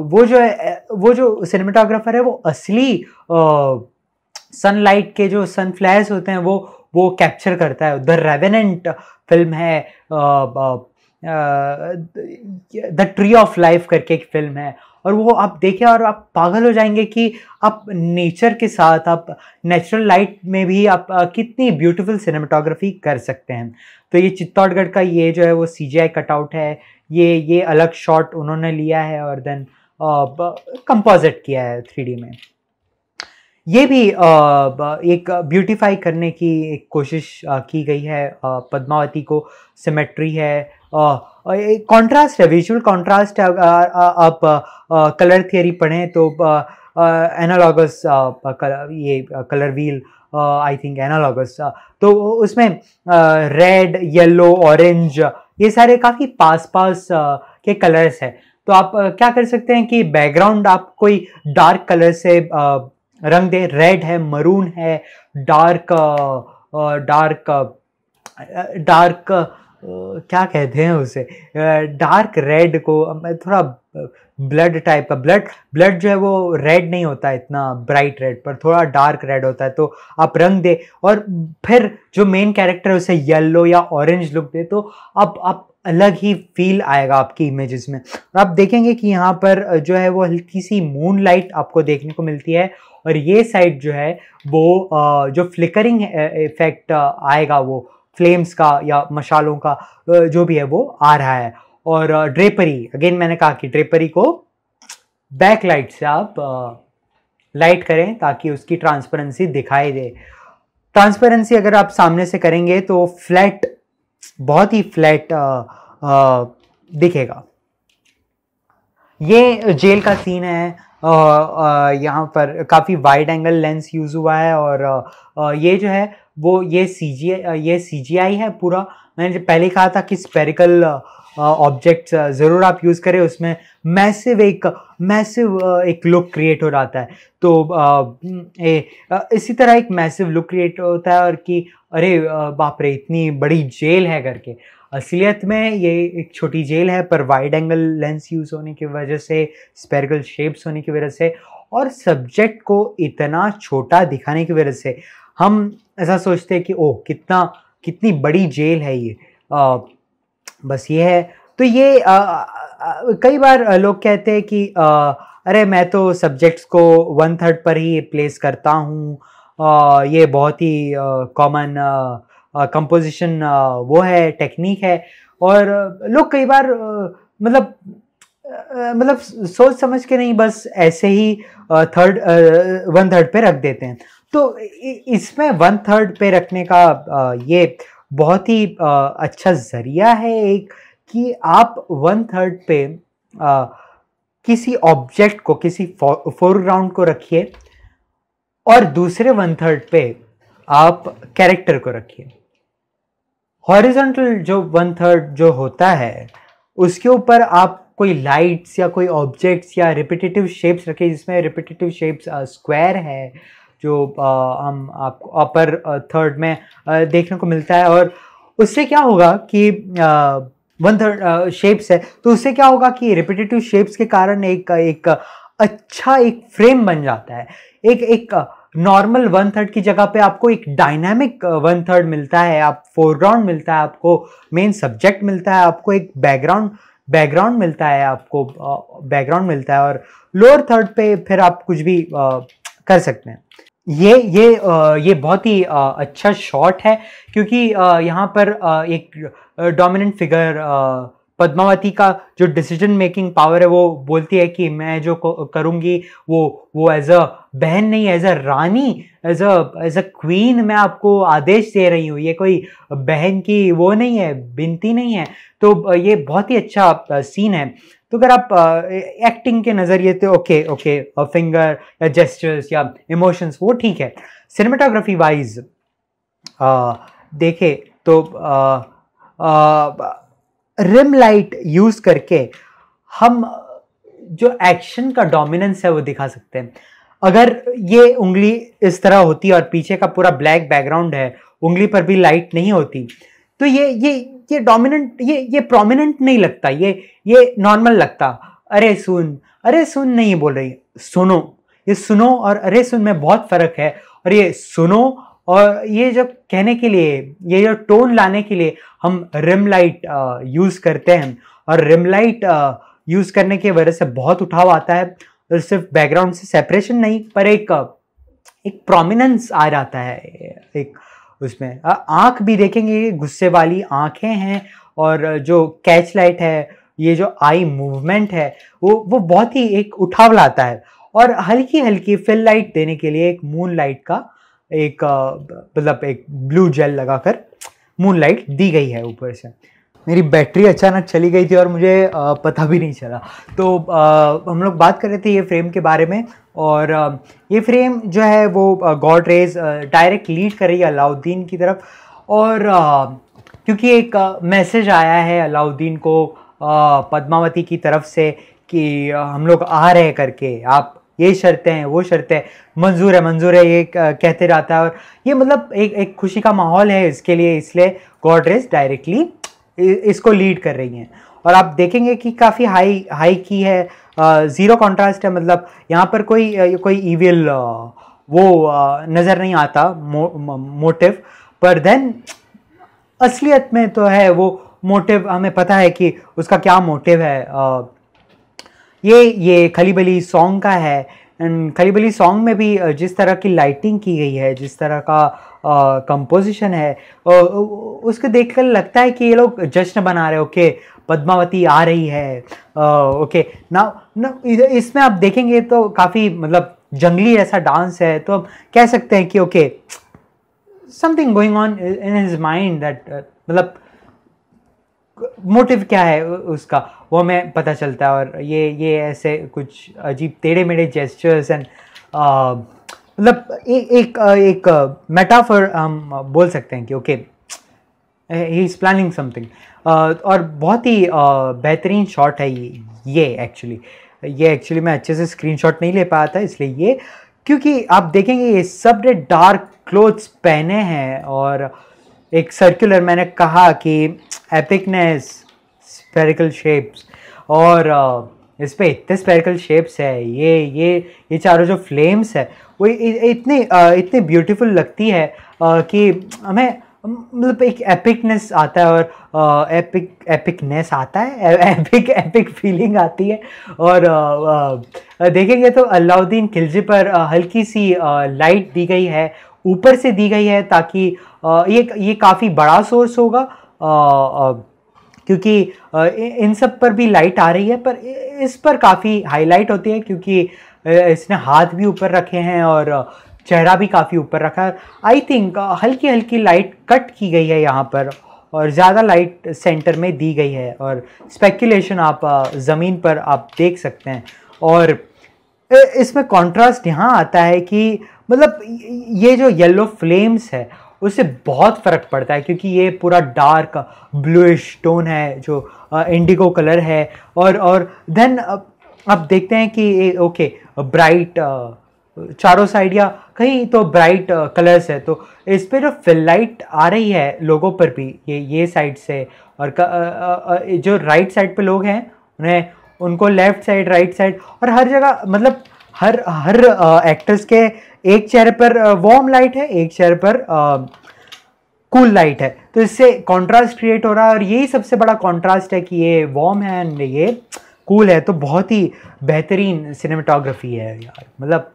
वो जो है वो जो सिनेमाटोग्राफर है, वो असली सनलाइट के जो सन फ्लैश होते हैं, वो वो कैप्चर करता है। द रेवेनेंट फ़िल्म है द ट्री ऑफ़ लाइफ करके एक फ़िल्म है। और वो आप देखें और आप पागल हो जाएँगे कि आप नेचर के साथ, आप नेचुरल लाइट में भी आप कितनी ब्यूटीफुल सिनेमाटोग्राफी कर सकते हैं। तो ये चित्तौड़गढ़ का ये जो है वो सी जी आई कटआउट है, ये ये अलग शॉट उन्होंने लिया है और देन कंपोजिट किया है थ्री में। ये भी एक ब्यूटीफाई करने की एक कोशिश की गई है पद्मावती को सिमेट्री है कॉन्ट्रास्ट है विजुअल कॉन्ट्रास्ट है आप कलर थियरी पढ़ें तो एनालॉगस ये colour wheel I think analogous तो उसमें रेड येलो ऑरेंज ये सारे काफ़ी पास पास के कलर्स है। तो आप क्या कर सकते हैं कि बैकग्राउंड आप कोई डार्क कलर से रंग दें। रेड है मरून है डार्क डार्क डार्क क्या कहते हैं उसे? डार्क रेड को थोड़ा ब्लड टाइप का ब्लड ब्लड जो है वो रेड नहीं होता इतना ब्राइट रेड पर थोड़ा डार्क रेड होता है तो आप रंग दे, और फिर जो मेन कैरेक्टर है उसे येलो या ऑरेंज लुक दे तो आप आप अलग ही फील आएगा आपकी इमेजेस में। और आप देखेंगे कि यहाँ पर जो है वो हल्की सी मून लाइट आपको देखने को मिलती है, और ये साइड जो है वो जो फ्लिकरिंग इफ़ेक्ट आएगा वो फ्लेम्स का या मशालों का जो भी है वो आ रहा है। और ड्रेपरी अगेन मैंने कहा कि ड्रेपरी को बैक लाइट से आप लाइट करें ताकि उसकी ट्रांसपेरेंसी दिखाई दे। ट्रांसपेरेंसी अगर आप सामने से करेंगे तो फ्लैट बहुत ही फ्लैट दिखेगा। ये जेल का सीन है यहाँ पर काफ़ी वाइड एंगल लेंस यूज़ हुआ है और आ, ये जो है वो ये सी जी ये सी जी आई है पूरा। मैंने पहले कहा था कि स्पेरिकल ऑब्जेक्ट्स ज़रूर आप यूज़ करें उसमें मैसिव एक मैसिव एक लुक क्रिएट हो जाता है। तो ए, इसी तरह एक मैसिव लुक क्रिएट होता है और कि अरे बाप रे इतनी बड़ी जेल है करके। असलियत में ये एक छोटी जेल है पर वाइड एंगल लेंस यूज़ होने की वजह से स्पेरिकल शेप्स होने की वजह से और सब्जेक्ट को इतना छोटा दिखाने की वजह से। हम ऐसा सोचते हैं कि ओह कितना कितनी बड़ी जेल है ये। आ, बस ये है। तो ये आ, आ, कई बार लोग कहते हैं कि आ, अरे मैं तो सब्जेक्ट्स को वन थर्ड पर ही प्लेस करता हूँ। ये बहुत ही कॉमन कंपोजिशन वो है टेक्निक है। और लोग कई बार मतलब मतलब सोच समझ के नहीं बस ऐसे ही थर्ड वन थर्ड पे रख देते हैं। तो इसमें वन थर्ड पे रखने का ये बहुत ही अच्छा ज़रिया है एक कि आप वन थर्ड पे किसी ऑब्जेक्ट को, किसी फोरग्राउंड को रखिए और दूसरे वन थर्ड पे आप कैरेक्टर को रखिए। हॉरिजेंटल जो वन थर्ड जो होता है, उसके ऊपर आप कोई लाइट्स या कोई ऑब्जेक्ट्स या रिपीटेटिव शेप्स रखे जिसमें रिपीटेटिव शेप्स स्क्वायर है जो आ, हम आपको अपर थर्ड में आ, देखने को मिलता है और उससे क्या होगा कि वन थर्ड शेप्स है तो उससे क्या होगा कि रिपीटेटिव शेप्स के कारण एक एक अच्छा एक फ्रेम बन जाता है। एक एक नॉर्मल वन थर्ड की जगह पे आपको एक डायनामिक वन थर्ड मिलता है आप फोरग्राउंड मिलता है आपको मेन सब्जेक्ट मिलता है आपको एक बैकग्राउंड बैकग्राउंड मिलता है आपको बैकग्राउंड मिलता है और लोअर थर्ड पे फिर आप कुछ भी कर सकते हैं। ये ये ये बहुत ही अच्छा शॉट है, क्योंकि यहाँ पर एक डोमिनेंट फिगर पद्मावती का जो डिसीज़न मेकिंग पावर है, वो बोलती है कि मैं जो करूँगी, वो वो एज अ बहन नहीं as a Rani as a as a queen मैं आपको आदेश दे रही हूँ। ये कोई बहन की वो नहीं है, बिनती नहीं है। तो ये बहुत ही अच्छा सीन है। तो अगर आप एक्टिंग के नज़रिए तो ओके ओके फिंगर या जेस्टर्स या इमोशंस वो ठीक है। सिनेमाटोग्राफी वाइज देखे तो रिम लाइट यूज़ करके हम जो एक्शन का डोमिनेंस है वो दिखा सकते हैं। अगर ये उंगली इस तरह होती और पीछे का पूरा ब्लैक बैकग्राउंड है, उंगली पर भी लाइट नहीं होती तो ये ये ये डोमिनेंट ये ये प्रोमिनेंट नहीं लगता, ये ये नॉर्मल लगता। अरे सुन अरे सुन नहीं बोल रही, सुनो, ये सुनो और अरे सुन में बहुत फ़र्क है। और ये सुनो और ये जब कहने के लिए, ये जो टोन लाने के लिए हम रिम लाइट यूज़ करते हैं, और रिम लाइट यूज़ करने की वजह से बहुत उठाव आता है। और सिर्फ़ बैकग्राउंड से सेपरेशन नहीं, पर एक एक प्रोमिनेंस आ जाता है, एक उसमें। आँख भी देखेंगे, गुस्से वाली आँखें हैं और जो कैच लाइट है, ये जो आई मूवमेंट है, वो वो बहुत ही एक उठाव लाता है। और हल्की हल्की फिल लाइट देने के लिए एक मून लाइट का एक मतलब एक ब्लू जेल लगाकर मून लाइट दी गई है ऊपर से। मेरी बैटरी अचानक चली गई थी और मुझे पता भी नहीं चला। तो हम लोग बात कर रहे थे ये फ्रेम के बारे में और ये फ्रेम जो है वो गॉड रेज डायरेक्ट लीड कर रही है अलाउद्दीन की तरफ़ और क्योंकि एक मैसेज आया है अलाउद्दीन को पद्मावती की तरफ़ से कि हम लोग आ रहे करके, आप ये शर्तें हैं, वो शर्तें मंजूर है मंजूर है, ये कहते रहता है और ये मतलब एक एक खुशी का माहौल है इसके लिए, इसलिए गॉडरेज डायरेक्टली इसको लीड कर रही हैं। और आप देखेंगे कि काफ़ी हाई हाई की है। ज़ीरो कॉन्ट्रास्ट है मतलब यहाँ पर कोई कोई ईविल वो नज़र नहीं आता मो, मोटिव पर देन असलियत में तो है वो मोटिव हमें पता है कि उसका क्या मोटिव है। ये ये खलीबली सॉन्ग का है। एंड सॉन्ग में भी जिस तरह की लाइटिंग की गई है, जिस तरह का कंपोजिशन है उसको देखकर लगता है कि ये लोग जश्न बना रहे ओके पद्मावती आ रही है ओके ना ना इसमें आप देखेंगे तो काफ़ी मतलब जंगली ऐसा डांस है तो अब कह सकते हैं कि okay something going on in his mind that मतलब मोटिव क्या है उसका? वो हमें पता चलता है और ये ये ऐसे कुछ अजीब टेढ़े मेढ़े जेस्चर्स एंड मतलब एक एक एक मेटाफर हम बोल सकते हैं कि okay he is planning something और बहुत ही बेहतरीन शॉट है ये ये एक्चुअली ये एक्चुअली मैं अच्छे से स्क्रीनशॉट नहीं ले पाया था, इसलिए ये, क्योंकि आप देखेंगे ये सबने डार्क क्लोथ्स पहने हैं और एक सर्कुलर मैंने कहा कि एपिकनेस स्पेरिकल शेप्स और इस पर इतने स्पेरिकल शेप्स है, ये ये ये चारों जो फ्लेम्स है, वो इतने इतने ब्यूटीफुल लगती है कि हमें मतलब एक एपिकनेस आता है और एपिक एपिकनेस आता है एपिक एपिक फीलिंग आती है। और देखेंगे तो अलाउद्दीन खिलजी पर हल्की सी लाइट दी गई है, ऊपर से दी गई है ताकि ये ये काफ़ी बड़ा सोर्स होगा। क्योंकि इन सब पर भी लाइट आ रही है, पर इस पर काफ़ी हाईलाइट होती है, क्योंकि इसने हाथ भी ऊपर रखे हैं और चेहरा भी काफ़ी ऊपर रखा है। आई थिंक हल्की हल्की लाइट कट की गई है यहाँ पर, और ज़्यादा लाइट सेंटर में दी गई है, और स्पेकुलेशन आप ज़मीन पर आप देख सकते हैं। और इसमें कंट्रास्ट यहाँ आता है कि मतलब ये जो येलो फ्लेम्स है उससे बहुत फ़र्क पड़ता है क्योंकि ये पूरा डार्क ब्लूइश टोन है जो इंडिगो कलर है। और और देन आप देखते हैं कि ओके ब्राइट चारों साइड या कहीं तो ब्राइट कलर्स है तो इस पर जो फिल लाइट आ रही है लोगों पर भी ये ये साइड से और क, आ, आ, जो राइट साइड पे लोग हैं उन्हें उनको लेफ़्ट साइड राइट साइड और हर जगह मतलब हर हर एक्टर्स के एक चेहरे पर वार्म लाइट है एक चेहरे पर कूल लाइट है। तो इससे कॉन्ट्रास्ट क्रिएट हो रहा है और यही सबसे बड़ा कॉन्ट्रास्ट है कि ये वार्म है एंड ये कूल है। तो बहुत ही बेहतरीन सिनेमाटोग्राफी है यार। मतलब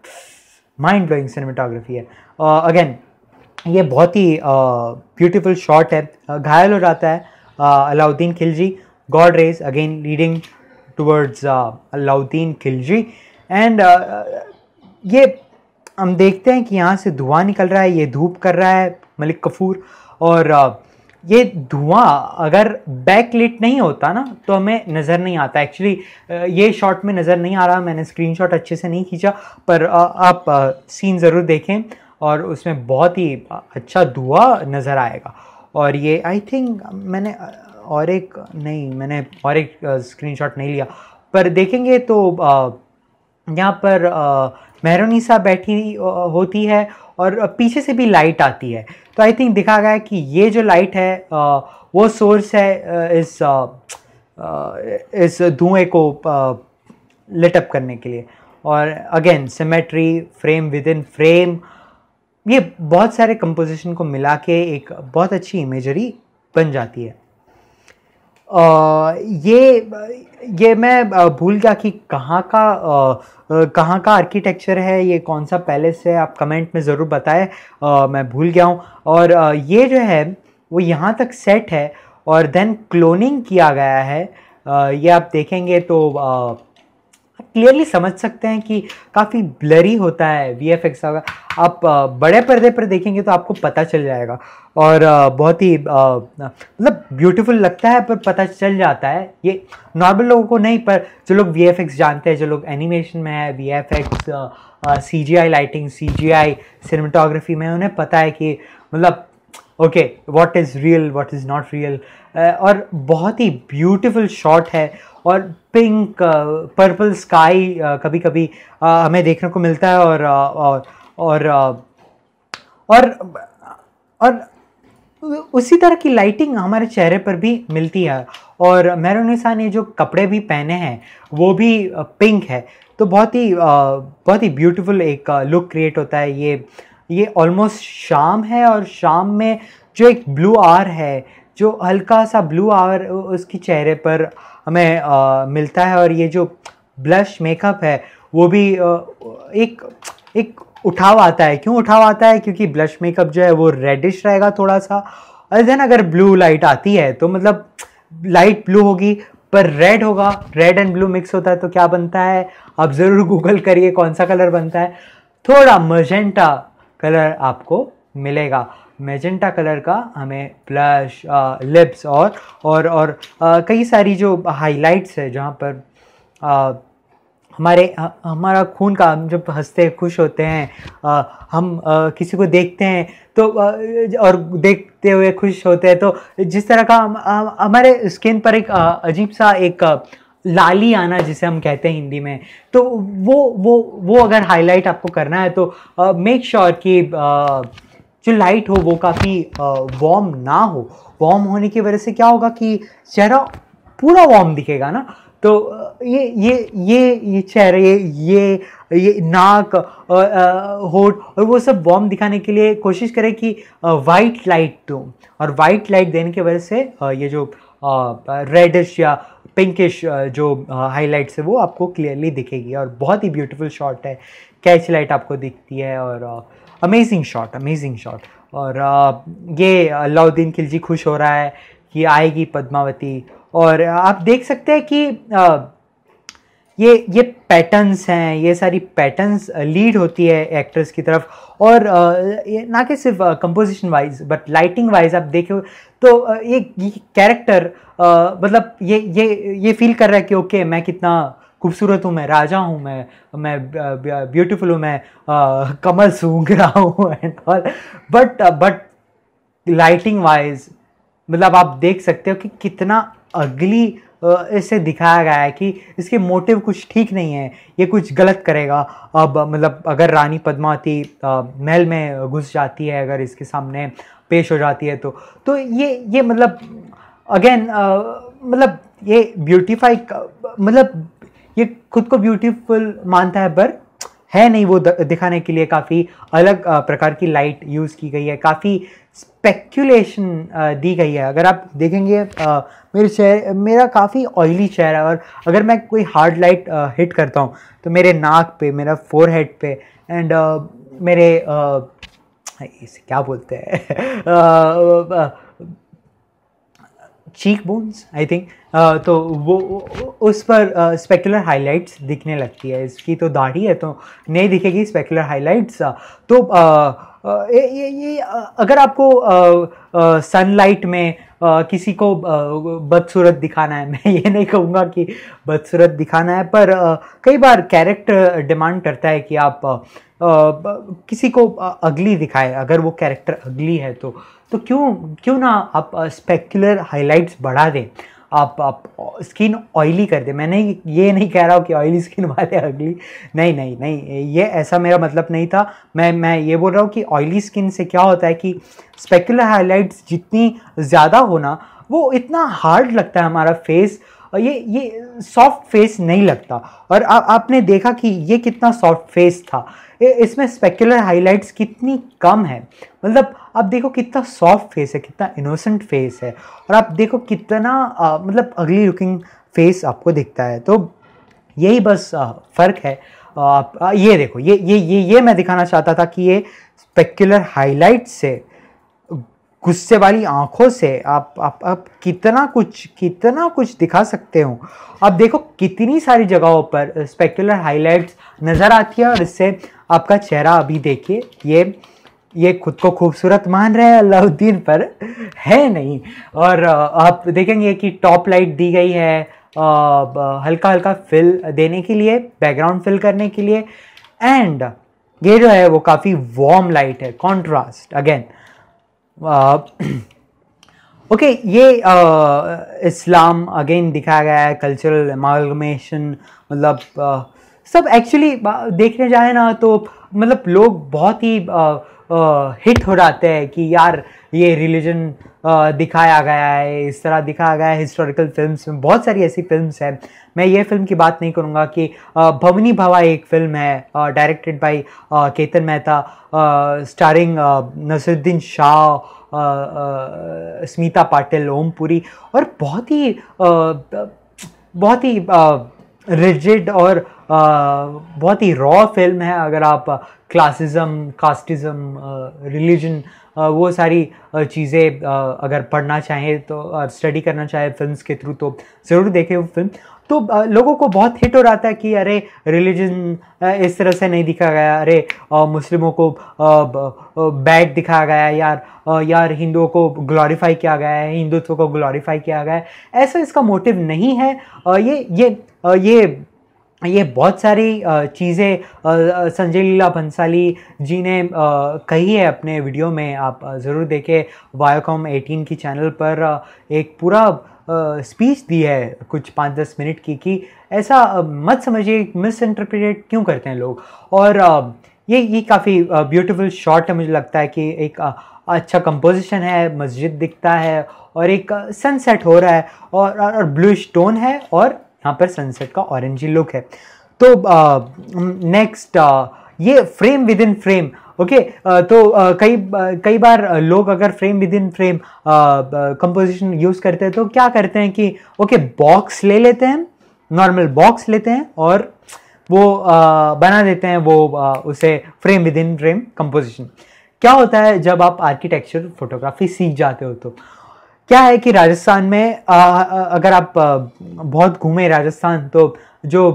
माइंड ब्लोइंग सिनेमाटोग्राफी है। अगेन uh, ये बहुत ही ब्यूटीफुल शॉट है। uh, घायल हो जाता है Alauddin Khilji. God rays again leading towards Alauddin Khilji. And ये हम देखते हैं कि यहाँ से धुआँ निकल रहा है, ये धूप कर रहा है मलिक कफूर। और ये धुआँ अगर बैक लिट नहीं होता ना तो हमें नज़र नहीं आता। एक्चुअली ये शॉट में नज़र नहीं आ रहा, मैंने स्क्रीनशॉट अच्छे से नहीं खींचा, पर आप सीन ज़रूर देखें और उसमें बहुत ही अच्छा धुआँ नज़र आएगा। और ये आई थिंक मैंने और एक, नहीं, मैंने और एक स्क्रीनशॉट नहीं लिया। पर देखेंगे तो यहाँ पर मेहरोनीसा बैठी होती है और पीछे से भी लाइट आती है। तो आई थिंक दिखा गया है कि ये जो लाइट है वो सोर्स है इस इस धुएँ को लिटअप करने के लिए। और again symmetry frame within frame ये बहुत सारे कंपोजिशन को मिला के एक बहुत अच्छी इमेजरी बन जाती है। ये ये मैं भूल गया कि कहाँ का कहाँ का आर्किटेक्चर है, ये कौन सा पैलेस है, आप कमेंट में ज़रूर बताएँ। मैं भूल गया हूँ। और ये जो है, वो यहाँ तक सेट है और देन क्लोनिंग किया गया है। ये आप देखेंगे तो क्लियरली समझ सकते हैं कि काफ़ी ब्लरी होता है वी एफ़ एक्स का। आप बड़े पर्दे पर देखेंगे तो आपको पता चल जाएगा। और बहुत ही मतलब ब्यूटीफुल लगता है पर पता चल जाता है। ये नॉर्मल लोगों को नहीं, पर जो लोग वी एफ़ एक्स जानते हैं, जो लोग एनिमेशन में है V F X C G I lighting C G I cinematography में, उन्हें पता है कि मतलब okay what is real what is not real और बहुत ही ब्यूटीफुल शॉट है। और पिंक पर्पल स्काई कभी कभी हमें देखने को मिलता है और और और और, और उसी तरह की लाइटिंग हमारे चेहरे पर भी मिलती है। और मेरोनिसा ने जो कपड़े भी पहने हैं वो भी पिंक है। तो बहुत ही बहुत ही ब्यूटीफुल एक लुक क्रिएट होता है ये। ये ऑलमोस्ट शाम है और शाम में जो एक ब्लू आर है जो हल्का सा ब्लू आर उसकी चेहरे पर हमें आ, मिलता है और ये जो ब्लश मेकअप है वो भी आ, एक एक उठाव आता है। क्यों उठाव आता है? क्योंकि ब्लश मेकअप जो है वो रेडिश रहेगा थोड़ा सा और देन अगर ब्लू लाइट आती है तो मतलब लाइट ब्लू होगी पर रेड होगा रेड एंड ब्लू मिक्स होता है तो क्या बनता है? आप ज़रूर गूगल करिए कौन सा कलर बनता है। थोड़ा मजेंटा कलर आपको मिलेगा। मेजेंटा कलर का हमें ब्लश लिप्स और और और आ, कई सारी जो हाइलाइट्स है जहाँ पर आ, हमारे हमारा खून का हम जब हँसते खुश होते हैं आ, हम आ, किसी को देखते हैं तो आ, और देखते हुए खुश होते हैं तो जिस तरह का हमारे स्किन पर एक अजीब सा एक लाली आना जिसे हम कहते हैं हिंदी में तो वो वो वो अगर हाईलाइट आपको करना है तो मेक श्योर sure कि जो लाइट हो, वो काफ़ी वार्म ना हो। वार्म होने की वजह से क्या होगा कि चेहरा पूरा वार्म दिखेगा ना? तो ये ये ये ये चेहरे, ये ये नाक होठ और वो सब वार्म दिखाने के लिए कोशिश करें कि वाइट लाइट दो। और वाइट लाइट देने की वजह से ये जो रेडिश या पिंकिश जो हाईलाइट्स है, वो आपको क्लियरली दिखेगी। और बहुत ही ब्यूटीफुल शॉट है। कैच लाइट आपको दिखती है और अमेजिंग शॉट अमेजिंग शॉट और ये अलाउद्दीन खिलजी खुश हो रहा है कि आएगी पद्मावती। और आप देख सकते हैं कि ये ये पैटर्न्स हैं, ये सारी पैटर्न्स लीड होती है एक्टर्स की तरफ़। और ना कि सिर्फ़ composition wise but lighting wise आप देखो तो ये कैरेक्टर मतलब ये ये ये फील कर रहा है कि ओके मैं कितना खूबसूरत हूँ मैं, राजा हूँ मैं मैं ब्यूटीफुल हूँ मैं कमल सूंघ रहा हूँ and all but but lighting wise मतलब आप देख सकते हो कि कितना अगली इसे दिखाया गया है कि इसके मोटिव कुछ ठीक नहीं है, ये कुछ गलत करेगा। अब मतलब अगर रानी पद्मावती महल में घुस जाती है, अगर इसके सामने पेश हो जाती है तो तो ये ये मतलब अगेन मतलब ये ब्यूटीफाई मतलब ये खुद को ब्यूटीफुल मानता है, पर है नहीं वो दिखाने के लिए काफ़ी अलग प्रकार की लाइट यूज़ की गई है, काफ़ी स्पेक्यूलेशन दी गई है। अगर आप देखेंगे मेरे चेहरे मेरा काफ़ी ऑयली चेहरा और अगर मैं कोई हार्ड लाइट हिट करता हूँ तो मेरे नाक पे, मेरा फोर हेड पे एंड मेरे इसे क्या बोलते हैं? चीक बोन्स आई थिंक तो वो उस पर स्पेकुलर हाइलाइट्स दिखने लगती है। इसकी तो दाढ़ी है तो नहीं दिखेगी स्पेकुलर हाइलाइट्स तो uh, ये, ये, ये अगर आपको सनलाइट uh, में uh, किसी को बदसूरत दिखाना है मैं ये नहीं कहूँगा कि बदसूरत दिखाना है पर कई बार कैरेक्टर डिमांड करता है कि आप किसी को अगली दिखाए। अगर वो कैरेक्टर अगली है तो तो क्यों क्यों ना आप स्पेक्युलर हाइलाइट्स बढ़ा दें। आप आप स्किन ऑयली कर दे। नहीं, ये नहीं कह रहा हूँ कि ऑयली स्किन वाले अगली नहीं नहीं नहीं, ये ऐसा मेरा मतलब नहीं था। मैं मैं ये बोल रहा हूँ कि ऑयली स्किन से क्या होता है कि स्पेक्युलर हाइलाइट्स जितनी ज़्यादा होना वो इतना हार्ड लगता है हमारा फेस ये ये सॉफ्ट फेस नहीं लगता। और आ, आपने देखा कि ये कितना सॉफ्ट फेस था। इसमें स्पेकुलर हाइलाइट्स कितनी कम है। मतलब आप देखो कितना सॉफ्ट फेस है कितना इनोसेंट फेस है। और आप देखो कितना आ, मतलब अगली लुकिंग फेस आपको दिखता है। तो यही बस फ़र्क है। आप ये देखो ये ये ये ये मैं दिखाना चाहता था कि ये स्पेकुलर हाइलाइट से गुस्से वाली आँखों से आप आप आप कितना कुछ कितना कुछ दिखा सकते हो। आप देखो कितनी सारी जगहों पर स्पेकुलर हाइलाइट्स नज़र आती है और इससे आपका चेहरा अभी देखिए, ये ये खुद को खूबसूरत मान रहे हैं अलाउद्दीन पर, है नहीं। और आप देखेंगे कि टॉप लाइट दी गई है हल्का हल्का फिल देने के लिए बैकग्राउंड फिल करने के लिए। एंड ये जो है वो काफ़ी वार्म लाइट है कॉन्ट्रास्ट अगेन ओके ये इस्लाम अगेन दिखाया गया है कल्चरल एमालगमेशन मतलब सब एक्चुअली देखने जाए ना तो मतलब लोग बहुत ही हिट हो जाते हैं कि यार, ये रिलीजन दिखाया गया है, इस तरह दिखाया गया है हिस्टोरिकल फिल्म्स में, बहुत सारी ऐसी फिल्म्स हैं मैं ये फ़िल्म की बात नहीं करूँगा कि भवनी भवा एक फ़िल्म है directed by Ketan Mehta starring Naseeruddin Shah Smita Patil Om Puri और बहुत ही बहुत ही रिजिड और बहुत ही रॉ फ़िल्म है। अगर आप क्लासिज्म कास्टिज़म रिलीजन वो सारी चीज़ें अगर पढ़ना चाहें तो स्टडी करना चाहें फिल्म्स के थ्रू तो ज़रूर देखें वो फ़िल्म तो लोगों को बहुत हिट हो रहा था कि अरे रिलीजन इस तरह से नहीं दिखा गया। अरे मुस्लिमों को बैड दिखाया गया यार यार, हिंदुओं को ग्लोरीफाई किया गया है, हिंदुत्व को ग्लोरीफाई किया गया है। ऐसा इसका मोटिव नहीं है। ये ये ये ये बहुत सारी चीज़ें संजय लीला भंसाली जी ने कही है अपने वीडियो में। आप ज़रूर देखें। वायोकॉम 18 की चैनल पर एक पूरा स्पीच दी है कुछ पाँच दस मिनट की कि ऐसा मत समझिए मिस इंटरप्रिटेट क्यों करते हैं लोग? और ये ये काफ़ी ब्यूटीफुल शॉट है, मुझे लगता है कि एक अच्छा कंपोजिशन है, मस्जिद दिखता है और एक सनसेट हो रहा है और और ब्लू स्टोन है और यहाँ पर सनसेट का ऑरेंजी लुक है। तो नेक्स्ट ये frame within frame okay तो uh, कई uh, कई बार लोग अगर frame within frame composition use करते हैं तो क्या करते हैं कि ओके okay, बॉक्स ले लेते हैं नॉर्मल बॉक्स लेते हैं और वो uh, बना देते हैं वो उसे frame within frame composition क्या होता है जब आप आर्किटेक्चर फोटोग्राफी सीख जाते हो तो? क्या है कि राजस्थान में आ, अगर आप आ, बहुत घूमे राजस्थान तो जो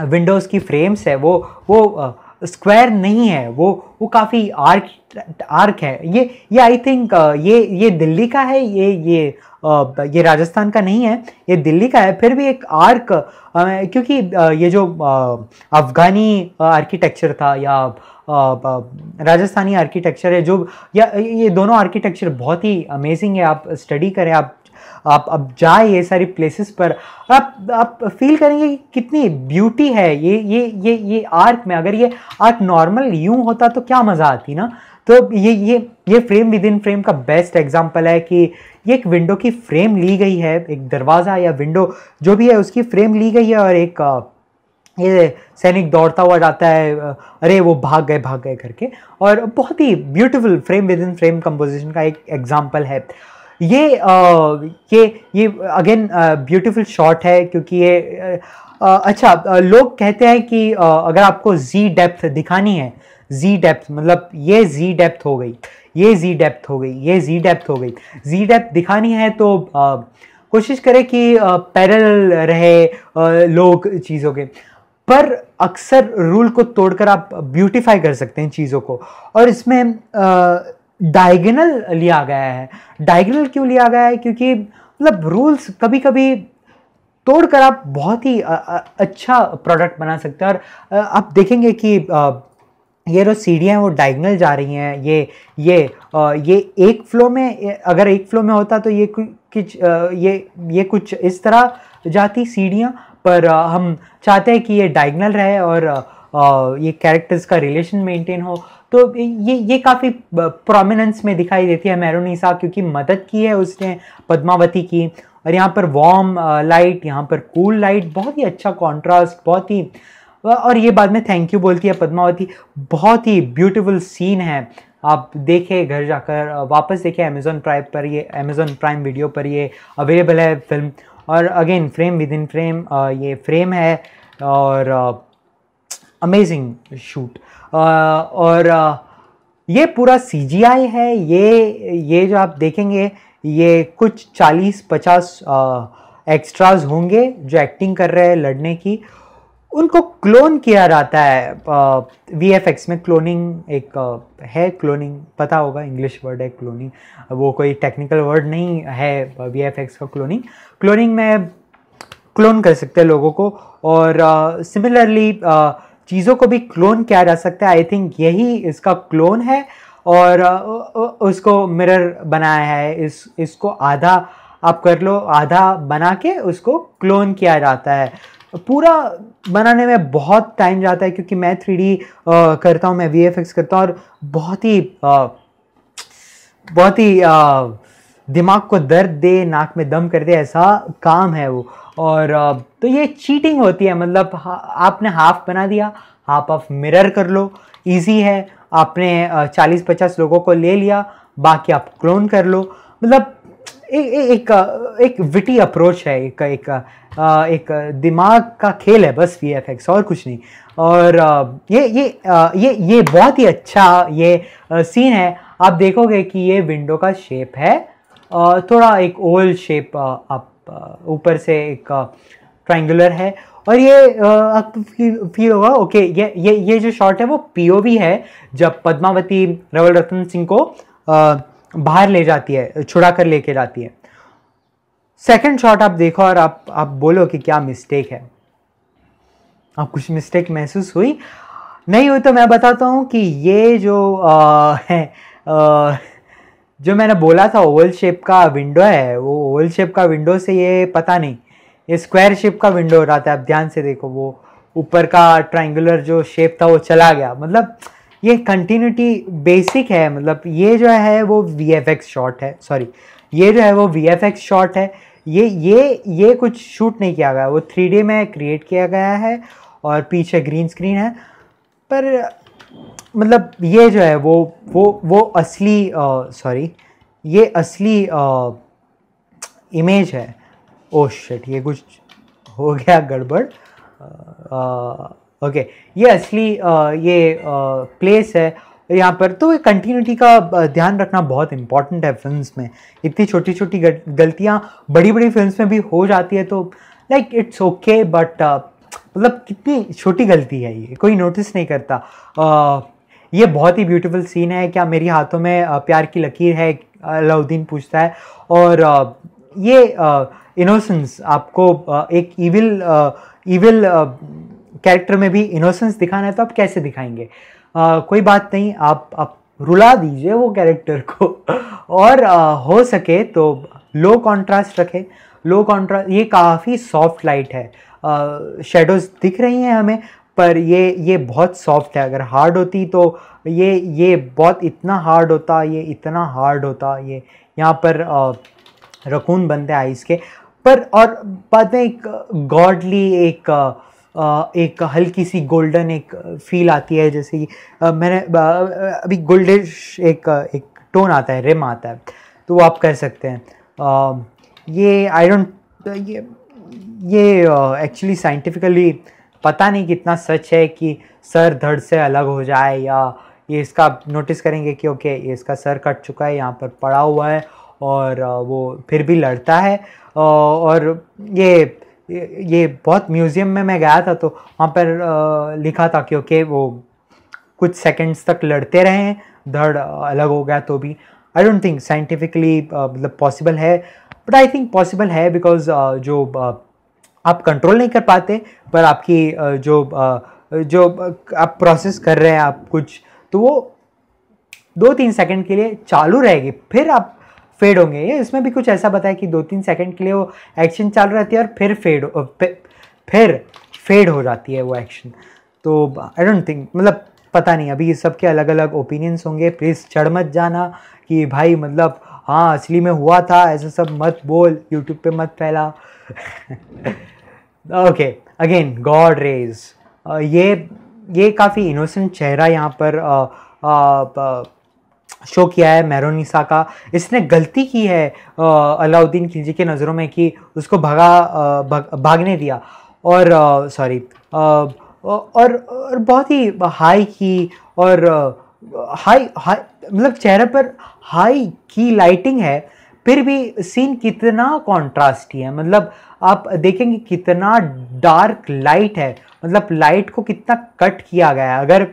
विंडोज़ की फ्रेम्स है वो वो स्क्वायर नहीं है, वो वो काफ़ी आर्क आर्क है। ये ये आई थिंक ये ये दिल्ली का है, ये ये ये राजस्थान का नहीं है, ये दिल्ली का है। फिर भी एक आर्क क्योंकि ये जो अफगानी आर्किटेक्चर था या राजस्थानी आर्किटेक्चर है, जो, या, ये दोनों आर्किटेक्चर बहुत ही अमेजिंग है। आप स्टडी करें, आप आप अब जाए ये सारी प्लेसेस पर, आप आप फील करेंगे कि कितनी ब्यूटी है ये ये ये ये आर्ट में। अगर ये आर्ट नॉर्मल यूँ होता तो क्या मज़ा आती ना? तो ये ये ये फ्रेम विद इन फ्रेम का बेस्ट एग्जांपल है कि ये एक विंडो की फ्रेम ली गई है, एक दरवाज़ा या विंडो जो भी है उसकी फ्रेम ली गई है और एक ये सैनिक दौड़ता हुआ जाता है अरे वो भाग गए भाग गए करके। और बहुत ही beautiful frame within frame composition का एक एग्जांपल है। ये आ, ये ये अगेन ब्यूटीफुल शॉट है क्योंकि ये आ, अच्छा लोग कहते हैं कि आ, अगर आपको जी डेप्थ दिखानी है जी डेप्थ मतलब ये जी डेप्थ हो गई ये जी डेप्थ हो गई ये जी डेप्थ हो गई। जी डेप्थ दिखानी है तो आ, कोशिश करें कि पैरल रहे आ, लोग चीज़ों के। पर अक्सर रूल को तोड़कर आप ब्यूटीफाई कर सकते हैं चीज़ों को। और इसमें डायगनल लिया गया है। डायगनल क्यों लिया गया है? क्योंकि मतलब रूल्स कभी कभी तोड़कर आप बहुत ही अच्छा प्रोडक्ट बना सकते हैं। और आप देखेंगे कि ये जो सीढ़ियाँ हैं, वो डायगनल जा रही हैं। ये ये ये एक फ्लो में अगर एक फ्लो में होता तो ये कुछ ये ये कुछ इस तरह जाती सीढ़ियाँ। पर हम चाहते हैं कि ये डायगनल रहे और ये कैरेक्टर्स का रिलेशन मेंटेन हो। तो ये ये काफ़ी प्रोमिनेंस में दिखाई देती है मैरोनीसा क्योंकि मदद की है उसने, पद्मावती की। और यहाँ पर वार्म लाइट यहाँ पर कूल लाइट बहुत ही अच्छा कॉन्ट्रास्ट बहुत ही और ये बाद में थैंक यू बोलती है पद्मावती। बहुत ही ब्यूटीफुल सीन है। आप देखें घर जाकर वापस देखें अमेज़ोन प्राइम पर ये अमेज़ोन प्राइम वीडियो पर ये अवेलेबल है फ़िल्म और again frame within frame ये फ्रेम है और अमेजिंग शूट और ये पूरा सीजीआई है ये ये जो आप देखेंगे ये कुछ 40-50 एक्स्ट्राज होंगे जो एक्टिंग कर रहे हैं लड़ने की। उनको क्लोन किया जाता है वी एफ़ एक्स में क्लोनिंग एक आ, है क्लोनिंग पता होगा इंग्लिश वर्ड है क्लोनिंग वो कोई टेक्निकल वर्ड नहीं है वी एफ़ एक्स का क्लोनिंग क्लोनिंग में क्लोन कर सकते हैं लोगों को और सिमिलरली uh, चीज़ों को भी क्लोन किया जा सकता है। आई थिंक यही इसका क्लोन है और उसको मिरर बनाया है। इस इसको आधा आप कर लो आधा बना के उसको क्लोन किया जाता है। पूरा बनाने में बहुत टाइम जाता है क्योंकि मैं थ्री डी करता हूँ मैं वीएफएक्स करता हूँ और बहुत ही आ, बहुत ही आ, दिमाग को दर्द दे नाक में दम कर दे ऐसा काम है वो। और तो ये चीटिंग होती है मतलब आपने हाफ़ बना दिया हाफ़ ऑफ़ मिरर कर लो इजी है, आपने चालीस पचास लोगों को ले लिया, बाकी आप क्लोन कर लो मतलब एक एक एक विटी अप्रोच है, एक एक एक दिमाग का खेल है बस वीएफएक्स और कुछ नहीं। और ये ये ये ये बहुत ही अच्छा ये सीन है। आप देखोगे कि ये विंडो का शेप है थोड़ा एक ओवल शेप आप ऊपर से एक ट्रायंगुलर है। और ये आपको फील होगा ओके ये ये ये जो शॉट है वो पीओवी है जब पद्मावती रवल रतन सिंह को बाहर ले जाती है छुड़ा कर लेके जाती है। सेकंड शॉट आप देखो और आप आप बोलो कि क्या मिस्टेक है। आप कुछ मिस्टेक महसूस हुई। नहीं हुई तो मैं बताता हूँ कि ये जो आ, है आ, जो मैंने बोला था ओवल शेप का विंडो है, वो ओवल शेप का विंडो से ये पता नहीं, ये स्क्वायर शेप का विंडो हो रहा था आप ध्यान से देखो, वो ऊपर का ट्राइंगुलर जो शेप था, वो चला गया। मतलब ये कंटिन्यूटी बेसिक है मतलब ये जो है, वो वी एफ़ एक्स शॉट है सॉरी ये जो है, वो वी एफ़ एक्स शॉट है। ये ये ये कुछ शूट नहीं किया गया, वो थ्री में क्रिएट किया गया है और पीछे ग्रीन स्क्रीन है, पर मतलब ये जो है वो वो वो असली सॉरी ये असली आ, इमेज है। ओ oh शिट ये कुछ हो गया गड़बड़। ओके ये असली आ, ये आ, प्लेस है। यहाँ पर तो कंटिन्यूटी का ध्यान रखना बहुत इंपॉर्टेंट है फिल्म्स में। इतनी छोटी छोटी गलतियाँ बड़ी बड़ी फिल्म्स में भी हो जाती है तो लाइक इट्स ओके बट मतलब कितनी छोटी गलती है ये कोई नोटिस नहीं करता। ये बहुत ही ब्यूटीफुल सीन है। क्या मेरी हाथों में प्यार की लकीर है? अलाउद्दीन पूछता है। और ये इनोसेंस आपको एक ईविल ईविल कैरेक्टर में भी इनोसेंस दिखाना है तो आप कैसे दिखाएँगे? कोई बात नहीं, आप आप रुला दीजिए वो कैरेक्टर को। और हो सके तो लो कॉन्ट्रास्ट रखें। लो कॉन्ट्रास्ट ये काफ़ी सॉफ्ट लाइट है। शेडोज दिख रही हैं हमें। पर ये ये बहुत सॉफ्ट है। अगर हार्ड होती तो ये ये बहुत इतना हार्ड होता, ये इतना हार्ड होता, ये यहाँ पर रकून बनते हैं आइस के। पर और बाद में एक गॉडली एक एक हल्की सी गोल्डन एक फील आती है। जैसे कि मैंने अभी गोल्डिश एक एक टोन आता है रिम आता है तो वो आप कर सकते हैं। ये आई डोंट ये ये एक्चुअली साइंटिफिकली पता नहीं कितना सच है कि सर धड़ से अलग हो जाए या ये इसका नोटिस करेंगे कि ओके ये इसका सर कट चुका है, यहाँ पर पड़ा हुआ है और वो फिर भी लड़ता है। और ये ये बहुत म्यूज़ियम में मैं गया था तो वहाँ पर लिखा था कि ओके वो कुछ सेकंड्स तक लड़ते रहे, धड़ अलग हो गया तो भी। आई डोंट थिंक साइंटिफिकली मतलब पॉसिबल है बट आई थिंक पॉसिबल है बिकॉज़ जो आप कंट्रोल नहीं कर पाते, पर आपकी जो जो आप प्रोसेस कर रहे हैं आप कुछ तो वो दो तीन सेकंड के लिए चालू रहेगी, फिर आप फेड होंगे। ये इसमें भी कुछ ऐसा बताया कि दो तीन सेकंड के लिए वो एक्शन चालू रहती है और फिर फेड फिर फेड हो जाती है वो एक्शन तो आई डोंट थिंक मतलब पता नहीं, अभी सबके अलग अलग ओपिनियंस होंगे। प्लीज़ चढ़ मत जाना कि भाई मतलब हाँ असली में हुआ था, ऐसा सब मत बोल यूट्यूब पे मत फैला ओके अगेन गॉड रेज ये ये काफ़ी इनोसेंट चेहरा यहाँ पर शो किया है मेरोनिसा का। इसने गलती की है अलाउद्दीन खिलजी के नज़रों में कि उसको भगा भग, भागने दिया। और सॉरी और, और बहुत ही हाई की और हाई हाई मतलब चेहरे पर हाई की लाइटिंग है। फिर भी सीन कितना कॉन्ट्रास्टी है मतलब आप देखेंगे कितना डार्क लाइट है। मतलब लाइट को कितना कट किया गया है। अगर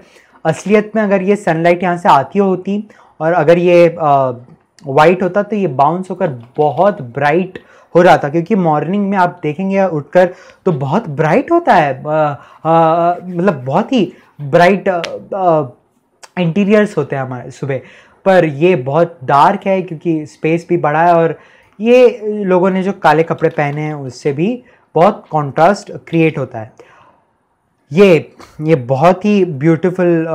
असलियत में अगर ये सनलाइट यहाँ से आती होती और अगर ये वाइट होता तो ये बाउंस होकर बहुत ब्राइट हो रहा था। क्योंकि मॉर्निंग में आप देखेंगे उठकर तो बहुत ब्राइट होता है। मतलब बहुत ही ब्राइट इंटीरियर्स होते हैं हमारे सुबह। पर ये बहुत डार्क है क्योंकि स्पेस भी बड़ा है और ये लोगों ने जो काले कपड़े पहने हैं उससे भी बहुत कॉन्ट्रास्ट क्रिएट होता है। ये ये बहुत ही ब्यूटीफुल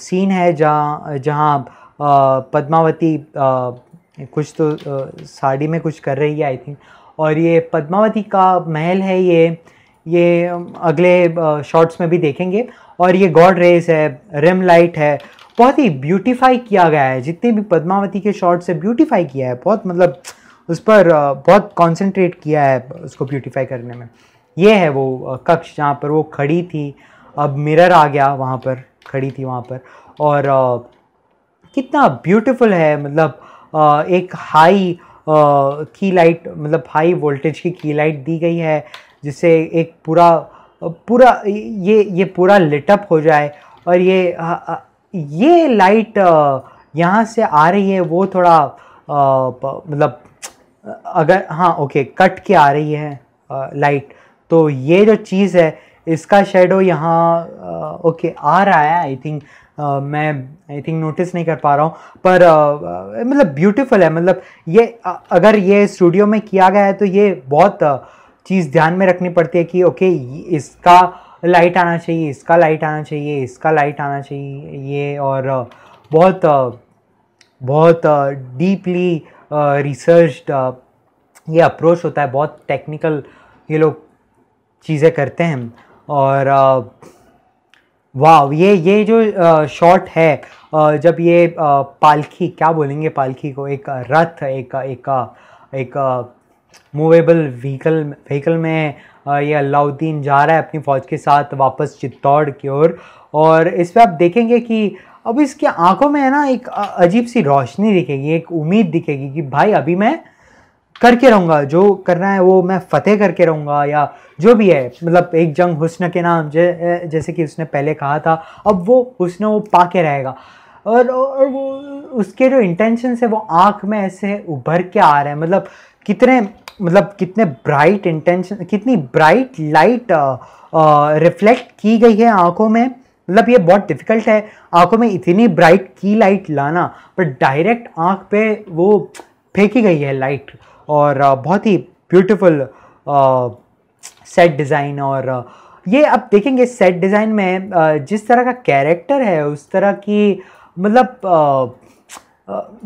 सीन है जहाँ जहाँ पद्मावती आ, कुछ तो आ, साड़ी में कुछ कर रही है आई थिंक और ये पद्मावती का महल है ये ये अगले शॉर्ट्स में भी देखेंगे। और ये गॉड रेस है रिम लाइट है बहुत ही ब्यूटीफाई किया गया है। जितने भी पद्मावती के शॉर्ट से ब्यूटीफाई किया है, बहुत मतलब उस पर बहुत कंसंट्रेट किया है उसको ब्यूटीफाई करने में। ये है वो कक्ष जहाँ पर वो खड़ी थी। अब मिरर आ गया वहाँ पर, खड़ी थी वहाँ पर। और कितना ब्यूटीफुल है मतलब एक हाई की लाइट मतलब हाई वोल्टेज की की लाइट दी गई है, जिससे एक पूरा पूरा, ये ये पूरा लिटअप हो जाए। और ये ये लाइट यहाँ से आ रही है, वो थोड़ा मतलब अगर हाँ ओके कट के आ रही है लाइट तो ये जो चीज़ है, इसका शेडो यहाँ ओके आ रहा है आई थिंक मैं आई थिंक नोटिस नहीं कर पा रहा हूँ, पर मतलब ब्यूटीफुल है मतलब ये अगर ये स्टूडियो में किया गया है तो ये बहुत चीज़ ध्यान में रखनी पड़ती है कि ओके इसका लाइट आना चाहिए, इसका लाइट आना चाहिए, इसका लाइट आना चाहिए, ये और बहुत बहुत डीपली रिसर्च्ड ये अप्रोच होता है, बहुत टेक्निकल ये लोग चीज़ें करते हैं। और वाह ये ये जो शॉट है जब ये पालखी, क्या बोलेंगे पालखी को, एक, रथ, एक एक एक मूवेबल व्हीकल व्हीकल में ये अलाउद्दीन जा रहा है अपनी फ़ौज के साथ वापस चित्तौड़ की ओर। और इस पर आप देखेंगे कि अब इसकी आँखों में है ना एक अजीब सी रोशनी दिखेगी एक उम्मीद दिखेगी कि भाई अभी मैं करके रहूँगा जो करना है वो मैं फतेह करके रहूँगा या जो भी है मतलब एक जंग हुस्न के नाम जै, जैसे कि उसने पहले कहा था अब वो हुस्न वो पा के रहेगा। और, और वो उसके जो इंटेंशन है वो आँख में ऐसे उभर के आ रहे हैं मतलब कितने मतलब कितने ब्राइट इंटेंशन कितनी ब्राइट लाइट रिफ्लेक्ट की गई है आँखों में। मतलब ये बहुत डिफ़िकल्ट है आँखों में इतनी ब्राइट की लाइट लाना पर डायरेक्ट आँख पे वो फेंकी गई है लाइट और uh, बहुत ही ब्यूटीफुल सेट डिज़ाइन और uh, ये अब देखेंगे सेट डिज़ाइन में uh, जिस तरह का कैरेक्टर है उस तरह की मतलब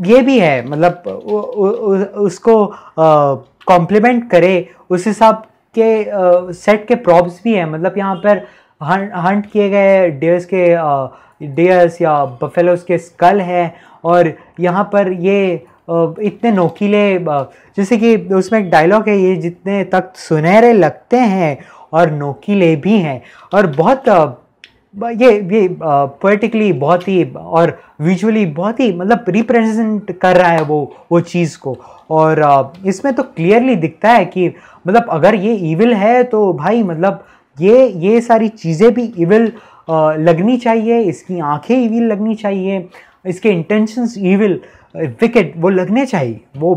ये भी है मतलब उसको कॉम्प्लीमेंट करे, उस हिसाब के सेट के प्रॉप्स भी हैं। मतलब यहाँ पर हंट किए गए डेयर्स के डेयर्स या बफेलोस के स्कल हैं और यहाँ पर ये इतने नोकीले जैसे कि उसमें एक डायलॉग है, ये जितने तक सुनहरे लगते हैं और नोकीले भी हैं और बहुत ये ये पोइटिकली बहुत ही और विजुअली बहुत ही मतलब रिप्रेजेंट कर रहा है वो वो चीज़ को। और इसमें तो क्लियरली दिखता है कि मतलब अगर ये इविल है तो भाई मतलब ये ये सारी चीज़ें भी इविल लगनी चाहिए, इसकी आँखें इविल लगनी चाहिए, इसके इंटेंशंस इविल विकेट वो लगने चाहिए, वो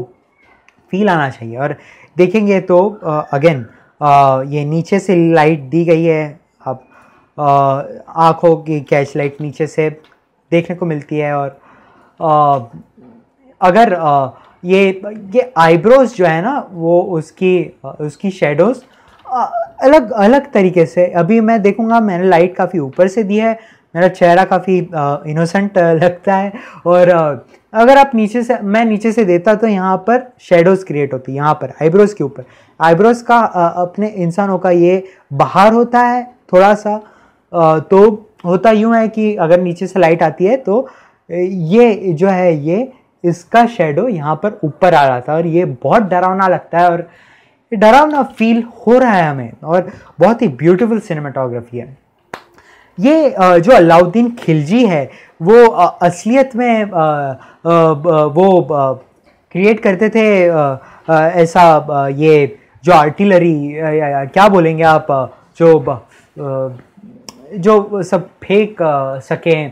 फील आना चाहिए। और देखेंगे तो अगेन ये नीचे से लाइट दी गई है। आँखों की कैच लाइट नीचे से देखने को मिलती है और आ, अगर आ, ये ये आईब्रोज जो है ना वो उसकी उसकी शेडोज़ अलग अलग तरीके से अभी मैं देखूँगा मैंने लाइट काफ़ी ऊपर से दी है मेरा चेहरा काफ़ी इनोसेंट लगता है और अगर आप नीचे से मैं नीचे से देता तो यहाँ पर शेडोज़ क्रिएट होती यहाँ पर आईब्रोज़ के ऊपर। आईब्रोज़ का अपने इंसानों का ये बाहर होता है थोड़ा सा तो होता यूँ है कि अगर नीचे से लाइट आती है तो ये जो है, ये इसका शेडो यहाँ पर ऊपर आ रहा था और ये बहुत डरावना लगता है और डरावना फील हो रहा है हमें और बहुत ही ब्यूटीफुल सिनेमाटोग्राफी है। ये जो अलाउद्दीन खिलजी है, वो असलियत में वो क्रिएट करते थे ऐसा ये जो आर्टिलरी क्या बोलेंगे आप जो जो सब फेंक सकें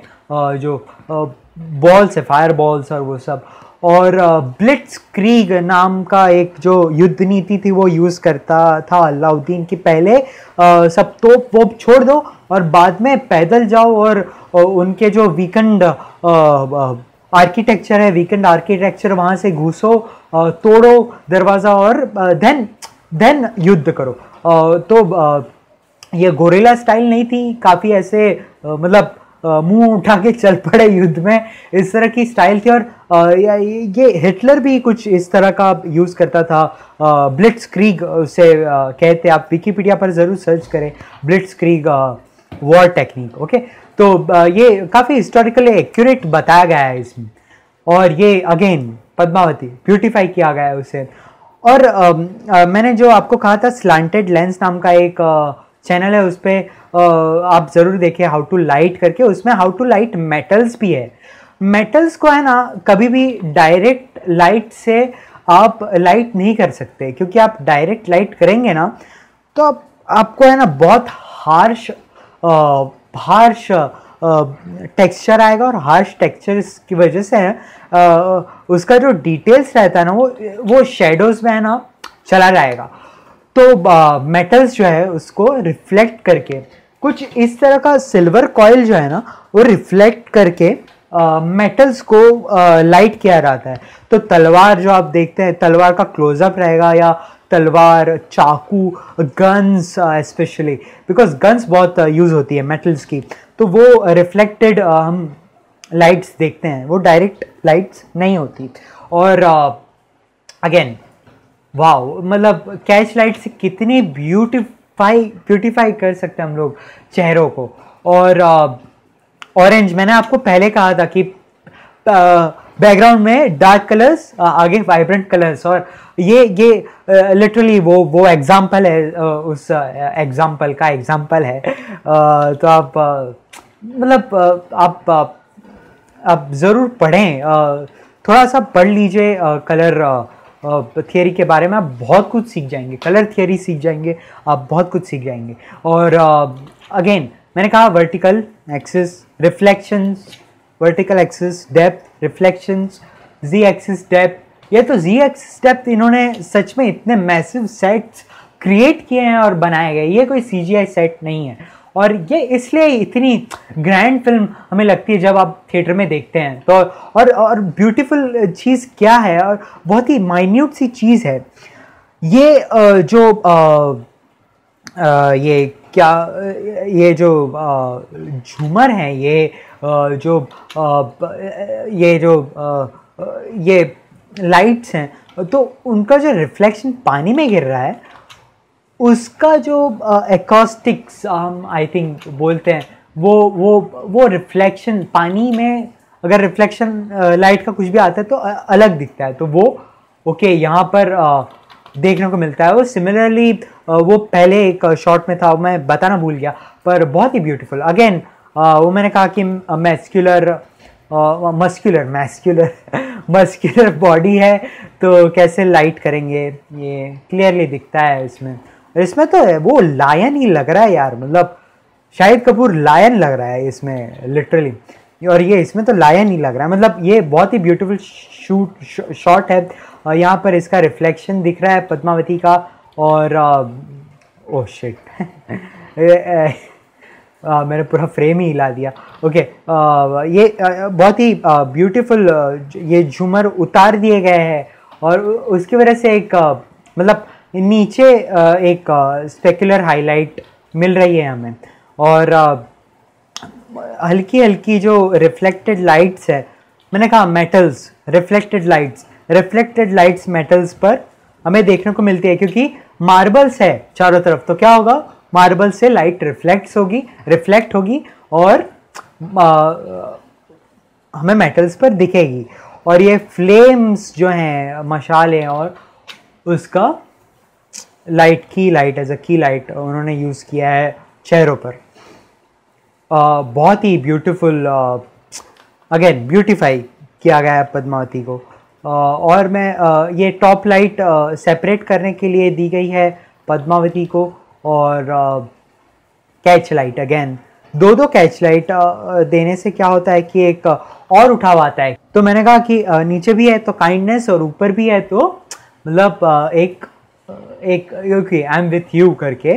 जो बॉल्स है फायर बॉल्स और वो सब। और ब्लिट्स क्रीग नाम का एक जो युद्ध नीति थी वो यूज़ करता था अलाउद्दीन की। पहले सब तोप वोप छोड़ दो और बाद में पैदल जाओ और उनके जो वीकेंड आर्किटेक्चर है वीकेंड आर्किटेक्चर वहाँ से घुसो तोड़ो दरवाज़ा और देन देन युद्ध करो। तो ये गोरेला स्टाइल नहीं थी काफ़ी ऐसे मतलब मुँह उठा के चल पड़े युद्ध में इस तरह की स्टाइल थी और ये हिटलर भी कुछ इस तरह का यूज़ करता था। ब्लिट्स क्रीग से कहते आप विकीपीडिया पर ज़रूर सर्च करें blitzkrieg war technique okay? तो ये काफ़ी हिस्टोरिकली एक्यूरेट बताया गया है इसमें। और ये अगेन पद्मावती ब्यूटिफाई किया गया है उसे। और आ, आ, मैंने जो आपको कहा था स्लांटेड लेंस नाम का एक आ, चैनल है उस पर आप ज़रूर देखें हाउ टू लाइट करके उसमें हाउ टू लाइट मेटल्स भी है। मेटल्स को है ना कभी भी डायरेक्ट लाइट से आप लाइट नहीं कर सकते क्योंकि आप डायरेक्ट लाइट करेंगे ना तो आप, आपको है ना बहुत हार्श हार्श टेक्सचर आएगा और हार्श टेक्सचर की वजह से है उसका जो डिटेल्स रहता है ना वो वो शेडोज़ में है ना चला जाएगा। तो मेटल्स जो है उसको रिफ्लेक्ट करके, कुछ इस तरह का सिल्वर कॉयल जो है ना, वो रिफ्लेक्ट करके मेटल्स को लाइट किया जाता है। तो तलवार जो आप देखते हैं, तलवार का क्लोजअप रहेगा या तलवार, चाकू गन्स स्पेशली बिकॉज़ गन्स बहुत यूज़ होती है मेटल्स की। तो वो रिफ्लेक्टेड हम लाइट्स देखते हैं, वो डायरेक्ट लाइट्स नहीं होती। और अगेन वाओ मतलब कैच लाइट से कितने ब्यूटिफाई ब्यूटिफाई कर सकते हैं हम लोग चेहरों को। और ऑरेंज मैंने आपको पहले कहा था कि बैकग्राउंड में डार्क कलर्स आगे वाइब्रेंट कलर्स और ये ये लिटरली वो वो एग्ज़ाम्पल है उस एग्ज़ाम्पल का एग्ज़ाम्पल है। तो आप मतलब आप uh, आप ज़रूर पढ़ें। थोड़ा सा पढ़ लीजिए कलर थियोरी के बारे में आप बहुत कुछ सीख जाएँगे कलर थियोरी सीख जाएँगे, आप बहुत कुछ सीख जाएँगे। और अगेन मैंने कहा vertical axis reflections vertical axis depth reflections Z axis depth ये तो जी एक्सिस डेप्थ इन्होंने सच में इतने मैसिव सेट्स क्रिएट किए हैं और बनाए गए ये कोई सीजीआई सेट नहीं है। और ये इसलिए इतनी ग्रैंड फ़िल्म हमें लगती है जब आप थिएटर में देखते हैं। तो और और ब्यूटीफुल चीज़ क्या है? और बहुत ही माइन्यूट सी चीज़ है। ये जो ये क्या, ये जो झूमर हैं, ये जो ये जो ये लाइट्स हैं तो उनका जो रिफ्लेक्शन पानी में गिर रहा है उसका जो एकॉस्टिक्स हम आई थिंक बोलते हैं वो वो वो रिफ्लेक्शन पानी में अगर रिफ्लेक्शन लाइट का कुछ भी आता है तो अलग दिखता है। तो वो ओके okay, यहाँ पर आ, देखने को मिलता है। वो सिमिलरली वो पहले एक शॉट में था मैं बताना भूल गया पर बहुत ही ब्यूटीफुल अगेन वो मैंने कहा कि muscular muscular muscular muscular body है तो कैसे लाइट करेंगे ये क्लियरली दिखता है इसमें। इसमें तो है, वो लायन ही लग रहा है यार मतलब शाहिद कपूर लायन लग रहा है इसमें लिटरली और ये इसमें तो लायन ही लग रहा है मतलब ये बहुत ही ब्यूटीफुल शूट शॉट है। यहाँ पर इसका रिफ्लेक्शन दिख रहा है पद्मावती का, और ओ शिट मैंने पूरा फ्रेम ही हिला दिया। ओके ये बहुत ही ब्यूटीफुल ये झूमर उतार दिए गए हैं। और उसकी वजह से एक मतलब नीचे एक स्पेकुलर हाईलाइट मिल रही है हमें। और हल्की हल्की जो रिफ्लेक्टेड लाइट्स है मैंने कहा metals reflected lights reflected lights metals पर हमें देखने को मिलती है क्योंकि मार्बल्स है चारों तरफ़। तो क्या होगा? मार्बल से लाइट रिफ्लेक्ट्स होगी रिफ्लेक्ट होगी और आ, हमें मेटल्स पर दिखेगी। और ये फ्लेम्स जो हैं मशाले और उसका लाइट की लाइट एज अ की लाइट उन्होंने यूज़ किया है चेहरों पर। uh, बहुत ही ब्यूटीफुल अगेन ब्यूटीफाई किया गया है पद्मावती को। uh, और मैं uh, ये टॉप लाइट सेपरेट करने के लिए दी गई है पद्मावती को और कैच लाइट अगेन दो दो कैच लाइट देने से क्या होता है कि एक और उठाव आता है। तो मैंने कहा कि नीचे भी है तो काइंडनेस और ऊपर भी है तो मतलब एक एक okay I am with you करके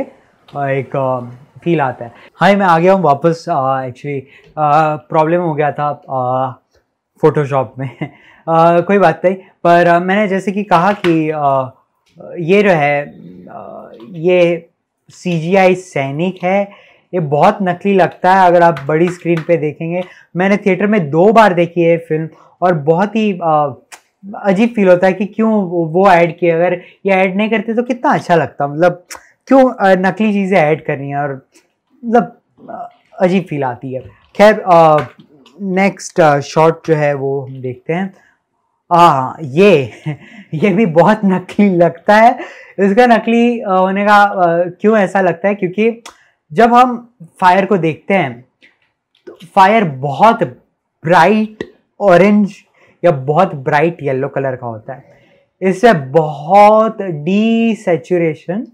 एक फील आता है। हाँ मैं आ गया हूँ वापस एक्चुअली प्रॉब्लम हो गया था फोटोशॉप में। आ, कोई बात नहीं पर आ, मैंने जैसे कि कहा कि आ, ये जो है ये सी जी आई सैनिक है ये बहुत नकली लगता है अगर आप बड़ी स्क्रीन पे देखेंगे। मैंने थिएटर में दो बार देखी है फ़िल्म और बहुत ही अजीब फील होता है कि क्यों वो ऐड किए अगर ये ऐड नहीं करते तो कितना अच्छा लगता? मतलब क्यों नकली चीज़ें ऐड करनी है? और मतलब अजीब फील आती है। खैर नेक्स्ट शॉट जो है वो हम देखते हैं। हाँ ये ये भी बहुत नकली लगता है। इसका नकली होने का क्यों ऐसा लगता है? क्योंकि जब हम फायर को देखते हैं तो फायर बहुत ब्राइट ऑरेंज या बहुत ब्राइट येलो कलर का होता है। इससे बहुत डी सेचुरेशन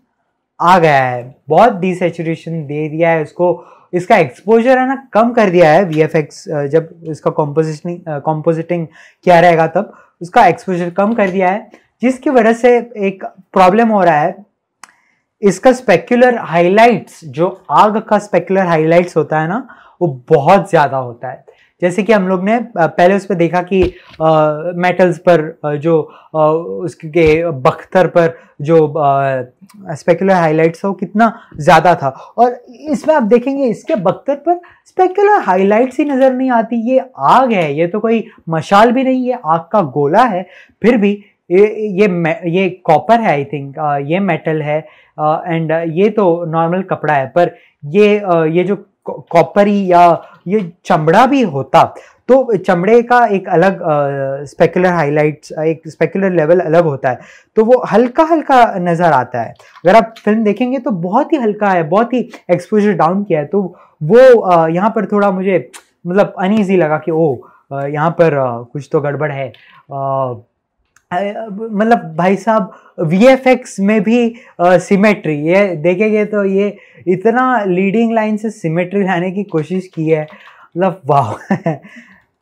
आ गया है। बहुत डी सेचुरेशन दे दिया है उसको इसका एक्सपोजर है ना, कम कर दिया है वीएफएक्स जब इसका कॉम्पोजिशनिंग कॉम्पोजिटिंग क्या रहेगा तब, उसका एक्सपोजर कम कर दिया है। जिसकी वजह से एक प्रॉब्लम हो रहा है। इसका स्पेक्युलर हाइलाइट्स जो आग का स्पेक्युलर हाइलाइट्स होता है ना, वो बहुत ज़्यादा होता है। जैसे कि हम लोग ने पहले उस पर देखा कि मेटल्स पर जो उसके बख्तर पर जो स्पेकुलर हाइलाइट्स हो, कितना ज़्यादा था। और इसमें आप देखेंगे, इसके बख्तर पर स्पेकुलर हाइलाइट्स ही नज़र नहीं आती। ये आग है, ये तो कोई मशाल भी नहीं है आग का गोला है। फिर भी ये ये ये कॉपर है आई थिंक ये मेटल है एंड ये तो नॉर्मल कपड़ा है, पर ये ये जो कॉपरी या ये चमड़ा भी होता। तो चमड़े का एक अलग स्पेकुलर हाइलाइट्स एक स्पेकुलर लेवल अलग होता है। तो वो हल्का हल्का नज़र आता है। अगर आप फ़िल्म देखेंगे तो बहुत ही हल्का है, बहुत ही एक्सपोजर डाउन किया है। तो वो यहाँ पर थोड़ा मुझे मतलब अनईजी लगा कि ओ यहाँ पर कुछ तो गड़बड़ है। मतलब भाई साहब वीएफएक्स में भी सिमेट्री ये देखेंगे तो ये इतना लीडिंग लाइन से सिमेट्री लाने की कोशिश की है। मतलब वाह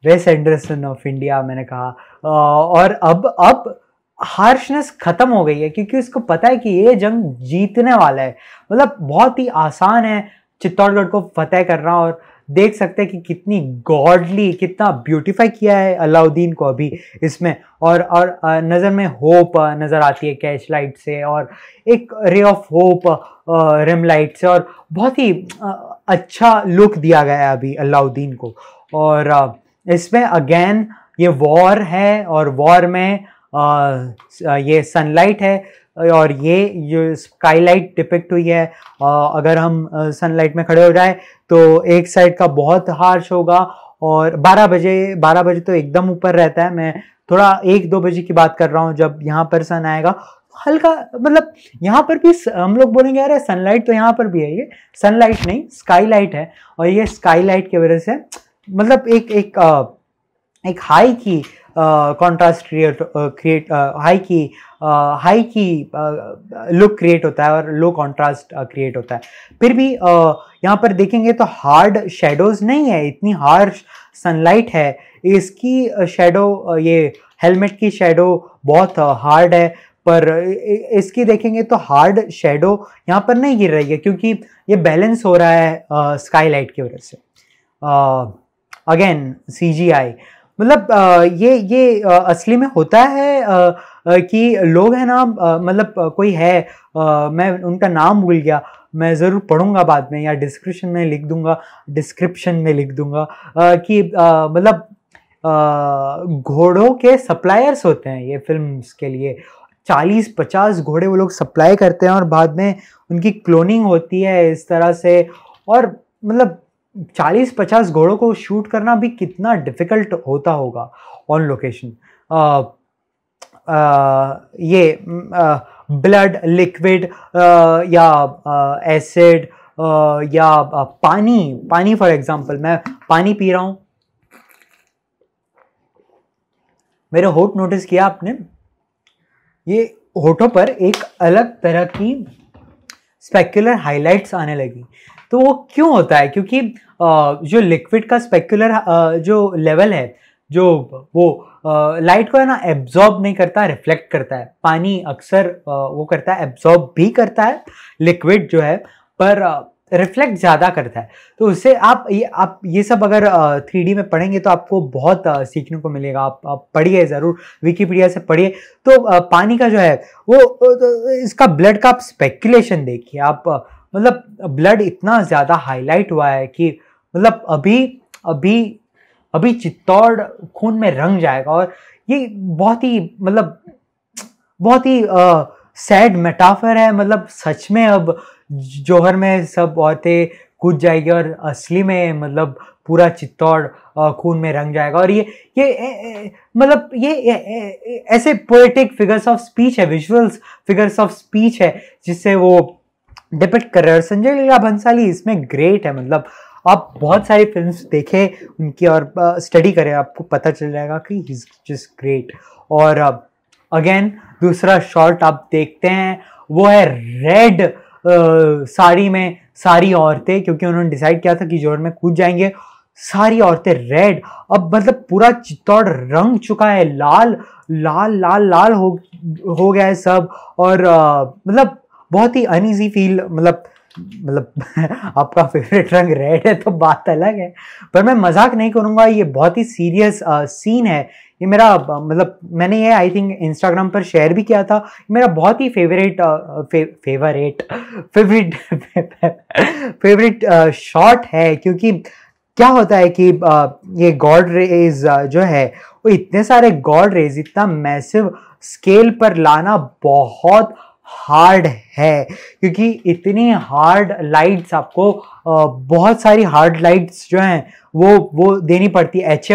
वेस एंडरसन ऑफ़ इंडिया मैंने कहा। और अब अब हार्शनेस खत्म हो गई है, क्योंकि उसको पता है कि ये जंग जीतने वाला है। मतलब बहुत ही आसान है, चित्तौड़गढ़ को फतेह करना और देख सकते हैं कि कितनी गॉडली कितना ब्यूटीफाई किया है अलाउद्दीन को अभी इसमें। और और नज़र में होप नज़र आती है कैश लाइट से और एक रे ऑफ़ होप रिम लाइट से और बहुत ही अच्छा लुक दिया गया है अभी अलाउद्दीन को। और इसमें अगेन ये वॉर है और वॉर में ये सनलाइट है। और ये जो स्काईलाइट डिपिक्ट हुई है। अगर हम सनलाइट में खड़े हो जाए तो एक साइड का बहुत हार्श होगा और 12 बजे 12 बजे तो एकदम ऊपर रहता है। मैं थोड़ा एक दो बजे की बात कर रहा हूँ, जब यहाँ पर सन आएगा। हल्का मतलब यहाँ पर भी हम लोग बोलेंगे यार सनलाइट तो यहाँ पर भी है। ये सनलाइट नहीं स्काईलाइट है। और ये स्काईलाइट की वजह से मतलब एक एक एक high key contrast create create high key high key look create होता है और लो कॉन्ट्रास्ट क्रिएट होता है। फिर भी uh, यहाँ पर देखेंगे तो हार्ड शेडोज नहीं है इतनी हार्श सनलाइट है। इसकी शेडो uh, ये हेलमेट की शेडो बहुत हार्ड है पर इसकी देखेंगे तो हार्ड शेडो यहाँ पर नहीं गिर रही है क्योंकि ये बैलेंस हो रहा है स्काईलाइट की वजह से। अगेन सी जी आई मतलब ये ये असली में होता है कि लोग हैं ना मतलब कोई है मैं उनका नाम भूल गया, मैं ज़रूर पढ़ूँगा बाद में या डिस्क्रिप्शन में लिख दूँगा डिस्क्रिप्शन में लिख दूँगा कि मतलब घोड़ों के सप्लायर्स होते हैं ये फिल्म्स के लिए। चालीस, पचास घोड़े वो लोग सप्लाई करते हैं और बाद में उनकी क्लोनिंग होती है इस तरह से और मतलब चालीस पचास घोड़ों को शूट करना भी कितना डिफ़िकल्ट होता होगा ऑन लोकेशन ये ब्लड लिक्विड या एसिड या पानी पानी फॉर एग्जांपल मैं पानी पी रहा हूँ। मेरे होठ नोटिस किया आपने? ये होठों पर एक अलग तरह की स्पेक्युलर हाइलाइट्स आने लगी। तो वो क्यों होता है? क्योंकि जो लिक्विड का स्पेक्युलर जो लेवल है जो वो लाइट को है ना एब्जॉर्ब नहीं करता रिफ्लेक्ट करता है। पानी अक्सर वो करता है एब्जॉर्ब भी करता है लिक्विड जो है पर रिफ्लेक्ट ज़्यादा करता है। तो उससे आप ये आप ये सब अगर थ्री डी में पढ़ेंगे तो आपको बहुत सीखने को मिलेगा। आप, आप पढ़िए ज़रूर विकीपीडिया से पढ़िए। तो पानी का जो है वो इसका ब्लड का आप स्पेकुलेशन देखिए। आप मतलब ब्लड इतना ज़्यादा हाईलाइट हुआ है कि मतलब अभी अभी अभी चित्तौड़ खून में रंग जाएगा और ये बहुत ही मतलब बहुत ही सैड मेटाफर है। मतलब सच में अब जौहर में सब औरतें कूद जाएगी और असली में मतलब पूरा चित्तौड़ खून में रंग जाएगा और ये ये मतलब ये ऐसे पोएटिक फिगर्स ऑफ़ स्पीच है विजुअल्स फिगर्स ऑफ़ स्पीच है, जिससे वो डिपिक्ट कर रहे हैं। और संजय लीला भंसाली इसमें ग्रेट है मतलब आप बहुत सारी फ़िल्म देखें उनकी और स्टडी करें आपको पता चल जाएगा कि इज़ जस्ट ग्रेट और अगेन दूसरा शॉर्ट आप देखते हैं वो है रेड साड़ी में सारी औरतें क्योंकि उन्होंने डिसाइड किया था कि ज़ोर में कूद जाएँगे। सारी औरतें रेड अब मतलब पूरा चित्तौड़ रंग चुका है लाल लाल लाल लाल हो हो गया है सब। और आ, मतलब बहुत ही अनईजी फील मतलब मतलब आपका फेवरेट रंग रेड है तो बात अलग है। पर मैं मज़ाक नहीं करूँगा, ये बहुत ही सीरियस सीन है। ये मेरा मतलब मैंने ये आई थिंक इंस्टाग्राम पर शेयर भी किया था। मेरा बहुत ही favourite favourite favourite favourite shot है। क्योंकि क्या होता है कि ये गॉड रेज जो है, वो इतने सारे गॉड रेज इतना मैसिव स्केल पर लाना बहुत हार्ड है। क्योंकि इतनी हार्ड लाइट्स आपको बहुत सारी हार्ड लाइट्स जो हैं, वो वो देनी पड़ती है। एच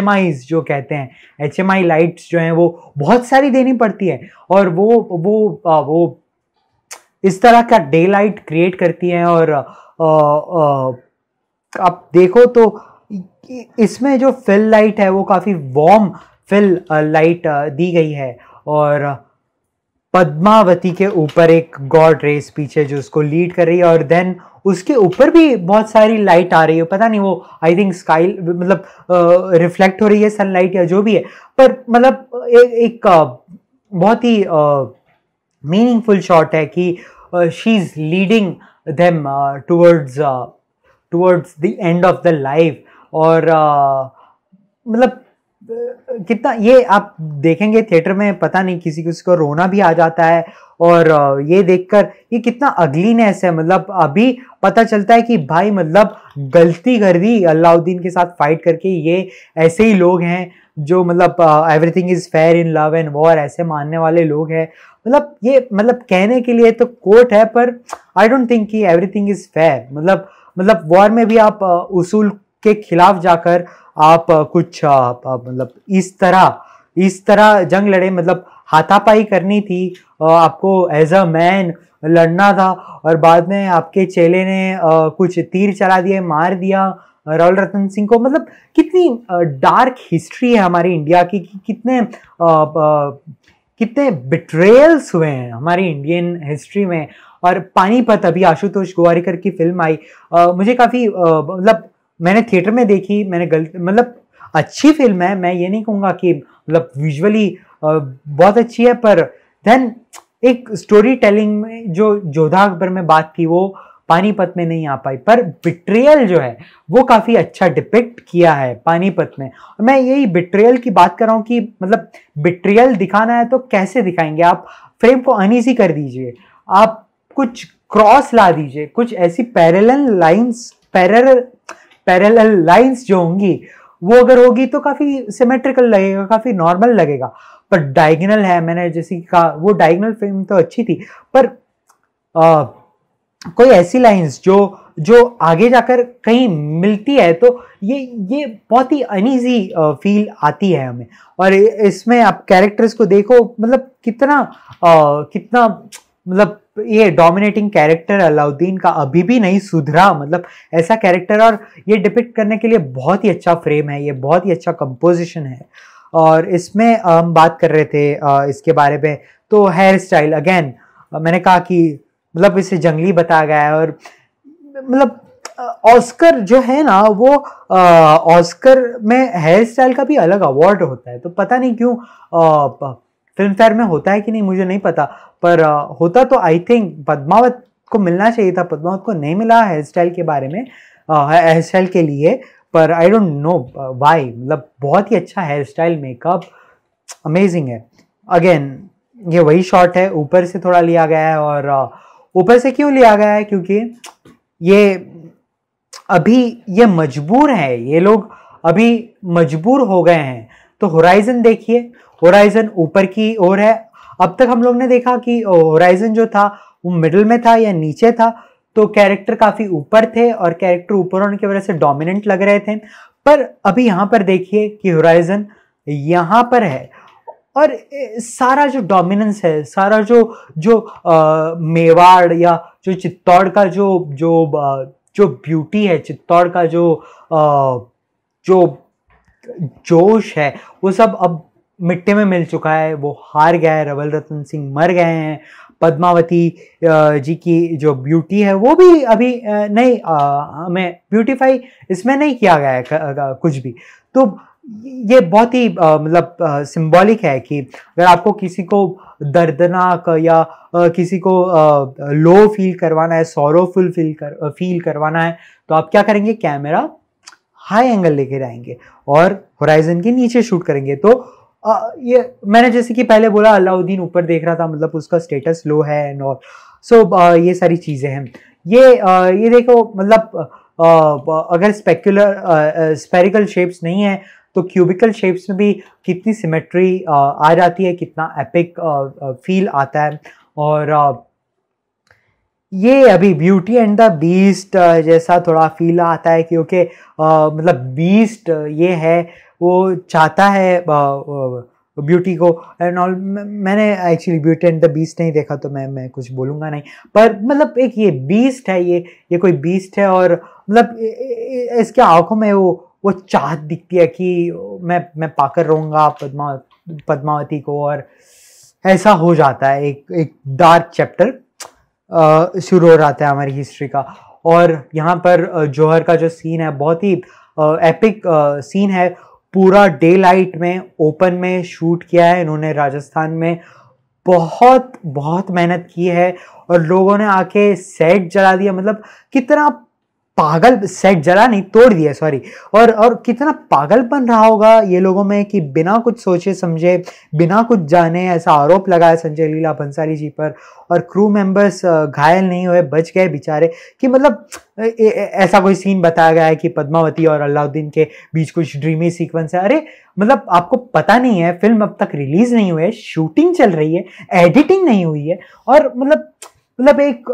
जो कहते हैं एच एम आई लाइट्स जो हैं, वो बहुत सारी देनी पड़ती है। और वो वो वो इस तरह का डे लाइट क्रिएट करती हैं और आप देखो तो इसमें जो फिल लाइट है, वो काफ़ी वॉर्म फिल लाइट दी गई है। और पद्मावती के ऊपर एक गॉड रेस पीछे जो उसको लीड कर रही है और देन उसके ऊपर भी बहुत सारी लाइट आ रही है। पता नहीं वो आई थिंक स्काई मतलब रिफ्लेक्ट हो रही है सनलाइट या जो भी है। पर मतलब एक, एक बहुत ही मीनिंगफुल शॉट है कि she is leading them towards towards the end of the life और मतलब कितना, ये आप देखेंगे थिएटर में, पता नहीं, किसी किसी को रोना भी आ जाता है और ये देखकर, ये कितना अगलीनेस है। मतलब अभी पता चलता है कि भाई मतलब गलती कर दी अलाउद्दीन के साथ फाइट करके। ये ऐसे ही लोग हैं जो मतलब everything is fair in love and war ऐसे मानने वाले लोग हैं। मतलब ये मतलब कहने के लिए तो कोर्ट है, पर आई डोंट थिंक कि एवरीथिंग इज़ फेयर मतलब मतलब वॉर में भी आप उसूल के खिलाफ जाकर आप कुछ मतलब इस तरह इस तरह जंग लड़े मतलब हाथापाई करनी थी आपको एज अ मैन लड़ना था और बाद में आपके चेले ने कुछ तीर चला दिए, मार दिया। राहुल रतन सिंह को मतलब कितनी डार्क हिस्ट्री है हमारी इंडिया की, कि कितने कितने बिट्रेयल्स हुए हैं हमारी इंडियन हिस्ट्री में। और पानीपत, अभी आशुतोष गोवारिकर की फ़िल्म आई मुझे काफ़ी मतलब मैंने थिएटर में देखी, मैंने गलत मतलब अच्छी फ़िल्म है, मैं ये नहीं कहूँगा कि मतलब विजुअली बहुत अच्छी है, पर देन एक स्टोरी टेलिंग में जो जोधा अकबर में बात थी वो पानीपत में नहीं आ पाई, पर बिट्रियल जो है, वो काफ़ी अच्छा डिपिक्ट किया है पानीपत में। और मैं यही बिट्रियल की बात कर रहा हूँ कि मतलब बिट्रियल दिखाना है तो कैसे दिखाएँगे? आप फ्रेम को अनईजी कर दीजिए, आप कुछ क्रॉस ला दीजिए, कुछ ऐसी parallel lines parallel parallel lines जो होंगी वो अगर होगी तो काफ़ी सिमेट्रिकल लगेगा काफ़ी नॉर्मल लगेगा। पर डायगनल है मैंने जैसे कहा वो डायगनल फ़िल्म तो अच्छी थी पर आ, कोई ऐसी लाइंस जो जो आगे जाकर कहीं मिलती है तो ये ये बहुत ही अनईजी फील आती है हमें। और इसमें आप कैरेक्टर्स को देखो मतलब कितना आ, कितना मतलब ये डोमिनेटिंग कैरेक्टर अलाउद्दीन का अभी भी नहीं सुधरा मतलब ऐसा कैरेक्टर और ये डिपिक्ट करने के लिए बहुत ही अच्छा फ्रेम है, ये बहुत ही अच्छा कंपोजिशन है। और इसमें हम बात कर रहे थे इसके बारे में तो हेयर स्टाइल अगेन मैंने कहा कि मतलब इसे जंगली बताया गया है और मतलब ऑस्कर जो है ना, वो ऑस्कर में हेयर स्टाइल का भी अलग अवार्ड होता है तो पता नहीं क्यों फ़िल्म फेयर में होता है कि नहीं, मुझे नहीं पता। पर होता तो आई थिंक पद्मावत को मिलना चाहिए था। पद्मावत को नहीं मिला हेयर स्टाइल के बारे में हेयर स्टाइल के लिए। पर आई डोंट नो वाई मतलब बहुत ही अच्छा हेयर स्टाइल मेकअप अमेजिंग है। अगेन ये वही शॉट है। ऊपर से थोड़ा लिया गया है और ऊपर से क्यों लिया गया है? क्योंकि ये अभी ये मजबूर है। ये लोग अभी मजबूर हो गए हैं। तो होराइजन देखिए। होराइजन ऊपर की ओर है। अब तक हम लोग ने देखा कि होराइजन जो था वो मिडल में था या नीचे था तो कैरेक्टर काफ़ी ऊपर थे और कैरेक्टर ऊपर होने की वजह से डोमिनेंट लग रहे थे। पर अभी यहाँ पर देखिए कि होराइजन यहाँ पर है और सारा जो डोमिनेंस है सारा जो जो आ, मेवाड़ या जो चित्तौड़ का जो जो जो ब्यूटी है चित्तौड़ का जो आ, जो जोश है वो सब अब मिट्टी में मिल चुका है, वो हार गया है, रवल रतन सिंह मर गए हैं, पद्मावती जी की जो ब्यूटी है, वो भी अभी नहीं हमें ब्यूटीफाई इसमें नहीं किया गया है कुछ भी। तो ये बहुत ही मतलब सिंबॉलिक है कि अगर आपको किसी को दर्दनाक या किसी को लो फील करवाना है सौरोफुल फील कर फील करवाना है तो आप क्या करेंगे? कैमरा हाई एंगल लेके जाएँगे और होराइजन के नीचे शूट करेंगे। तो आ, ये मैंने जैसे कि पहले बोला अलाउद्दीन ऊपर देख रहा था मतलब उसका स्टेटस लो है एंड ऑल सो ये सारी चीज़ें हैं। ये आ, ये देखो मतलब अगर स्पेक्युलर स्पेरिकल शेप्स नहीं है तो क्यूबिकल शेप्स में भी कितनी सिमेट्री आ जाती है कितना एपिक फील आता है। और ये अभी ब्यूटी एंड द बीस्ट जैसा थोड़ा फील आता है क्योंकि मतलब बीस्ट ये है वो चाहता है ब्यूटी को। एंड ऑल मैंने actually beauty and the beast नहीं देखा तो मैं मैं कुछ बोलूँगा नहीं। पर मतलब एक ये बीस्ट है, ये ये कोई बीस्ट है और मतलब इसके आँखों में वो वो चाहत दिखती है कि मैं मैं पाकर रहूँगा पदमा, पद्मावती को और ऐसा हो जाता है। एक एक डार्क चैप्टर शुरू हो जाता है हमारी हिस्ट्री का। और यहाँ पर जौहर का जो सीन है, बहुत ही एपिक सीन है। पूरा डे लाइट में ओपन में शूट किया है इन्होंने राजस्थान में। बहुत बहुत मेहनत की है और लोगों ने आके सेट जला दिया। मतलब कितना पागल सेट जला नहीं, तोड़ दिया सॉरी और और कितना पागल बन रहा होगा ये लोगों में कि बिना कुछ सोचे समझे, बिना कुछ जाने ऐसा आरोप लगाया संजय लीला बंसाली जी पर और क्रू मेंबर्स घायल नहीं हुए, बच गए बेचारे कि मतलब ऐसा कोई सीन बताया गया है कि पद्मावती और अलाउद्दीन के बीच कुछ ड्रीमी सीक्वेंस है। अरे मतलब आपको पता नहीं है फ़िल्म अब तक रिलीज़ नहीं हुई है शूटिंग चल रही है एडिटिंग नहीं हुई है और मतलब मतलब एक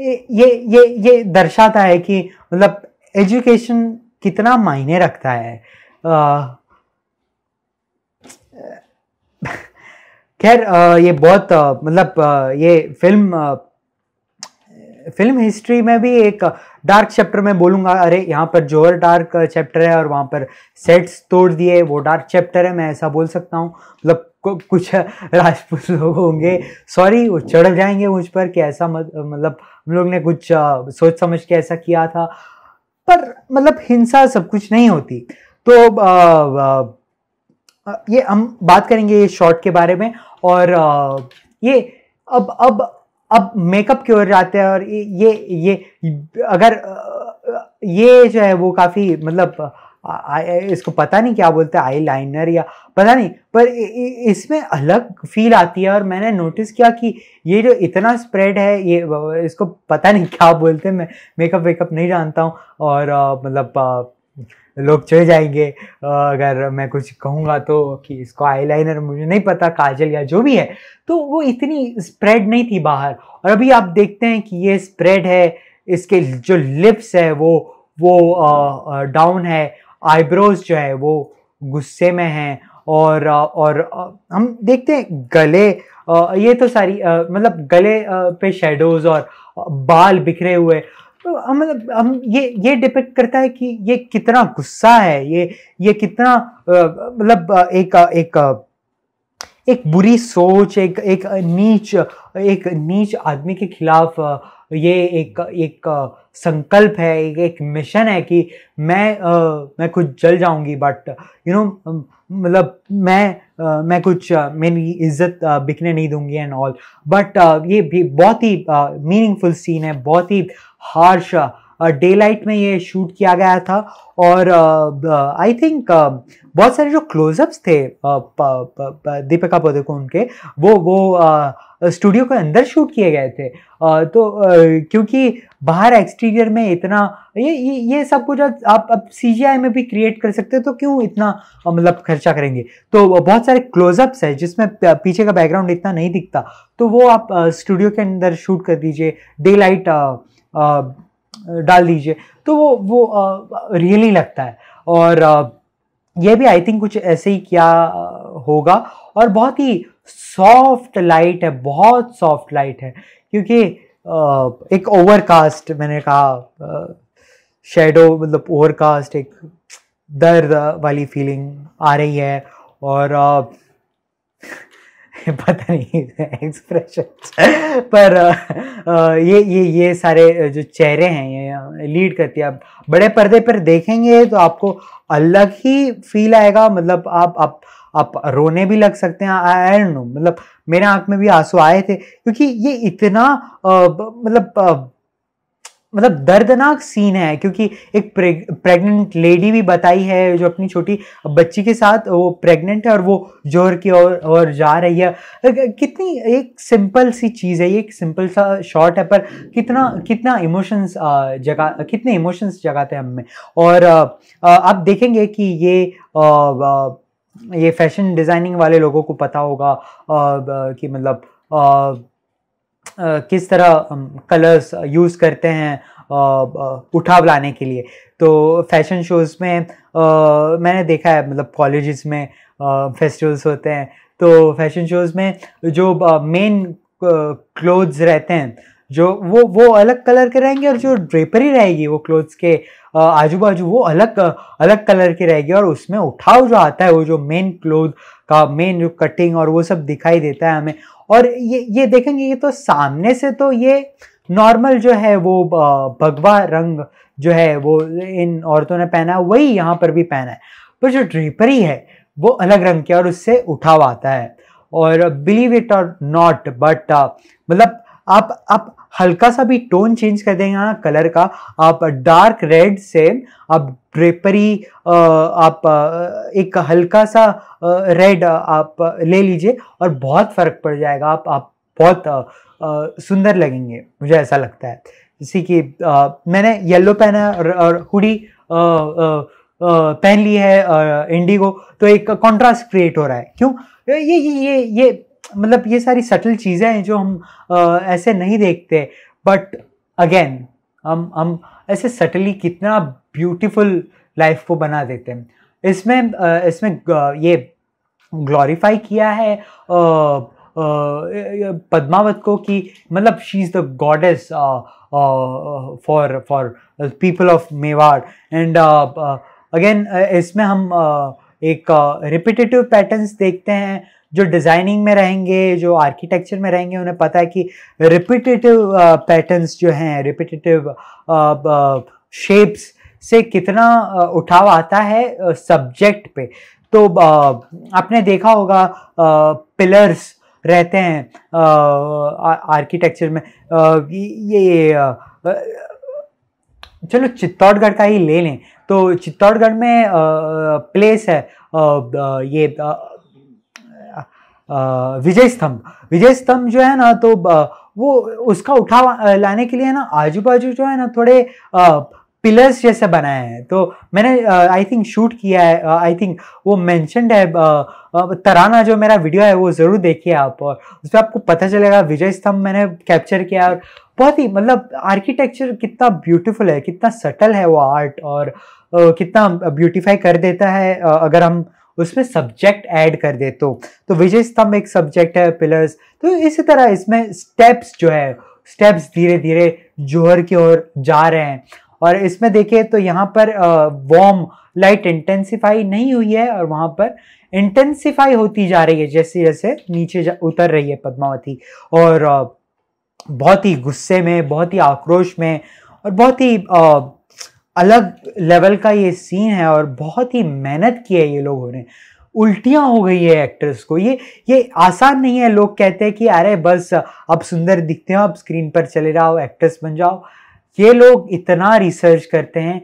ये ये ये दर्शाता है कि मतलब एजुकेशन कितना मायने रखता है। खैर ये बहुत मतलब ये फ़िल्म फ़िल्म हिस्ट्री में भी एक डार्क चैप्टर में बोलूँगा, अरे, यहाँ पर ज़ोर डार्क चैप्टर है और वहाँ पर सेट्स तोड़ दिए, वो डार्क चैप्टर है, मैं ऐसा बोल सकता हूँ। मतलब कुछ राजपूत लोग होंगे सॉरी वो चढ़ जाएँगे मुझ पर कि ऐसा मतलब हम लोग ने कुछ सोच समझ के ऐसा किया था पर मतलब हिंसा सब कुछ नहीं होती। तो आ, आ, ये हम बात करेंगे ये शॉर्ट के बारे में और आ, ये अब अब अब मेकअप की ओर जाते हैं और ये ये अगर ये जो है वो काफ़ी मतलब इसको पता नहीं क्या बोलते हैं आई लाइनर या पता नहीं, पर इसमें अलग फील आती है और मैंने नोटिस किया कि ये जो इतना स्प्रेड है, ये इसको पता नहीं क्या बोलते हैं, मैं मेकअप वेकअप नहीं जानता हूँ और मतलब लोग चले जाएँगे अगर मैं कुछ कहूँगा तो कि इसको आईलाइनर मुझे नहीं पता, काजल या जो भी है तो वो इतनी स्प्रेड नहीं थी बाहर। और अभी आप देखते हैं कि ये स्प्रेड है, इसके जो लिप्स है वो वो डाउन है आईब्रोज जो है वो गुस्से में हैं और और, हम देखते हैं गले ये तो सारी मतलब गले पे शेडोज और बाल बिखरे हुए। तो मतलब हम ये ये डिपेक्ट करता है कि ये कितना गुस्सा है, ये ये कितना मतलब एक एक एक बुरी सोच, एक एक नीच एक नीच आदमी के खिलाफ ये एक एक संकल्प है एक एक मिशन है कि मैं आ, मैं कुछ जल जाऊँगी बट यू नो मतलब मैं आ, मैं कुछ मेरी इज़्ज़त बिकने नहीं दूँगी एंड ऑल बट ये भी बहुत ही मीनिंगफुल सीन है बहुत ही हार्श डे लाइट में ये शूट किया गया था और आई थिंक बहुत सारे जो क्लोजअप्स थे दीपिका पदुकोण के वो वो स्टूडियो के अंदर शूट किए गए थे। तो क्योंकि बाहर एक्सटीरियर में इतना ये ये, सब कुछ आप अब सीजीआई में भी क्रिएट कर सकते हो तो क्यों इतना मतलब खर्चा करेंगे? तो बहुत सारे क्लोजअप्स है जिसमें पीछे का बैकग्राउंड इतना नहीं दिखता। तो वो आप स्टूडियो के अंदर शूट कर दीजिए डे लाइट डाल दीजिए तो वो वो रियली लगता है। और ये भी आई थिंक कुछ ऐसे ही किया होगा। और बहुत ही सॉफ्ट लाइट है, बहुत सॉफ्ट लाइट है। क्योंकि एक ओवरकास्ट मैंने कहा शेडो मतलब ओवरकास्ट एक दर्द वाली फीलिंग आ रही है और पता नहीं एक्सप्रेशन पर ये ये ये सारे जो चेहरे हैं, ये लीड करती है। आप बड़े पर्दे पर देखेंगे तो आपको अलग ही फील आएगा। मतलब आप आप आप रोने भी लग सकते हैं आई नो मतलब मेरे आँख में भी आँसू आए थे, क्योंकि ये इतना मतलब मतलब दर्दनाक सीन है, क्योंकि एक प्रेग्नेंट लेडी भी बताई है, जो अपनी छोटी बच्ची के साथ वो प्रेग्नेंट है और वो ज़ोर की ओर और जा रही है। कितनी, एक सिंपल सी चीज़ है, ये एक सिंपल सा शॉट है, पर कितना कितना इमोशंस जगा, कितने इमोशंस जगाते हैं हमें और आप देखेंगे कि ये ये फ़ैशन डिज़ाइनिंग वाले लोगों को पता होगा कि मतलब किस तरह कलर्स यूज़ करते हैं उठाव लाने के लिए। तो फ़ैशन शोज़ में मैंने देखा है मतलब कॉलेजेस में फेस्टिवल्स होते हैं। तो फ़ैशन शोज़ में जो मेन क्लोथ्स रहते हैं जो वो वो अलग कलर के रहेंगे और जो ड्रेपरी रहेगी वो क्लोथ्स के आजू बाजू वो अलग अलग कलर की रहेगी और उसमें उठाव जो आता है वो जो मेन क्लोथ का मेन जो कटिंग और वो सब दिखाई देता है हमें। और ये ये देखेंगे ये तो सामने से तो ये नॉर्मल जो है वो भगवा रंग जो है वो इन औरतों ने पहना है, वही यहाँ पर भी पहना है। पर जो ड्रेपरी है वो अलग रंग की और उससे उठाव आता है। और बिलीव इट और नॉट बट मतलब आप आप हल्का सा भी टोन चेंज कर देंगे ना कलर का। आप डार्क रेड से आप ड्रेपरी आप एक हल्का सा रेड आप ले लीजिए और बहुत फ़र्क पड़ जाएगा। आप आप बहुत सुंदर लगेंगे मुझे ऐसा लगता है। जैसे कि मैंने येलो पहना और, और हुडी पहन ली है इंडिगो तो एक कॉन्ट्रास्ट क्रिएट हो रहा है। क्यों? ये ये ये ये मतलब ये सारी सटल चीज़ें हैं जो हम आ, ऐसे नहीं देखते। बट अगेन हम हम ऐसे सटली कितना ब्यूटीफुल लाइफ को बना देते हैं। इसमें इसमें ये ग्लोरीफाई किया है पद्मावत को कि मतलब she is the goddess for for people of Mewar and again इसमें हम एक रिपीटेटिव पैटर्न्स देखते हैं। जो डिज़ाइनिंग में रहेंगे, जो आर्किटेक्चर में रहेंगे, उन्हें पता है कि रिपीटेटिव पैटर्न्स जो हैं रिपीटेटिव शेप्स से कितना उठाव आता है सब्जेक्ट पे। तो आपने देखा होगा पिलर्स रहते हैं आर्किटेक्चर में। ये चलो चित्तौड़गढ़ का ही ले लें। तो चित्तौड़गढ़ में प्लेस है ये विजय स्तंभ विजय स्तंभ जो है ना तो वो उसका उठा लाने के लिए ना आजू बाजू जो है ना थोड़े पिलर्स जैसे बनाए हैं। तो मैंने आई थिंक शूट किया है आई थिंक वो मैंशनड है तराना जो मेरा वीडियो है, वो ज़रूर देखिए आप और उस पर आपको पता चलेगा विजय स्तंभ मैंने कैप्चर किया और बहुत ही मतलब आर्किटेक्चर कितना ब्यूटीफुल है, कितना सटल है वो आर्ट और कितना ब्यूटीफाई कर देता है अगर हम उसमें सब्जेक्ट ऐड कर दे तो। तो विजय स्तंभ एक सब्जेक्ट है पिलर्स तो इसी तरह इसमें स्टेप्स जो है स्टेप्स धीरे धीरे जोहर की ओर जा रहे हैं। और इसमें देखिए तो यहाँ पर वॉर्म लाइट इंटेंसिफाई नहीं हुई है और वहाँ पर इंटेंसिफाई होती जा रही है, जैसे जैसे नीचे उतर रही है पद्मावती। और बहुत ही गुस्से में, बहुत ही आक्रोश में और बहुत ही अलग लेवल का ये सीन है और बहुत ही मेहनत की है ये लोगों ने। उल्टियाँ हो गई है एक्ट्रेस को। ये ये आसान नहीं है। लोग कहते हैं कि, अरे बस, अब सुंदर दिखते हो, अब स्क्रीन पर चले जाओ एक्ट्रेस बन जाओ। ये लोग इतना रिसर्च करते हैं,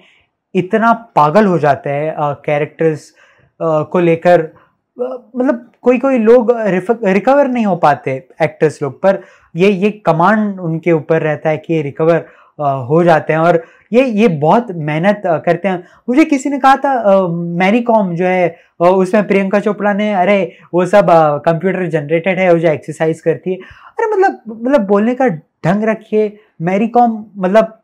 इतना पागल हो जाते हैं कैरेक्टर्स को लेकर। मतलब कोई कोई लोग रिकवर नहीं हो पाते एक्टर्स लोग पर। ये ये कमांड उनके ऊपर रहता है कि ये रिकवर हो जाते हैं और ये ये बहुत मेहनत करते हैं। मुझे किसी ने कहा था मैरी कॉम जो है उसमें प्रियंका चोपड़ा ने, अरे, वो सब कंप्यूटर जनरेटेड है, वो जो एक्सरसाइज करती है। अरे मतलब मतलब बोलने का ढंग रखिए मैरी कॉम मतलब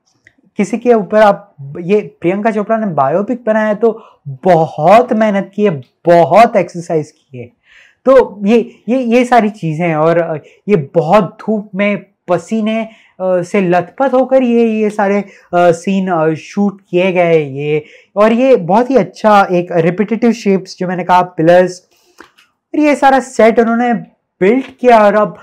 किसी के ऊपर आप, ये प्रियंका चोपड़ा ने बायोपिक बनाया तो बहुत मेहनत की है, बहुत एक्सरसाइज की है। तो ये ये ये सारी चीज़ें और ये बहुत धूप में पसीने से लथपथ होकर ये ये सारे सीन शूट किए गए ये। और ये बहुत ही अच्छा एक रिपीटेटिव शेप्स जो मैंने कहा पिलर्स और ये सारा सेट उन्होंने बिल्ड किया और अब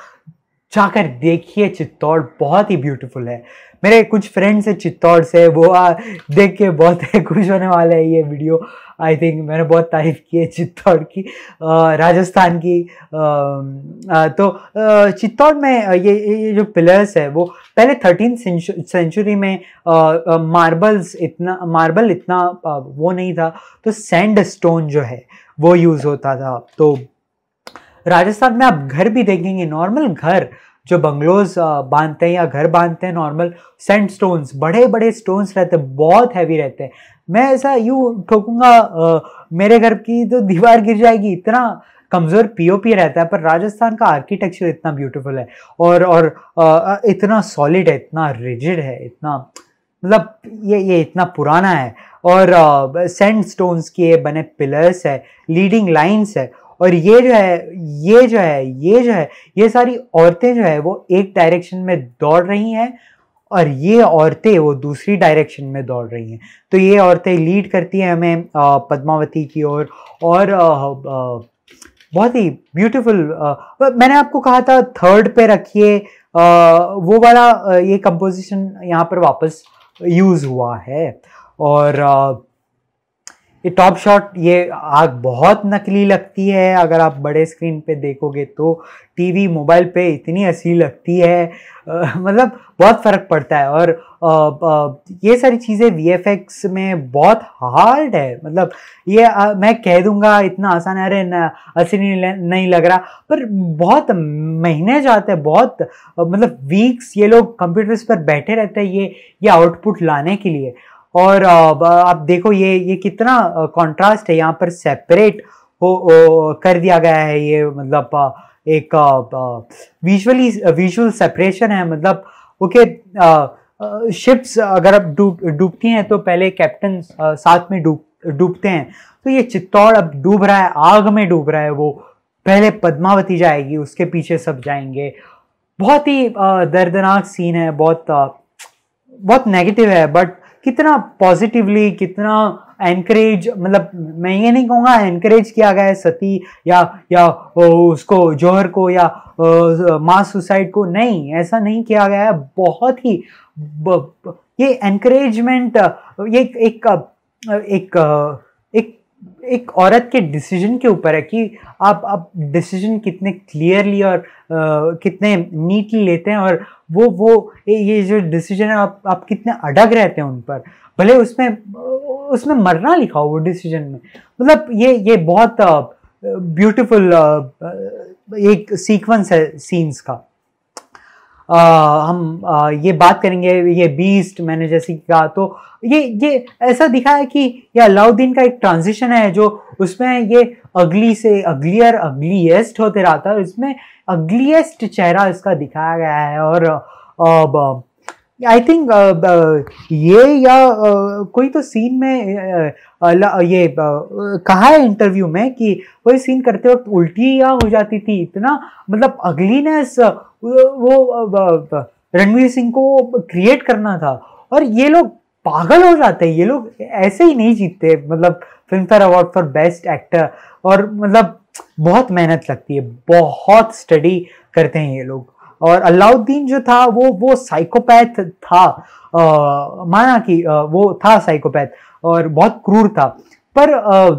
जाकर देखिए चित्तौड़ बहुत ही ब्यूटीफुल है। मेरे कुछ फ्रेंड्स हैं चित्तौड़ से वो आ, देख के बहुत खुश होने वाले हैं ये वीडियो आई थिंक मैंने बहुत तारीफ़ की है चित्तौड़ की राजस्थान की तो चित्तौड़ में ये ये जो पिलर्स है वो पहले थर्टीन सेंचुरी में मार्बल्स इतना मार्बल इतना वो नहीं था तो सैंड स्टोन जो है वो यूज़ होता था। तो राजस्थान में आप घर भी देखेंगे नॉर्मल घर जो बंगलोज बांधते हैं या घर बांधते हैं नॉर्मल सेंट स्टोन्स बड़े बड़े स्टोन्स रहते हैं, बहुत हैवी रहते हैं। मैं ऐसा यूँ ठोकूँगा मेरे घर की तो दीवार गिर जाएगी। इतना कमज़ोर पीओपी रहता है पर राजस्थान का आर्किटेक्चर इतना ब्यूटीफुल है और और आ, इतना सॉलिड है इतना रिजिड है इतना मतलब ये ये इतना पुराना है और सेंट स्टोन्स के बने पिलर्स है लीडिंग लाइंस है और ये जो है ये जो है ये जो है ये सारी औरतें जो है वो एक डायरेक्शन में दौड़ रही हैं और ये औरतें वो दूसरी डायरेक्शन में दौड़ रही हैं। तो ये औरतें लीड करती हैं हमें पद्मावती की ओर और, और बहुत ही ब्यूटीफुल मैंने आपको कहा था थर्ड पे रखिए वो वाला ये कंपोजिशन यहाँ पर वापस यूज़ हुआ है। और ये टॉप शॉट ये आग बहुत नकली लगती है। अगर आप बड़े स्क्रीन पे देखोगे तो टीवी मोबाइल पे इतनी हँसी लगती है। आ, मतलब बहुत फ़र्क पड़ता है। और आ, आ, ये सारी चीज़ें वीएफएक्स में बहुत हार्ड है। मतलब ये आ, मैं कह दूँगा इतना आसान है अरे हँसी नहीं, नहीं लग रहा। पर बहुत महीने जाते हैं बहुत मतलब वीक्स ये लोग कंप्यूटर्स पर बैठे रहते हैं ये ये आउटपुट लाने के लिए। और आप देखो ये ये कितना कंट्रास्ट है, यहाँ पर सेपरेट हो कर दिया गया है ये मतलब एक विजुअली विजुअल सेपरेशन है मतलब ओके शिप्स अगर अब डूब, डूबती हैं तो पहले कैप्टन साथ में डूब, डूबते हैं। तो ये चित्तौड़ अब डूब रहा है, आग में डूब रहा है वो। पहले पद्मावती जाएगी, उसके पीछे सब जाएँगे। बहुत ही दर्दनाक सीन है, बहुत बहुत नेगेटिव है बट कितना पॉजिटिवली कितना एनकरेज मतलब मैं ये नहीं कहूँगा एनकरेज किया गया है सती या या उसको जौहर को या मास सुसाइड को। नहीं ऐसा नहीं किया गया है। बहुत ही ब, ये एनकरेजमेंट ये एक एक एक एक एक औरत के डिसीज़न के ऊपर है कि आप आप डिसीज़न कितने क्लियरली और आ, कितने नीटली लेते हैं और वो वो ये जो डिसीज़न है आप आप कितने अडग रहते हैं उन पर। भले उसमें उसमें मरना लिखा हो वो डिसीज़न में। मतलब ये ये बहुत ब्यूटीफुल एक सीक्वेंस है सीन्स का। आ, हम आ, ये बात करेंगे ये बीस्ट मैंने जैसे कहा तो ये ये ऐसा दिखा है कि ये अलाउद्दीन का एक ट्रांजिशन है जो उसमें ये अगली से अगलियर अगलीएस्ट होते रहता है इसमें अगलीएस्ट चेहरा इसका दिखाया गया है और अब आई थिंक ये या कोई तो सीन में ये कहा है इंटरव्यू में कि कोई सीन करते वक्त उल्टी या हो जाती थी, इतना मतलब अगलीनेस वो रणवीर सिंह को क्रिएट करना था। और ये लोग पागल हो जाते हैं, ये लोग ऐसे ही नहीं जीतते मतलब Filmfare award for best actor और मतलब बहुत मेहनत लगती है, बहुत स्टडी करते हैं ये लोग। और अलाउद्दीन जो था वो वो साइकोपैथ था। आ, माना कि वो था साइकोपैथ और बहुत क्रूर था। पर आ,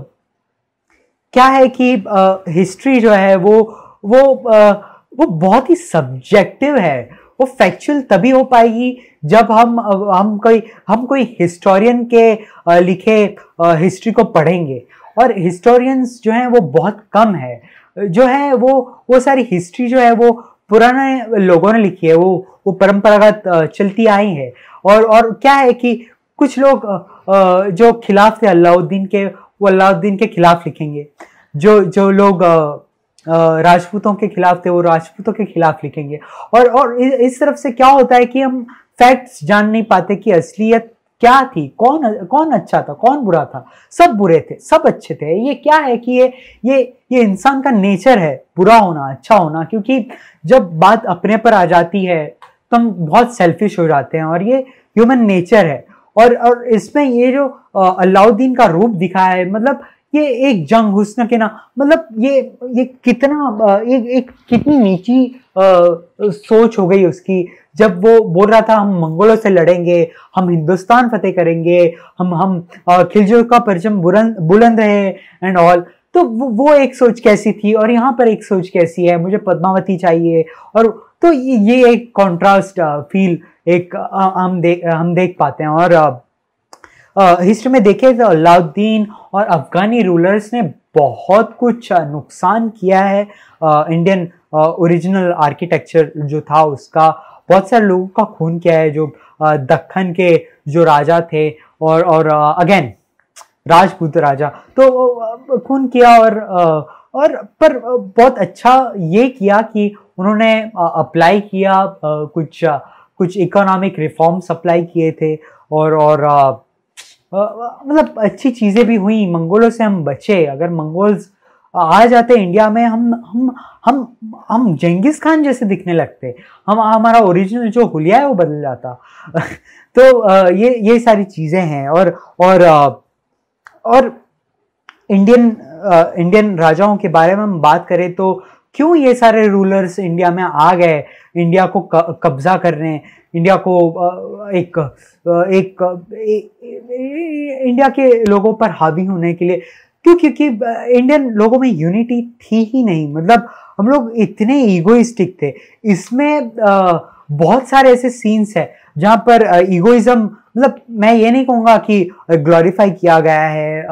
क्या है कि आ, हिस्ट्री जो है वो वो आ, वो बहुत ही सब्जेक्टिव है। वो फैक्चुअल तभी हो पाएगी जब हम हम कोई हम कोई हिस्टोरियन के लिखे हिस्ट्री को पढ़ेंगे। और हिस्टोरियंस जो हैं वो बहुत कम है। जो है वो वो सारी हिस्ट्री जो है वो पुराने लोगों ने लिखी है, वो वो परंपरागत चलती आई है। और और क्या है कि कुछ लोग जो खिलाफ थे अलाउद्दीन के, वो अलाउद्दीन के खिलाफ लिखेंगे। जो जो लोग राजपूतों के खिलाफ थे, वो राजपूतों के खिलाफ लिखेंगे। और और इस तरफ़ से क्या होता है कि हम फैक्ट्स जान नहीं पाते कि असलियत क्या थी? कौन कौन अच्छा था? कौन बुरा था? सब बुरे थे, सब अच्छे थे। ये क्या है कि ये ये ये इंसान का नेचर है, बुरा होना अच्छा होना, क्योंकि जब बात अपने पर आ जाती है तो हम बहुत सेल्फिश हो जाते हैं और ये ह्यूमन नेचर है। और और इसमें ये जो अलाउद्दीन का रूप दिखाया है मतलब ये एक जंग हुस्न के ना मतलब ये ये कितना एक एक कितनी नीची सोच हो गई उसकी। जब वो बोल रहा था हम मंगोलों से लड़ेंगे हम हिंदुस्तान फतेह करेंगे हम हम खिलजो का परचम बुलंद बुलंद है एंड ऑल तो वो, वो एक सोच कैसी थी और यहाँ पर एक सोच कैसी है? मुझे पद्मावती चाहिए। और तो ये एक कॉन्ट्रास्ट फील एक हम देख हम देख पाते हैं। और हिस्ट्री में देखें तो अलाउद्दीन और अफगानी रूलर्स ने बहुत कुछ नुकसान किया है इंडियन ओरिजिनल आर्किटेक्चर जो था उसका। बहुत सारे लोगों का खून किया है जो दखन के जो राजा थे और और अगेन राजपूत राजा। तो खून किया और और, पर बहुत अच्छा ये किया कि उन्होंने अप्लाई किया कुछ कुछ इकोनॉमिक रिफॉर्म्स अप्लाई किए थे और और मतलब अच्छी चीज़ें भी हुई। मंगोलों से हम बचे। अगर मंगोल्स आ जाते इंडिया में, हम हम हम हम जेंगिस खान जैसे दिखने लगते। हम, हमारा ओरिजिनल जो हुलिया है वो बदल जाता। तो ये ये सारी चीज़ें हैं और और और इंडियन इंडियन राजाओं के बारे में हम बात करें तो क्यों ये सारे रूलर्स इंडिया में आ गए? इंडिया को कब्जा करने इंडिया को एक एक, इंडिया के लोगों पर हावी होने के लिए क्यों? क्योंकि इंडियन लोगों में यूनिटी थी ही नहीं। मतलब हम लोग इतने ईगोइस्टिक थे। इसमें बहुत सारे ऐसे सीन्स है जहाँ पर ईगोइज्म मतलब मैं ये नहीं कहूँगा कि ग्लोरीफाई किया गया है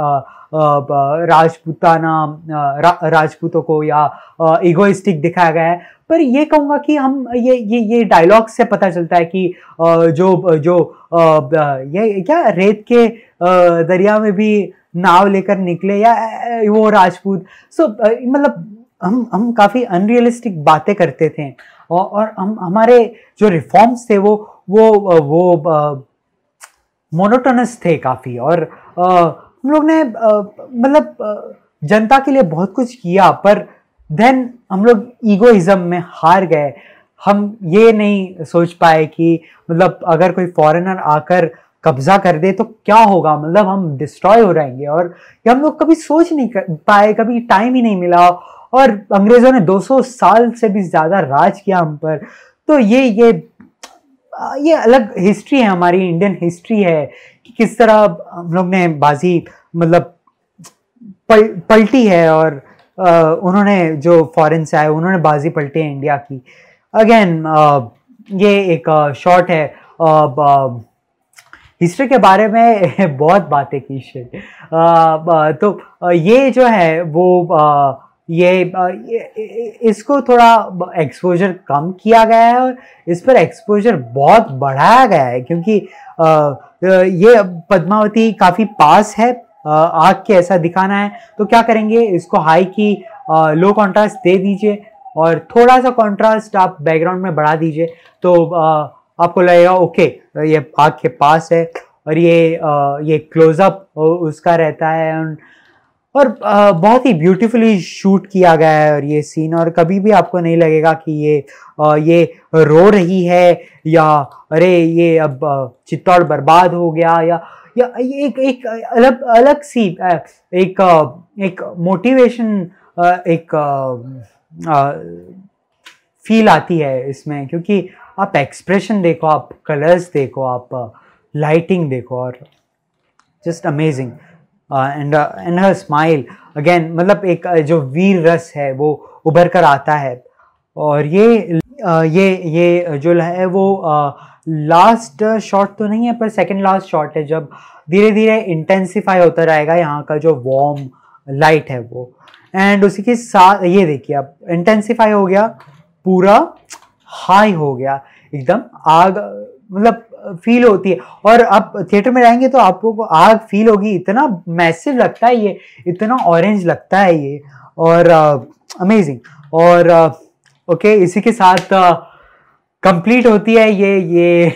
राजपूताना रा, राजपूतों को या ईगोइस्टिक दिखाया गया है। पर ये कहूँगा कि हम ये ये ये डायलॉग से पता चलता है कि जो जो ये क्या रेत के दरिया में भी नाव लेकर निकले या वो राजपूत। सो मतलब हम हम काफ़ी अनरियलिस्टिक बातें करते थे। और, और हम हमारे जो रिफॉर्म्स थे वो वो वो मोनोटोनस थे काफ़ी। और हम लोग ने मतलब जनता के लिए बहुत कुछ किया, पर देन हम लोग ईगोइज्म में हार गए। हम ये नहीं सोच पाए कि मतलब अगर कोई फॉरेनर आकर कब्जा कर दे तो क्या होगा? मतलब हम डिस्ट्रॉय हो जाएँगे। और ये हम लोग कभी सोच नहीं कर, पाए, कभी टाइम ही नहीं मिला। और अंग्रेज़ों ने 200 साल से भी ज़्यादा राज किया हम पर। तो ये ये ये अलग हिस्ट्री है हमारी इंडियन हिस्ट्री है। किस तरह हम लोग ने बाजी मतलब पल, पलटी है और उन्होंने जो फॉरेन से आए उन्होंने बाजी पलटी है इंडिया की। अगेन ये एक शॉर्ट है। हिस्ट्री के बारे में बहुत बातें की शिट तो ये जो है वो ये, ये इसको थोड़ा एक्सपोजर कम किया गया है और इस पर एक्सपोजर बहुत बढ़ाया गया है क्योंकि ये पद्मावती काफ़ी पास है आग के ऐसा दिखाना है। तो क्या करेंगे? इसको हाई की लो कॉन्ट्रास्ट दे दीजिए और थोड़ा सा कॉन्ट्रास्ट आप बैकग्राउंड में बढ़ा दीजिए। तो आपको लगेगा, ओके, ये आग के पास है और ये ये क्लोजअप उसका रहता है। और बहुत ही ब्यूटीफुली शूट किया गया है और ये सीन और कभी भी आपको नहीं लगेगा कि ये ये रो रही है, या अरे, ये अब चित्तौड़ बर्बाद हो गया, या या एक एक अलग अलग सी एक एक मोटिवेशन एक फील आती है इसमें, क्योंकि आप एक्सप्रेशन देखो, आप कलर्स देखो, आप लाइटिंग देखो, और just amazing and and her smile again मतलब एक जो वीर रस है, वो उभर कर आता है। और ये ये ये जो है, वो लास्ट शॉट तो नहीं है, पर सेकंड लास्ट शॉट है, जब धीरे धीरे इंटेंसिफाई होता रहेगा यहाँ का जो वॉर्म लाइट है वो। एंड उसी के साथ, ये देखिए अब इंटेंसिफाई हो गया, पूरा हाई हो गया, एकदम आग मतलब फील होती है। और आप थिएटर में जाएँगे तो आपको आग फील होगी। इतना मैसिव लगता है ये इतना ऑरेंज लगता है ये। और अमेजिंग uh, और ओके uh, इसी के साथ कंप्लीट uh, होती है ये ये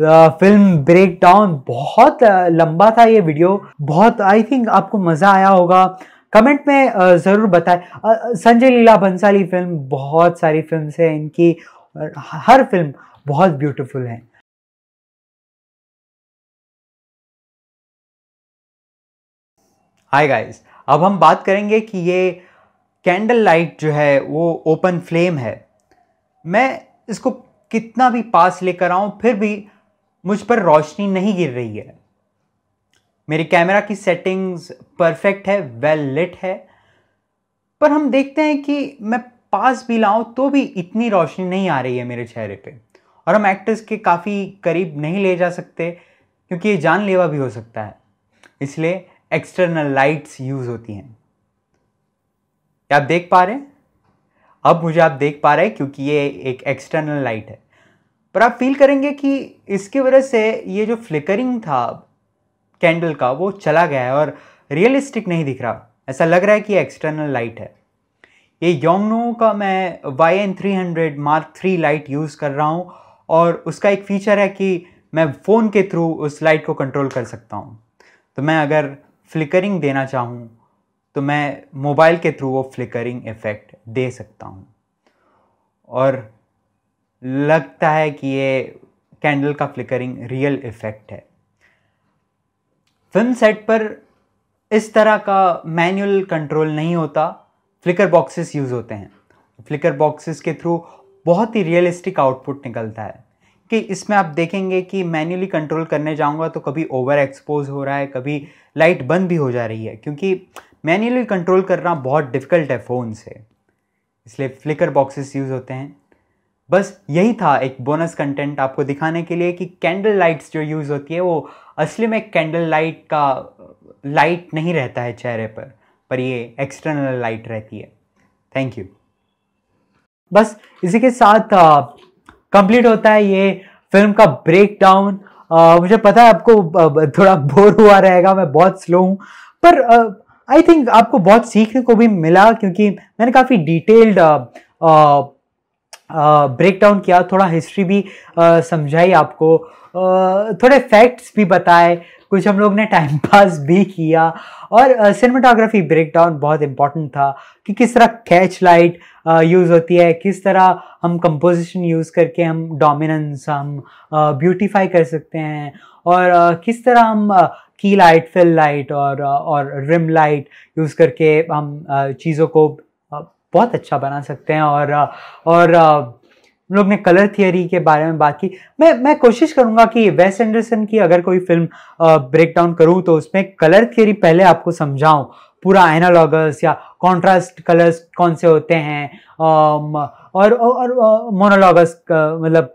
फ़िल्म ब्रेक डाउन बहुत लंबा था ये वीडियो बहुत आई थिंक आपको मज़ा आया होगा। कमेंट में ज़रूर बताएँ। संजय लीला भंसाली फ़िल्म बहुत सारी फ़िल्म है इनकी। हर फ़िल्म बहुत ब्यूटीफुल है। हाय गाइस अब हम बात करेंगे कि ये कैंडल लाइट जो है, वो ओपन फ्लेम है। मैं इसको कितना भी पास लेकर आऊँ, फिर भी मुझ पर रोशनी नहीं गिर रही है। मेरी कैमरा की सेटिंग्स परफेक्ट है वेल लिट है। पर हम देखते हैं कि मैं पास भी लाऊं तो भी इतनी रोशनी नहीं आ रही है मेरे चेहरे पे। और हम एक्टर्स के काफ़ी करीब नहीं ले जा सकते, क्योंकि ये जानलेवा भी हो सकता है। इसलिए एक्सटर्नल लाइट्स यूज़ होती हैं। क्या आप देख पा रहे हैं? अब मुझे आप देख पा रहे हैं क्योंकि ये एक एक्सटर्नल लाइट है। पर आप फील करेंगे कि इसकी वजह से ये जो फ्लिकरिंग था कैंडल का, वो चला गया है और रियलिस्टिक नहीं दिख रहा। ऐसा लग रहा है कि एक्सटर्नल लाइट है। ये योंगनो का मैं Y N three hundred mark three light use कर रहा हूँ और उसका एक फीचर है कि मैं फ़ोन के थ्रू उस लाइट को कंट्रोल कर सकता हूँ। तो मैं अगर फ्लिकरिंग देना चाहूँ तो मैं मोबाइल के थ्रू वो फ्लिकरिंग इफ़ेक्ट दे सकता हूँ। और लगता है कि ये कैंडल का फ्लिकरिंग रियल इफ़ेक्ट है। फ़िल्म सेट पर इस तरह का मैनुअल कंट्रोल नहीं होता। फ्लिकर बॉक्सेस यूज़ होते हैं। फ्लिकर बॉक्सेस के थ्रू बहुत ही रियलिस्टिक आउटपुट निकलता है। कि इसमें आप देखेंगे कि मैन्युअली कंट्रोल करने जाऊँगा तो कभी ओवर एक्सपोज हो रहा है, कभी लाइट बंद भी हो जा रही है, क्योंकि मैन्युअली कंट्रोल करना बहुत डिफ़िकल्ट है फ़ोन से। इसलिए फ्लिकर बॉक्सेस यूज़ होते हैं। बस यही था एक बोनस कंटेंट आपको दिखाने के लिए कि कैंडल लाइट्स जो यूज़ होती है, वो असली में कैंडल लाइट का लाइट नहीं रहता है चेहरे पर पर ये एक्सटर्नल लाइट रहती है। थैंक यू बस इसी के साथ कंप्लीट होता है ये फ़िल्म का ब्रेक डाउन मुझे पता है आपको थोड़ा बोर हुआ रहेगा, मैं बहुत स्लो हूँ। पर आई थिंक आपको बहुत सीखने को भी मिला क्योंकि मैंने काफ़ी डिटेल्ड ब्रेक डाउन किया, थोड़ा हिस्ट्री भी समझाई आपको। थोड़े फैक्ट्स भी बताए, कुछ हम लोग ने टाइम पास भी किया। और सिनेमाटोग्राफी ब्रेक डाउन बहुत इंपॉर्टेंट था कि किस तरह कैच लाइट यूज़ होती है, किस तरह हम कंपोजिशन यूज़ करके हम डोमिनेंस हम ब्यूटीफाई कर सकते हैं और किस तरह हम की लाइट फिल लाइट और और रिम लाइट यूज़ करके हम चीज़ों को बहुत अच्छा बना सकते हैं और और हम लोग ने कलर थियरी के बारे में बात की। मैं मैं कोशिश करूँगा कि वेस्ट एंडरसन की अगर कोई फ़िल्म ब्रेक डाउन करूँ तो उसमें कलर थियरी पहले आपको समझाऊं। पूरा एनालॉगस या कॉन्ट्रास्ट कलर्स कौन से होते हैं और और मोनोलॉगस मतलब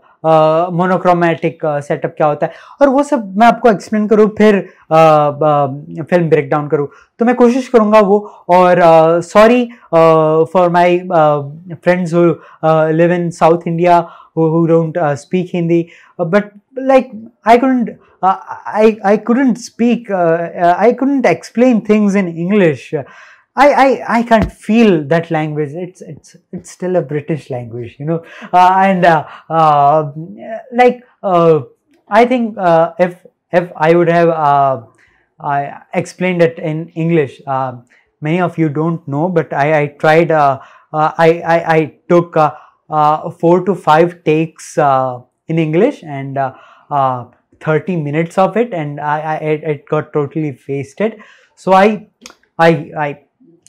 मोनोक्रोमेटिक सेटअप क्या होता है। और वो सब मैं आपको एक्सप्लेन करूँ फिर फ़िल्म ब्रेक डाउन करूँ। तो मैं कोशिश करूँगा वो और sorry for my friends who live in South India who don't speak Hindi but like I couldn't, uh, I I couldn't speak, I couldn't explain things in English. I, I, I can't feel that language. It's, it's, it's still a British language, you know. Uh, and uh, uh, like, uh, I think uh, if, if I would have uh, I explained it in English, many of you don't know, but I, I tried, I, I, I took four to five takes in English and 30 minutes of it and I, I, it got totally wasted. So I, I, I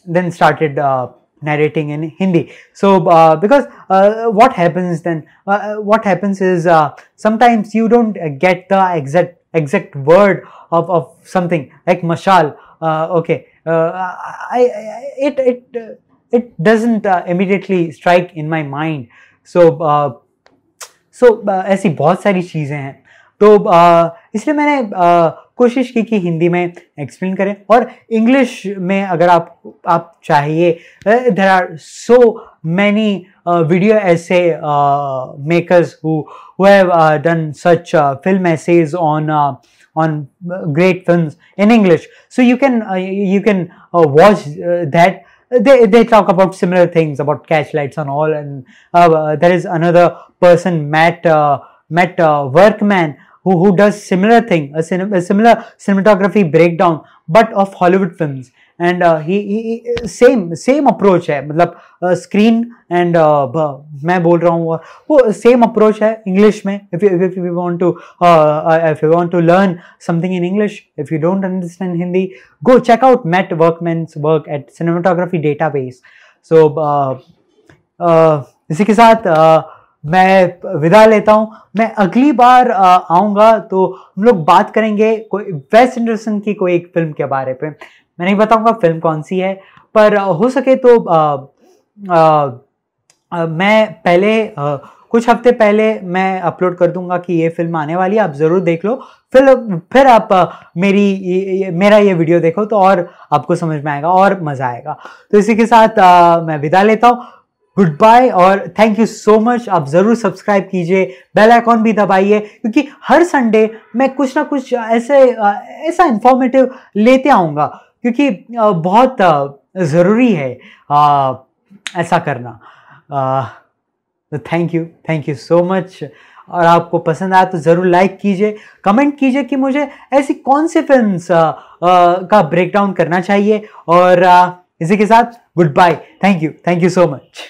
then started uh, narrating in Hindi. So uh, because uh, what happens then? Uh, what happens is uh, sometimes you don't get the exact exact word of, of something like mashal. Uh, okay, I, I, it it it doesn't immediately strike in my mind. So so ऐसी बहुत सारी चीज़ें हैं तो इसलिए मैंने कोशिश की कि हिंदी में एक्सप्लेन करें और इंग्लिश में अगर आप आप चाहिए there are so many video ऐसे makers who have done such film essays on on great film in English so you can you can watch that they talk about similar things about catch lights on all and there is another person Matt Matt Workman, who, who does similar thing, a, cin- a similar cinematography breakdown, but of Hollywood films. And he same same approach है मतलब screen and मैं बोल रहा हूँ वो same approach है English में if if you want to if you want to learn something in English if you don't understand Hindi go check out Matt Workman's work at cinematography database so इसी के साथ uh, मैं विदा लेता हूँ। मैं अगली बार आऊँगा तो हम लोग बात करेंगे कोई वेस्ट इंडरसन की कोई एक फ़िल्म के बारे पे। मैं नहीं बताऊँगा फ़िल्म कौन सी है पर हो सके तो आ, आ, आ, मैं पहले आ, कुछ हफ़्ते पहले मैं अपलोड कर दूँगा कि ये फ़िल्म आने वाली है आप ज़रूर देख लो। फिर फिर आप मेरी मेरा ये वीडियो देखो तो और आपको समझ में आएगा और मज़ा आएगा। तो इसी के साथ आ, मैं विदा लेता हूँ। गुड बाय और थैंक यू सो मच आप ज़रूर सब्सक्राइब कीजिए। बेल आइकॉन भी दबाइए, क्योंकि हर संडे मैं कुछ ना कुछ ऐसे ऐसा इंफॉर्मेटिव लेते आऊँगा, क्योंकि बहुत ज़रूरी है ऐसा करना। Thank you thank you so much और आपको पसंद आया तो ज़रूर लाइक कीजिए कमेंट कीजिए कि मुझे ऐसी कौन सी फिल्म्स का ब्रेकडाउन करना चाहिए। और इसी के साथ goodbye thank you thank you so much